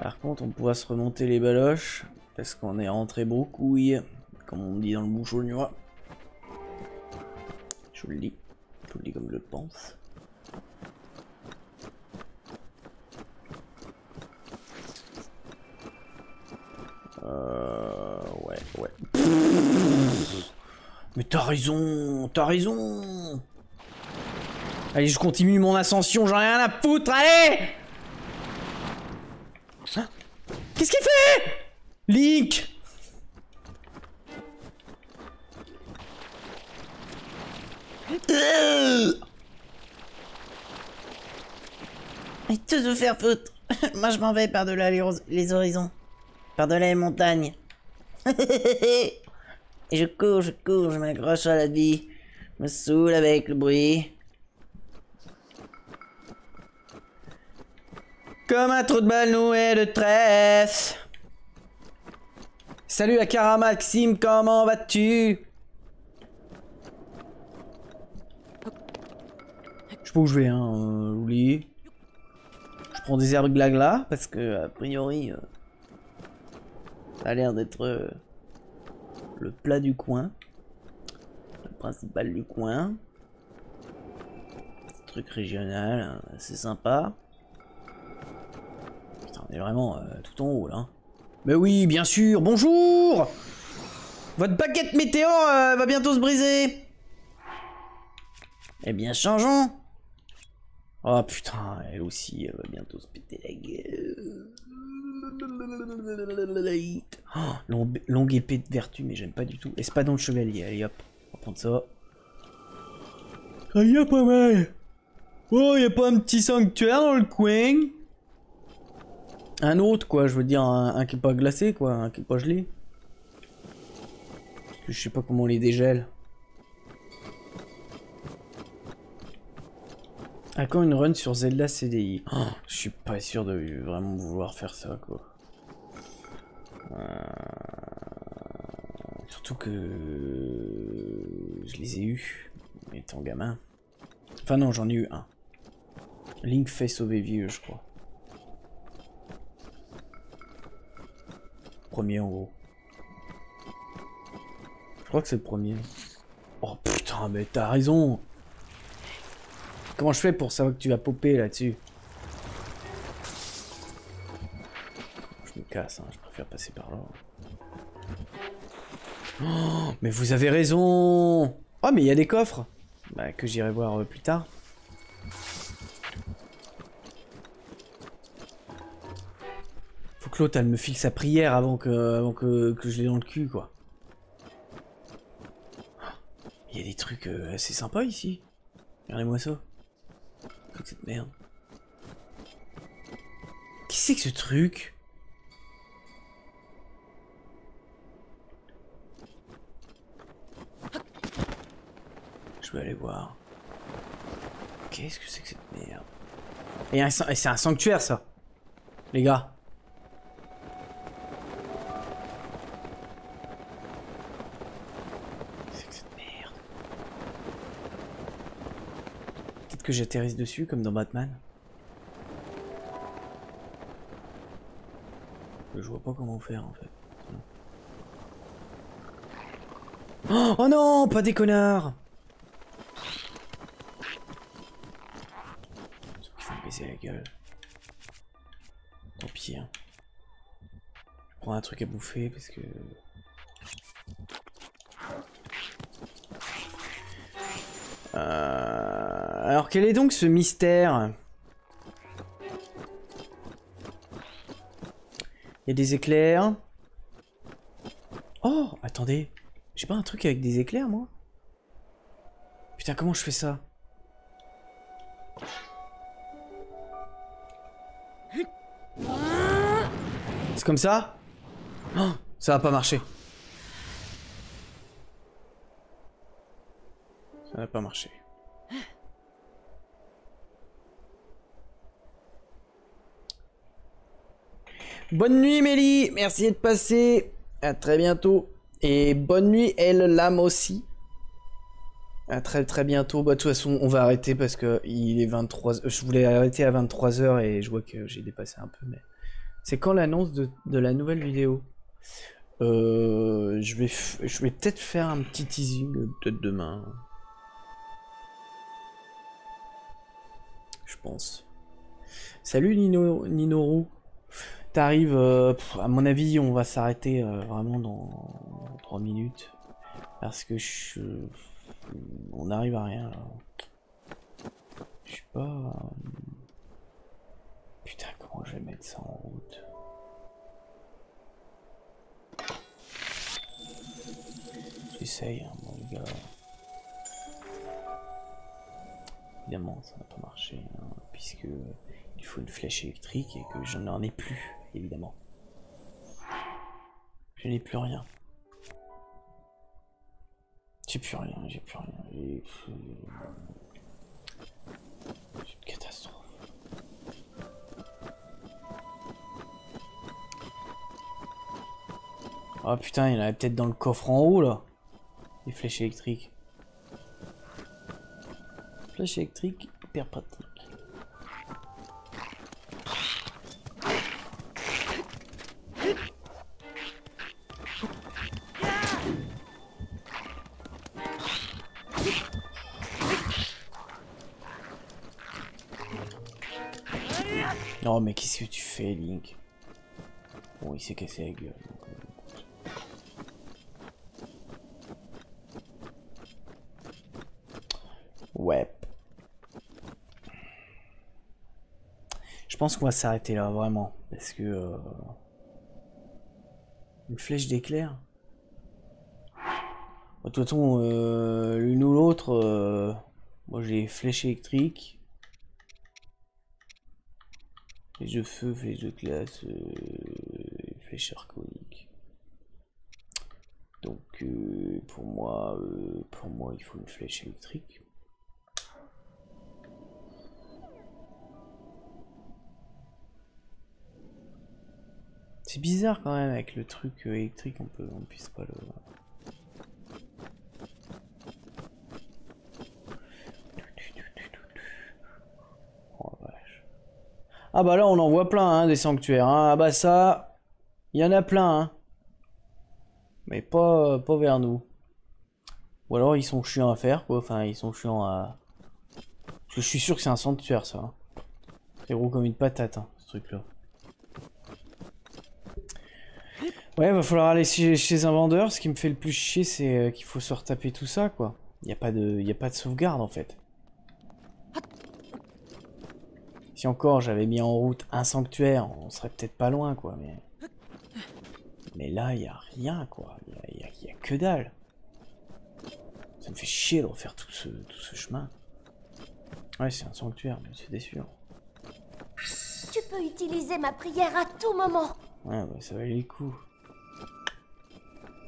Par contre on pourra se remonter les baloches parce qu'on est rentré broucouille, comme on dit dans le bouchonnois. Raison, t'as raison. Allez, je continue mon ascension, j'en ai rien à foutre, allez Hein? Qu'est-ce qu'il fait? Link Et tout se faire foutre. Moi, je m'en vais par-delà les, les horizons. Par-delà les montagnes. Et je cours, je cours, je m'accroche à la vie. Je me saoule avec le bruit. Comme un trou de balle noué de tresse. Salut Akara Maxime, comment vas-tu? Je sais pas où je vais, hein, euh. Je prends des herbes glagla parce que, a priori, euh, ça a l'air d'être euh, le plat du coin. Le principal du coin. Truc régional, hein, c'est sympa. On est vraiment euh, tout en haut là. hein. Mais oui, bien sûr, bonjour Votre baguette météo euh, va bientôt se briser Eh bien, changeons Oh putain, elle aussi, va bientôt se péter la gueule. Longue, épée de vertu, mais j'aime pas du tout. Espadon de chevalier, allez hop, on va prendre ça. Ah, y a pas mal Oh, y a pas un petit sanctuaire dans le coin? Un autre, quoi, je veux dire, un, qui est pas glacé, quoi, un qui est pas gelé. Parce que je sais pas comment on les dégèle. Ah, quand une run sur Zelda CDI Oh, Je suis pas sûr de vraiment vouloir faire ça, quoi. Euh, Surtout que je les ai eus étant gamin. Enfin non, j'en ai eu un. Link fait sauver vieux, je crois. Premier en gros. Je crois que c'est le premier. Oh putain, mais t'as raison. Comment je fais pour savoir que tu vas popper là-dessus? Hein, je préfère passer par là. Oh, mais vous avez raison Oh, mais il y a des coffres Bah, que j'irai voir euh, plus tard. Faut que l'autre, elle me file sa prière avant que, avant que, que je l'ai dans le cul, quoi. Il y a des trucs euh, assez sympas ici. Regardez-moi ça. Cette merde Qu'est-ce que c'est que ce truc? Je vais aller voir. Qu'est-ce que c'est que cette merde? Et c'est un sanctuaire ça. Les gars. Qu'est-ce que cette merde. Peut-être que j'atterrisse dessus comme dans Batman. Je vois pas comment faire en fait. Oh non, pas des connards La gueule. Tant pis. Hein. Je prends un truc à bouffer parce que. Euh, Alors quel est donc ce mystère? Il y a des éclairs. Oh, attendez. J'ai pas un truc avec des éclairs, moi? Putain, comment je fais ça? Comme ça Oh, Ça va pas marcher. Ça n'a pas marché. Bonne nuit Mélie, merci d'être passé. À très bientôt. Et bonne nuit elle l'âme aussi. À très très bientôt. Bah de toute façon on va arrêter parce que il est 23 Je voulais arrêter à 23h et je vois que j'ai dépassé un peu mais. C'est quand l'annonce de, de la nouvelle vidéo euh, Je vais, je vais peut-être faire un petit teasing peut-être demain. Je pense. Salut Nino, Ninoru. T'arrives, euh, à mon avis, on va s'arrêter euh, vraiment dans 3 minutes. Parce que je... On arrive à rien. Je suis pas... je vais mettre ça en route J'essaye, hein, mon gars. Évidemment, ça n'a pas marché, hein, puisque il faut une flèche électrique et que je n'en ai plus, évidemment. Je n'ai plus rien. J'ai plus rien, j'ai plus rien. J'ai une catastrophe. Oh putain, il y en avait peut-être dans le coffre en haut là. Les flèches électriques. Flèche électrique, hyper pratique. Oh, mais qu'est-ce que tu fais, Link? Bon, il s'est cassé la gueule. Je pense qu'on va s'arrêter là, vraiment. Parce que... euh, Une flèche d'éclair De toute façon, euh, l'une ou l'autre... euh, Moi j'ai flèche électrique. Flèche de feu, flèche de glace, euh, flèche arconique. Donc pour moi, pour moi il faut une flèche électrique. C'est bizarre quand même avec le truc euh, électrique, on peut, on puisse pas le. Oh. Ah bah là on en voit plein hein, des sanctuaires. hein. Ah bah ça, il y en a plein. hein. Mais pas, pas vers nous. Ou alors ils sont chiants à faire quoi. Enfin ils sont chiants à. Je suis sûr que c'est un sanctuaire ça. hein. C'est gros comme une patate ce truc là. Ouais, va falloir aller chez, chez un vendeur. Ce qui me fait le plus chier, c'est euh, qu'il faut se retaper tout ça, quoi. Il n'y a, pas de- y a pas de sauvegarde, en fait. Si encore j'avais mis en route un sanctuaire, on serait peut-être pas loin, quoi, mais... Mais là, il y a rien, quoi. Il a que dalle. Ça me fait chier de refaire tout ce, tout ce chemin. Ouais, c'est un sanctuaire, mais c'est déçu. hein. Tu peux utiliser ma prière à tout moment. Ouais, bah, ça valait le coup.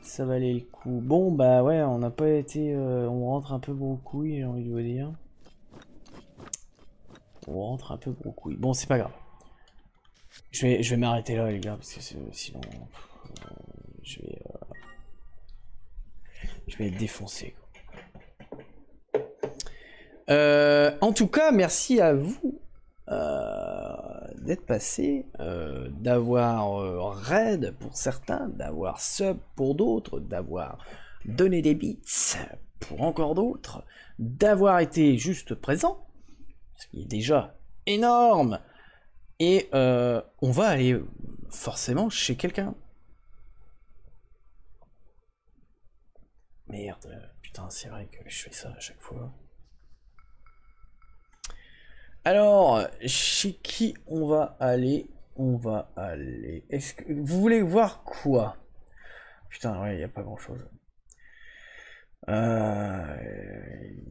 Ça valait le coup. Bon, bah ouais, on n'a pas été... euh, on rentre un peu couilles j'ai envie de vous dire. On rentre un peu couilles Bon, c'est pas grave. Je vais, je vais m'arrêter là, les gars, parce que sinon... je vais... euh, je vais être défoncé. quoi. Euh, en tout cas, merci à vous d'être passé, euh, d'avoir euh, raid pour certains, d'avoir sub pour d'autres, d'avoir donné des bits pour encore d'autres, d'avoir été juste présent, ce qui est déjà énorme, et euh, on va aller forcément chez quelqu'un. Merde, putain, c'est vrai que je fais ça à chaque fois. Alors, chez qui on va aller? On va aller. Est-ce que vous voulez voir quoi? Putain, ouais, il n'y a pas grand-chose. Euh,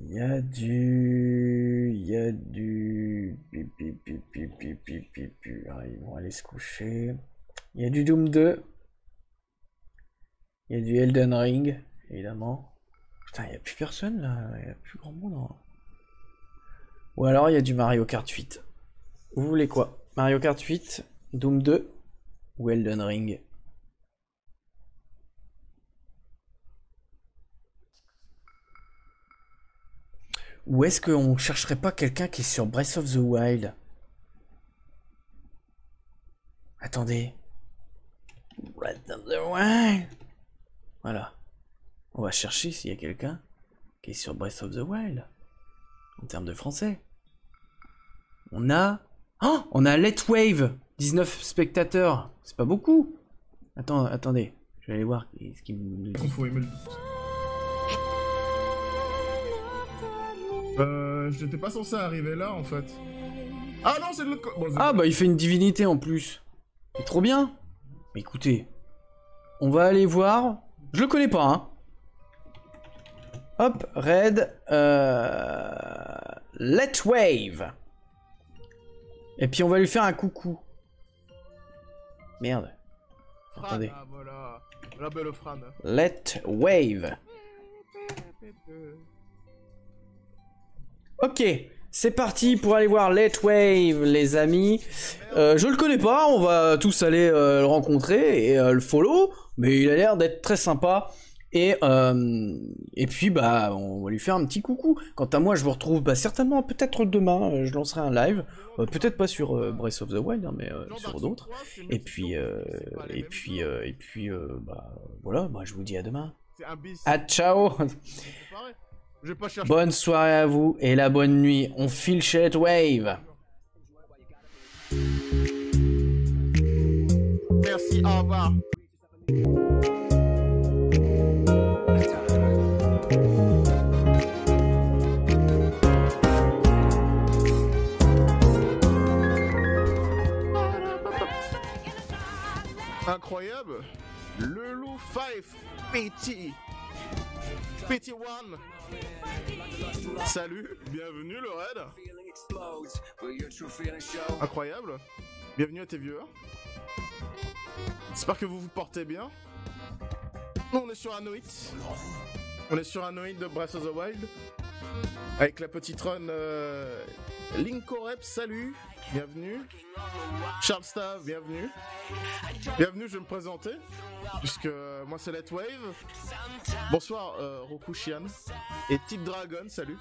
il y a du... Il y a du... Pipi, pipi, pipi, pipi. Ah, ils vont aller se coucher. Il y a du Doom 2. Il y a du Elden Ring, évidemment. Putain, il n'y a plus personne là. Il n'y a plus grand monde. Hein. Ou alors il y a du Mario Kart 8. Vous voulez quoi? Mario Kart 8, Doom 2 ou Elden Ring? Ou est-ce qu'on chercherait pas quelqu'un qui est sur Breath of the Wild? Attendez. Breath of the Wild Voilà. On va chercher s'il y a quelqu'un qui est sur Breath of the Wild. En termes de français. On a... Oh On a Let Wave 19 spectateurs. C'est pas beaucoup. Attends, attendez. Je vais aller voir ce qu'il me dit. Euh, j'étais pas censé arriver là en fait. Ah non, c'est de l'autre côté. Bon, Ah bah il fait une divinité en plus. C'est trop bien. Mais écoutez, on va aller voir. Je le connais pas, hein. Hop, Red, euh... Let Wave. Et puis on va lui faire un coucou. Merde. Fran, Attendez. ah, voilà. La belle Fran. Let Wave. Ok, c'est parti pour aller voir Let Wave, les amis. Euh, je le connais pas, on va tous aller euh, le rencontrer et euh, le follow, mais il a l'air d'être très sympa. Et, euh, et puis, bah, on va lui faire un petit coucou. Quant à moi, je vous retrouve bah, certainement, peut-être demain, euh, je lancerai un live. Euh, peut-être pas sur Breath of the Wild, hein, mais sur d'autres. Et puis, euh, et puis, euh, et puis, bah, voilà, moi je vous dis à demain. À ciao. Bonne soirée à vous et la bonne nuit. On file chez Let Wave. Merci, au revoir. Incroyable. Le loup 5 Petit. Petit One. Salut, bienvenue le raid. Incroyable. Bienvenue à tes viewers. J'espère que vous vous portez bien. On est sur Anoit. On est sur Anoit de Breath of the Wild. Avec la petite run euh, Linkorep, salut, bienvenue. Charles Stav, bienvenue. Bienvenue, je vais me présenter. Puisque euh, moi c'est Letwave. Bonsoir euh, Roku Shian. Et Tip Dragon, salut.